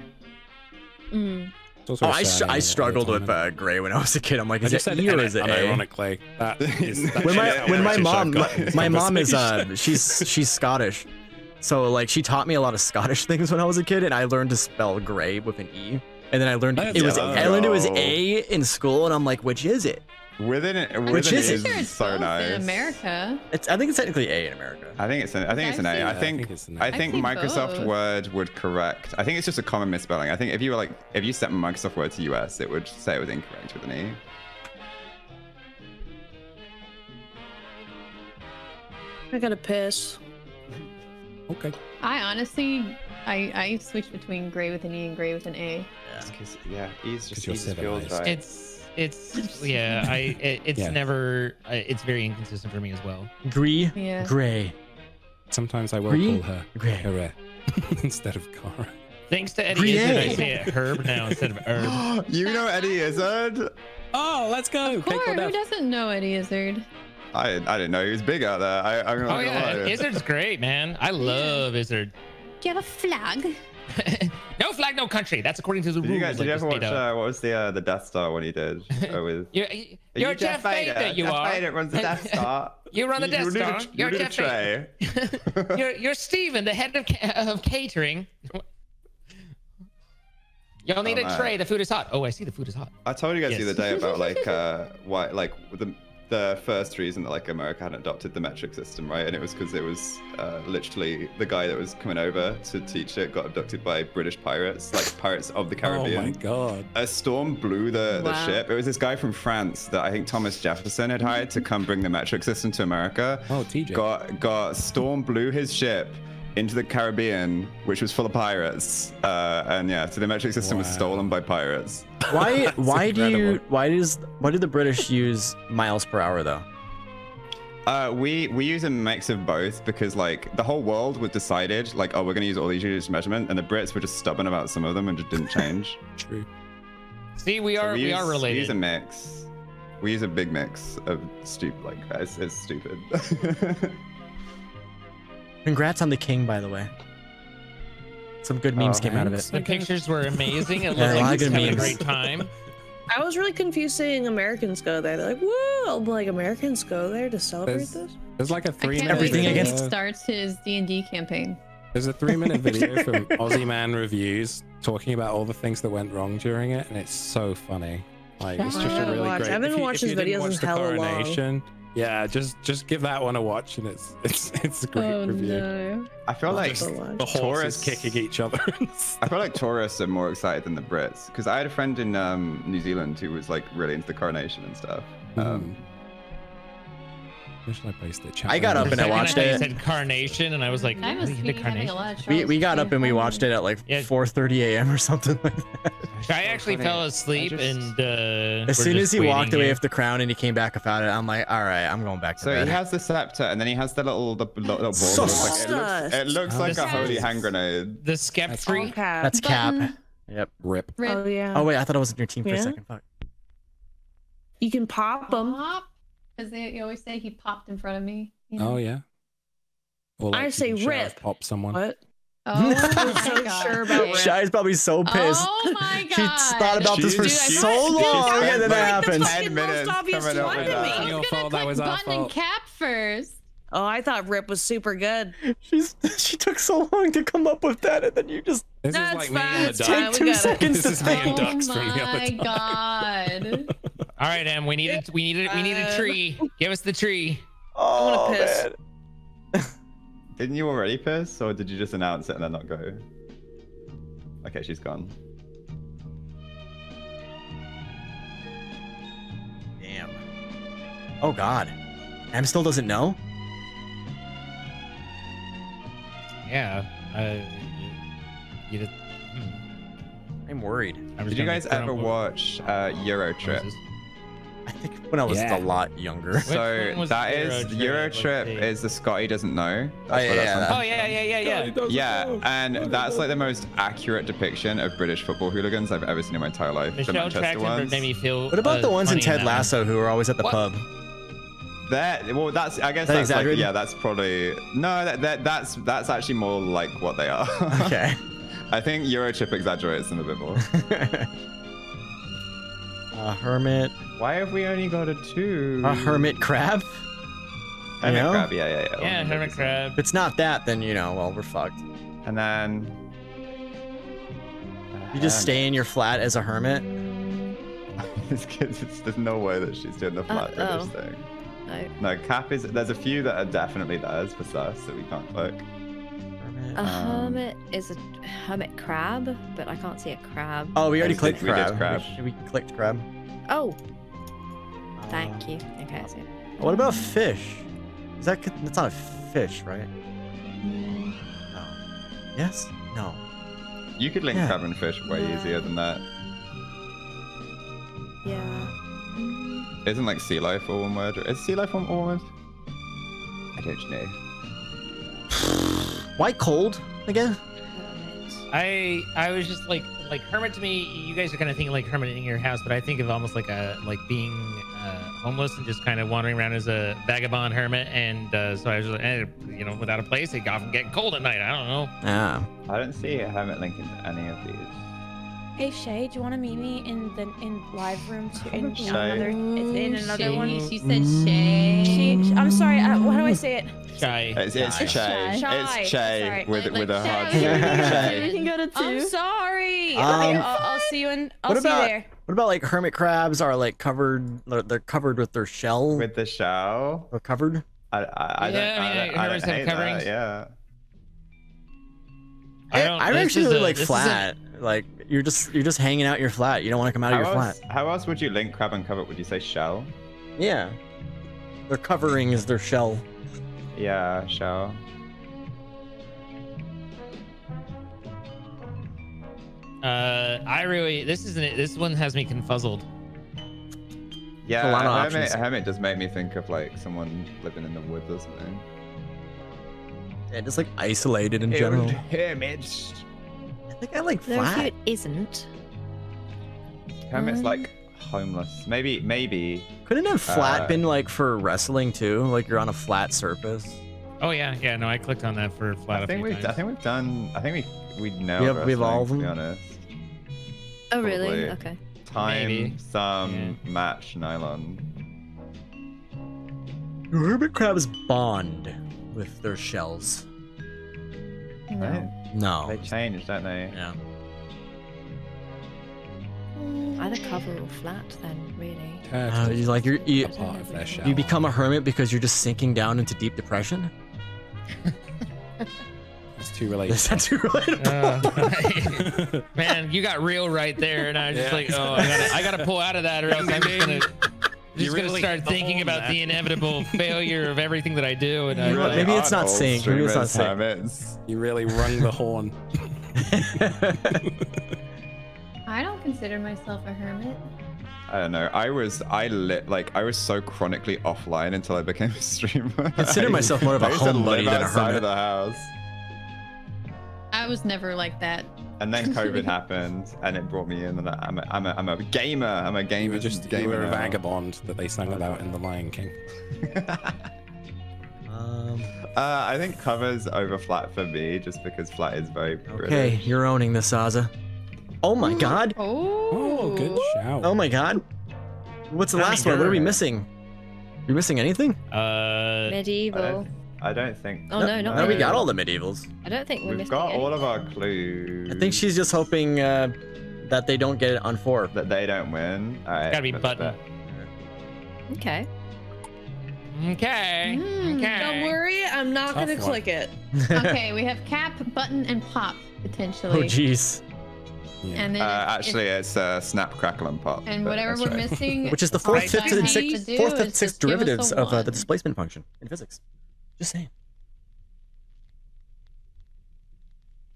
Mm. Oh, I, I struggled with uh, gray when I was a kid. I'm like, is it E or is it A? unironically. That <laughs> is, that when my when my mom I've got in my, my mom is uh she's she's Scottish, so like she taught me a lot of Scottish <laughs> things when I was a kid, and I learned to spell gray with an E, and then I learned it was. I learned it was A in school, and I'm like, which is it? Within it, within Which it is it? is Sure, it's so nice. in America. It's I think it's technically A in America. I think it's an, I think it's an A. I've I seen- Yeah, I think think it's an A. I I've think Microsoft both. Word would correct. I think it's just a common misspelling. I think if you were like if you set Microsoft Word to US, it would say it was incorrect with an E. I gotta piss. Okay. I honestly, I I switch between gray with an E and gray with an A. It's 'cause- yeah, E's just you're E's just feels right. It's it's yeah. I <laughs> it, it's Yeah. never. uh, It's very inconsistent for me as well. Gree, Yeah. gray, Sometimes I will Green? call her Gray. Kara <laughs> instead of Kara. Thanks to Eddie Izzard, I say it Herb now instead of Herb. <gasps> you know Eddie Izzard? Oh, let's go. Of course, who doesn't know Eddie Izzard? I, I didn't know he was big out there. I, I'm Oh not yeah, gonna lie. Izzard's great, man. I love Izzard. Do you have a flag? <laughs> No flag, no country. That's according to the Did rules. you guys did you ever watch uh, what was the uh, the Death Star one he did uh, <laughs> with? You're, you're you Jeff Vader, you Jeff are. Vader runs the Death <laughs> Star. You run the Death you a- Star. you You're a Jeff Vader. you're you're Steven, the head of ca- of catering. You'll need Oh, a man. tray. The food is hot. Oh, I see. The food is hot. I told you guys Yes. the other day about like uh why like the the first reason that like America hadn't adopted the metric system, right? And it was because it was uh, literally the guy that was coming over to teach it got abducted by British pirates, like pirates of the Caribbean. Oh my god. A storm blew the, the Wow. ship. It was this guy from France that I think Thomas Jefferson had hired to come bring the metric system to America. Oh, TJ. Got got storm blew his ship into the Caribbean, which was full of pirates. Uh, and yeah, so the metric system was stolen by pirates. Why? <laughs> why do you? incredible. Why does? Why do the British use miles per hour though? Uh, we we use a mix of both because like the whole world was decided like oh we're gonna use all these units of measurement and the Brits were just stubborn about some of them and just didn't change. <laughs> True. See, we So are we, use, are We use a mix. We use a big mix of stupid like it's, it's stupid. Congrats on the king, by the way. Some good memes Oh, came out of it. The pictures were amazing. It <laughs> looked Yeah, a lot like of he was good having a memes. great time. <laughs> I was really confused seeing Americans go there. They're like, whoa, but like Americans go there to celebrate There's- this? There's like a three minute Everything till he against- starts his D and D campaign. There's a three minute <laughs> video from Aussie Man Reviews talking about all the things that went wrong during it, and it's so funny. Like it's just a really watch. great. I haven't if you, watched if his videos in watch the hella long. Coronation, yeah, just just give that one a watch, and it's <laughs> it's it's a great Oh review. no! I feel like Just so the horses Tourists- kicking each other. <laughs> I feel like tourists are more excited than the Brits because I had a friend in um, New Zealand who was like really into the coronation and stuff. Um, Where should I post it? Chat I got up and I watched thought it. said carnation, and I was like, I was do you speaking think having a carnation? We, we got up and we watched it at like Yeah. 4:30 a.m. or something like that. <laughs> I actually funny. fell asleep, just- and uh, As soon as he walked away with the crown and he came back without it, I'm like, all right, I'm going back to so bed. he has the scepter and then he has the little the little ball. So that looks like, it looks, it looks Oh, like a holy hand grenade. the skep tree. All cap. That's Cap. Button. Yep. Rip. Rip. Oh yeah. Oh wait, I thought I was in your team for a second. Fuck. You can pop them. Pop, because they you always say he popped in front of me. you oh, know? Oh yeah. Or I say can sheriff rip. Pop someone. What? Oh, <laughs> I'm so sure about Rip. Shy's probably so oh pissed. Oh my <laughs> She god! thought about this for Dude, so thought- long, She's and then like- that happened. Fucking Ten most minutes obvious coming up one with to that. me. I Your was gonna fault, that click was our button and cap first. Oh, I thought Rip was super good. She's <laughs> she took so long to come up with that, and then you just This That's is like fine, me and the it's duck. take two got it. seconds This to is me and think. ducks from the oh other my god! <laughs> All right, Em, we need it. We need it. We need a Uh, tree. Give us the tree. Oh wanna piss. man. <laughs> Didn't you already piss, or did you just announce it and then not go? Okay, she's gone. Damn. Oh god. Em still doesn't know. Yeah. Uh, you, you just, hmm. I'm worried. I'm Did you guys ever both watch uh, Euro Trip? I think when I was Yeah. a lot younger. So one was that Euro is Trip? Euro Trip see. is the Scotty doesn't know. Oh, yeah, what that's yeah. Oh yeah, yeah, yeah, yeah. Yeah, and that's like the most accurate depiction of British football hooligans I've ever seen in my entire life. the Michelle Manchester Trachtenberg ones. made me feel. What about uh, the ones in Ted that. Lasso who were always at the What? pub? That well, that's I guess That that's like yeah, that's probably no, that, that that's that's actually more like what they are. Okay. <laughs> I think Euro Trip exaggerates them a bit more. <laughs> a hermit. Why have we only got a two? A hermit crab. Hermit you know? crab, yeah, yeah, yeah. Yeah, hermit crab. If it's not that, then you know, well, we're fucked. And then You just Um, stay in your flat as a hermit. <laughs> it's, it's, there's no way that she's doing the flat Uh, British oh. thing. No. No, Cap is. There's a few that are definitely theirs for sus that we can't click. Hermit. A Um, hermit is a hermit crab, but I can't see a crab. Oh, we already clicked did- we crab. crab. We, we clicked crab. Oh, Uh, thank you. Okay, I see it. What about fish? Is that that's not a fish, right? No. Yes. No. You could link Yeah. crab and fish way easier than that. Yeah. Isn't like sea life all one word? Is sea life one all one word? I don't know. <laughs> Why cold again? I I was just like like hermit to me. You guys are kind of thinking like hermit in your house, but I think of almost like a like being uh, homeless and just kind of wandering around as a vagabond hermit. And uh, so I was like, eh, you know, without a place, it often get cold at night. I don't know. Yeah. I don't see a hermit link in any of these. Hey Shay, do you want to meet me in the in live room too? In <laughs> Shay. another in another Shay. one. She said Shay. She, I'm sorry. Uh, how do I say it? Shay. It's, it's Shy. Shay. Shy. It's Shay with Like- with a hard Shay. T. We Shay. <laughs> can go to I'm sorry. Um, okay, I'll, I'll see you in. I'll what see about you there. what about like hermit crabs are like covered? They're, they're covered with their shell. With the shell. They're covered. I I, I Yeah, don't I I, mean, don't, I hermits don't have hate coverings. that. Yeah. I don't. I'm actually really a- like this is a- flat. Like you're just you're just hanging out your flat. You don't want to come out of your else, flat. how else would you link crab and covet? Would you say shell? Yeah. Their covering is their shell. Yeah, shell. Uh, I really. This isn't. This one has me confuzzled. Yeah, a lot of hermit, options. hermit does make me think of like someone living in the woods or something. Yeah, just like isolated in general. hermits. I think I like Though if flat. it isn't, Hermit's Um, like homeless. Maybe, maybe. Couldn't have flat Uh, been like for wrestling too? Like you're on a flat surface. Oh yeah, yeah. No, I clicked on that for flat I a think we've. I think we've done. I think we we know. We have- we have all of To be honest, oh really? Okay. time, Maybe. some, match, nylon. Hermit crabs bond with their shells. Right? No. They change, don't they? Yeah. Either cover or flat, then really. Uh, Turtles you like you're, you, are part of their shell. you become a hermit because you're just sinking down into deep depression. <laughs> It's too Is relatable. that too relatable? Uh, <laughs> man, you got real right there, and I was just Yeah. like, oh, I gotta, I gotta pull out of that, or else I'm just gonna, just You gonna really start thinking home, about man. the inevitable <laughs> failure of everything that I do, and I, You know what, like, maybe it's not Aren't sync, maybe it's not streamers sync. You really rung the horn. <laughs> I don't consider myself a hermit. I don't know. I was I lit like I was so chronically offline until I became a streamer. Consider I- <laughs> myself more of a I used homebody than a hermit. of the house. I was never like that. And then <laughs> COVID happened, and it brought me in. And I'm a, I'm a, I'm a gamer. I'm a You gamer. were just you gamer were a vagabond that they sang about in The Lion King. <laughs> um, Uh, I think covers over flat for me, just because flat is very British. okay, you're owning this, Ozza. Oh my god. Oh. Oh, good shout. Oh my god. What's the Howdy, last one? What are we girl. missing? we missing anything? uh, I Medieval. Don't, I don't think. Oh no, not No, we got all the medievals. I don't think we're We've got any. all of our clues. I think she's just hoping uh, that they don't get it on four. that they don't win. All right, Gotta be button. fair. Okay. okay, Mm, okay. Don't worry, I'm not Tough gonna one. click it. <laughs> okay, we have cap, button, and pop potentially. Oh jeez. Yeah. And then Uh, if- actually, it's uh, snap, crackle, and pop. and whatever we're right. missing, <laughs> Which is the fourth, fifth, and sixth, fourth, is fifth, sixth just give us a derivatives of uh, the displacement function in physics. Just saying.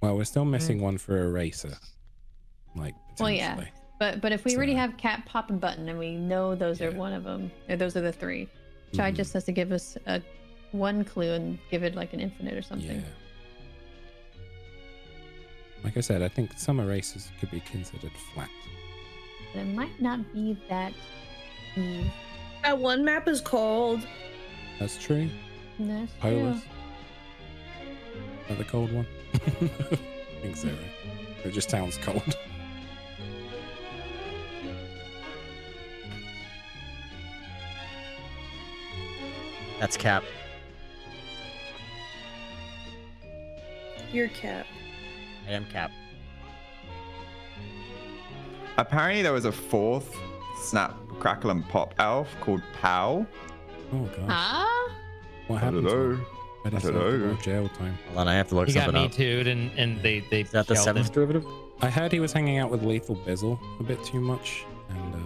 Well, we're still missing one for eraser. Like, Well, yeah. But but if we So- already have Cat, pop, and button, and we know those are one of them, or those are the three, Chai Mhm. just has to give us a one clue and give it like an infinite or something. Yeah. Like I said, I think some erasers could be considered flat. But it might not be that. easy. That one map is called. That's true. That's Polars. true. Is that the cold one? I think so, right? It just sounds cold. That's Cap. Your Cap. I am Cap. Apparently, there was a fourth snap, crackle, and pop elf called Pow. Oh, gosh. Huh? What I don't know. I don't know. jail time. Hold on, I have to look He got me up. too, and and they they. Is that the seventh him. derivative? I heard he was hanging out with Lethal Bizzle a bit too much, and uh,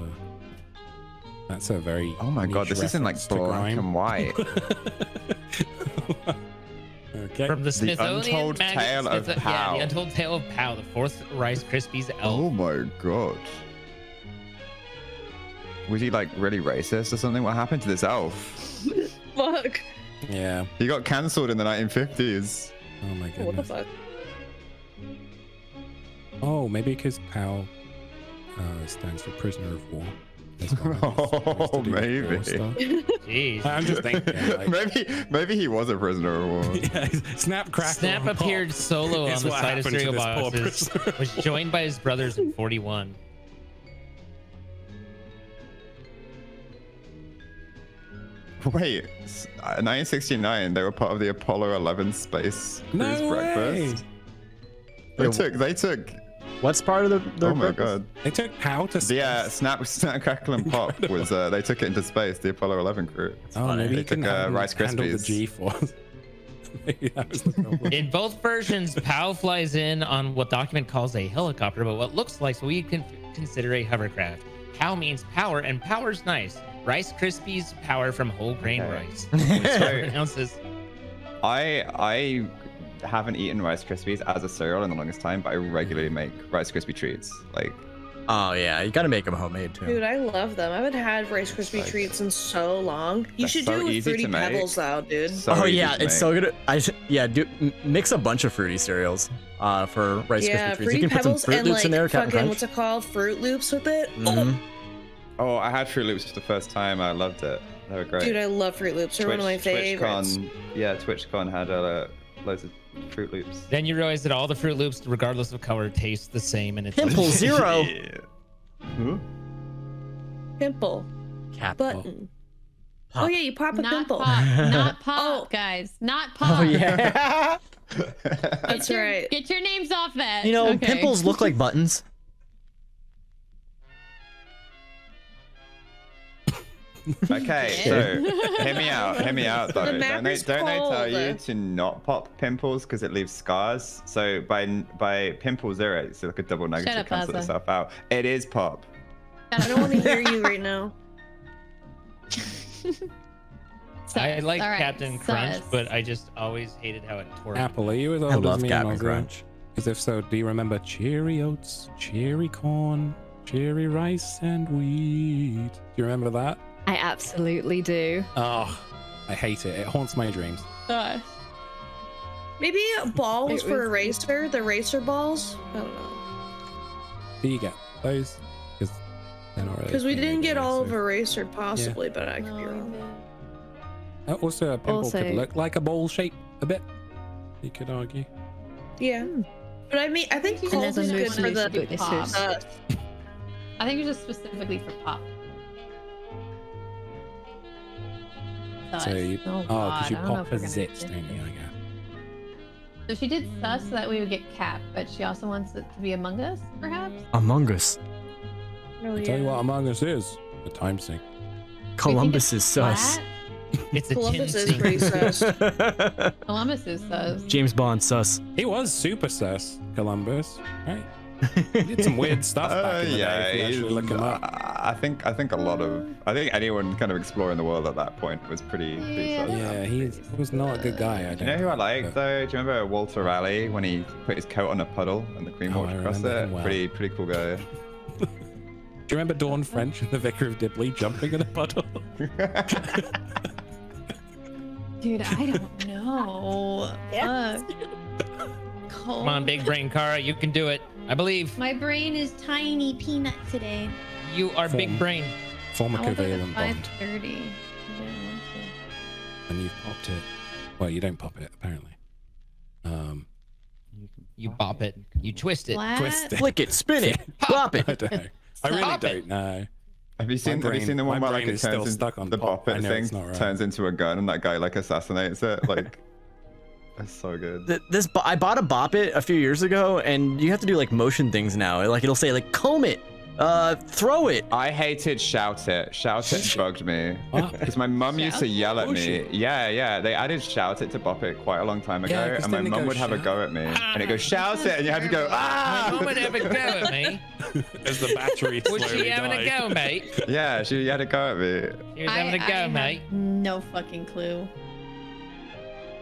that's a very. Oh my god, this isn't like black and white. <laughs> okay. From the Smithsonian Untold Magi- Tale of Smith- Pow. Yeah, the Untold Tale of Pow, the fourth Rice Krispies elf. oh my god. Was he like really racist or something? What happened to this elf? <laughs> Fuck. Yeah. He got cancelled in the 1950s. Oh my What the goodness. fuck? Oh, maybe because POW uh, stands for prisoner of war. That's why it's supposed to Oh, do with war maybe. <laughs> Jeez. I'm just thinking. Like, <laughs> maybe maybe he was a prisoner of war. <laughs> yeah, snap crackle. Snap and pop. appeared solo on the side of happened to cereal boxes. Was joined by his brothers in 41. <laughs> Wait, uh, 1969. They were part of the Apollo 11 space No cruise breakfast. They Wait, took. They took. What's part of the? their Oh my purpose? god. They took POW to The uh, space. snap, <laughs> snap, crackle, and <laughs> pop was. Uh, they took it into space. The Apollo 11 crew. Oh, funny. maybe They he took, uh, handle- Rice handle the G-force. maybe that was the problem. In both versions, POW flies in on what document calls a helicopter, but what looks like so we can consider a hovercraft. POW means power, and power's nice. Rice Krispies power from whole grain Okay. rice. <laughs> That's what it pronounces. I I haven't eaten Rice Krispies as a cereal in the longest time, but I regularly make Rice Krispie treats. Like Oh yeah, you gotta make them homemade too. Dude, I love them. I haven't had Rice Krispie Like- treats in so long. You should so do it with easy to Fruity make. Pebbles, though, dude. so oh yeah, to it's make. so good. I yeah, do mix a bunch of fruity cereals uh, for Rice yeah, Krispie treats. Fruity You can put some Pebbles Fruit and Loops like in there, Captain fucking Crunch. what's it called? Froot Loops with it. Mhm. Oh, I had Froot Loops for the first time. I loved it. They were Oh, great. dude, I love Froot Loops. They're one of my favorites. TwitchCon, yeah, TwitchCon had uh, loads of Froot Loops. Then you realize that all the Froot Loops, regardless of color, taste the same, and it's Pimple Zero. <laughs> Yeah. Huh? Pimple Cap. button. Pop. Oh yeah, you pop a Not pimple. pop, not <laughs> pop, Oh. guys, not pop. Oh yeah. That's Get your- right. Get your names off that. you know, Okay. pimples look like buttons. <laughs> Okay, so hear me out. Hear me out though. The Don't they, don't they tell you to not pop pimples because it leaves scars? So by by pimple zero, it's like a double negative up, cancel Ozza. itself out. It is pop. I don't want to <laughs> hear you right now. <laughs> I like All right, Captain Crunch, sus. but I just always hated how it tore. me. Apple, are you as old I as love me Captain? Crunch. Because if so, do you remember cherry oats, cherry corn, cherry rice, and wheat? Do you remember that? I absolutely do. Oh, I hate it. It haunts my dreams. Gosh. Maybe balls It for was- eraser, the eraser balls. I don't know. Do you get those? Because they're not really. Because we didn't get all of so- eraser, possibly, but I could be No, wrong. Uh, Also, a pimple Also- could look like a bowl shape a bit. You could argue. Yeah. But I mean, I think And cold there's a is new good for the solution to this pop. uh, I think it's just specifically for pop. Sus. So you, oh, oh, God, because you I don't pop a gonna zits, do don't you? I guess. So she did sus so that we would get cap, but she also wants it to be Among Us, perhaps. Among Us. oh, I tell you what, Among Us is The time sink. Columbus is sus. It's a Columbus tin is sink. pretty sus. Columbus is sus. James Bond sus. He was super sus, Columbus, right? He <laughs> did some weird stuff Uh, back in the yeah, day. If you actually look him up. I think I think a lot of I think anyone kind of exploring the world at that point was pretty. pretty Yeah. Yeah, he he was not a good guy. I Do you know who I like though? Do you remember Walter Raleigh when he put his coat on a puddle and the cream Oh, walked I across it? him well. Pretty pretty cool guy. <laughs> Do you remember Dawn French and the Vicar of Dibley jumping in a puddle? <laughs> Dude, I don't know. Yes. Fuck. Come on, big brain Kara, you can do it. I believe My brain is tiny peanut today. you are big brain. Form a I woke up at covalent bond, 5:30. and you've popped it. Well, you don't pop it apparently. Um, You bop it. You twist it. Flat? twist it. Flick it, spin it, <laughs> pop <laughs> I it. don't know. I really Pop don't know. Have you seen Have you seen the one where like brain it is still turns in, stuck on the pop. pop it thing not right. turns into a gun and that guy like assassinates it? <laughs> Like, that's so good. Th- This I bought a Bop It a few years ago, and you have to do like motion things now. Like it'll say like comb it, uh, throw it. I hated shout it. Shout it <laughs> bugged me because my mum used to yell at Oh, me. Yeah, yeah. They added shout it to bop it quite a long time ago, Yeah, 'cause and my then mum would have a go at me, and it goes <laughs> shout it, and you have to go ah. My ah. mom would have a go at me. As the battery Was slowly she having a died. go, mate? Yeah, she had a go at me. She was I- having a I go, have mate. No fucking clue.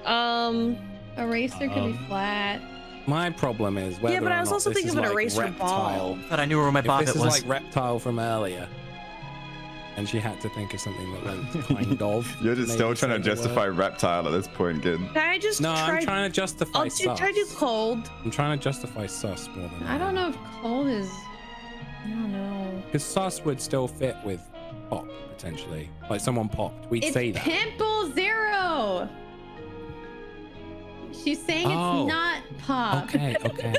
Um, Eraser could be Um, flat. My problem is whether Yeah, but I or was not also this thinking is of an like eraser reptile. ball. Thought I knew where my If Bop this It is was. like reptile from earlier, and she had to think of something that went <laughs> kind of. You're just still trying to justify word. reptile at this point, kid. Can I just No, try? I'm trying to justify I'll do, sus. try to do cold. I'm trying to justify sus more than I don't know if cold is. I don't know. Because sus would still fit with pop potentially. Like someone popped, we'd It's say that. pimple zero. She's saying Oh. it's not pop. Okay, <laughs> okay.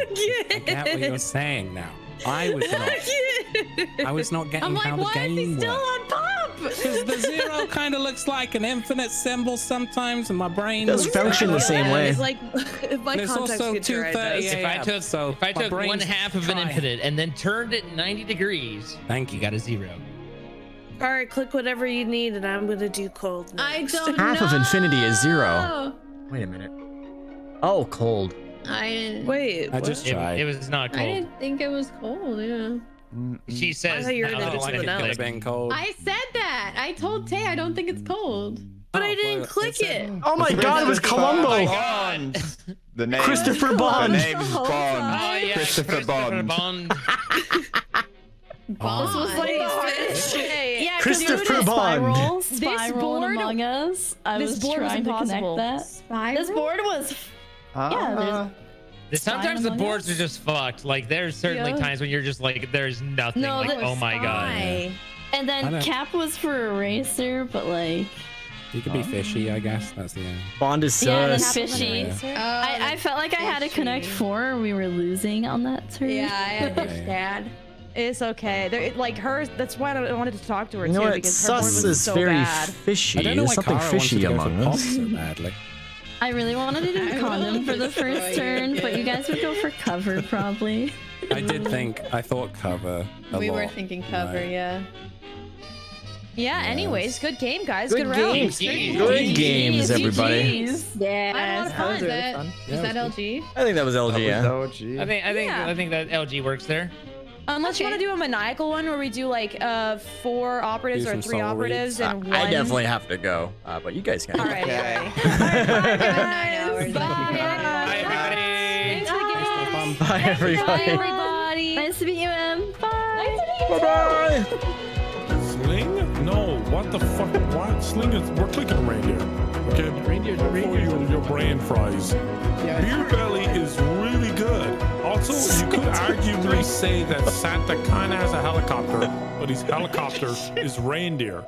I get what you're saying now. I was not. I was not getting I'm like, how the why is he still worked. on pop? Because the zero <laughs> kind of looks like an infinite symbol sometimes, and my brain Does looks function the same way. It's like if my And it's context also gets 2:30. If I took so if I took one half of an trying. infinite and then turned it 90 degrees, Thank you you. got a zero. All right, click whatever you need, and I'm gonna do cold. Next. I don't Half know. of infinity is zero. <laughs> Wait a minute. Oh, cold. I didn't. Wait, I just It, tried. it was not cold. I didn't think it was cold. Yeah. Mm, mm. She says, thought you were "I gonna don't like it." else. Could have been cold. I said that. I told Tay I don't think it's cold. But Oh, I didn't well, click it's a- it. Oh my god, it was Columbo. Oh my God. <laughs> The name. Christopher Bond. The Bond. name's whole Bond. Oh yeah, Christopher Bond. Bond. <laughs> Bond. This was like the hardest. Hey, Yeah, 'cause Christopher dude, Bond. Spiral, spiral board- Among Us. I this was board was trying to connect that. Spiral? This board was. Yeah, uh, there's Sometimes the boards Us? are just fucked. Like there's certainly Yeah. times when you're just like, there's nothing. No, like, oh my god. And then Cap was for Eraser, but like. You could be fishy, I guess. That's the end. Bond is Yeah, and then sus. fishy. Oh, I, I felt like I had to connect four. We were losing on that turn. Yeah, I <laughs> understand. It's okay. There, it, like hers. That's why I wanted to talk to her You know too what? because her board Sus was is so very bad. fishy. I don't know There's why something Kara wanted fishy to go among for pop us. so badly. I really wanted to do <laughs> I condom for the first you turn, but you guys would go for cover probably. <laughs> I did think, I thought cover a we lot. were thinking cover, Right. yeah. Yeah. Yes. Anyways, good game, guys. Good Good, round. games. Jeez. Good games, everybody. Yeah. I had a lot of fun. Is really that, fun. is Yeah, that was LG? I think that was LG, yeah. I think I think Yeah. I think that LG works there. Unless you Okay. want to do a maniacal one where we do like uh four operatives or three operatives reads. and one. I definitely have to go, uh, but you guys can. Alrighty, Okay. alrighty. Nine hours. Bye everybody. Thanks for the game. Fun. Bye, Bye, everybody. everybody. Nice to meet you, Em. Bye. Bye bye. Sling? No, what the fuck? What? Sling is. We're clicking reindeer. Okay? Reindeer, Before reindeer. your, your brain fries. Beer Belly is really good. Also, you could arguably <laughs> say that Santa kind of has a helicopter, but his helicopter <laughs> is reindeer.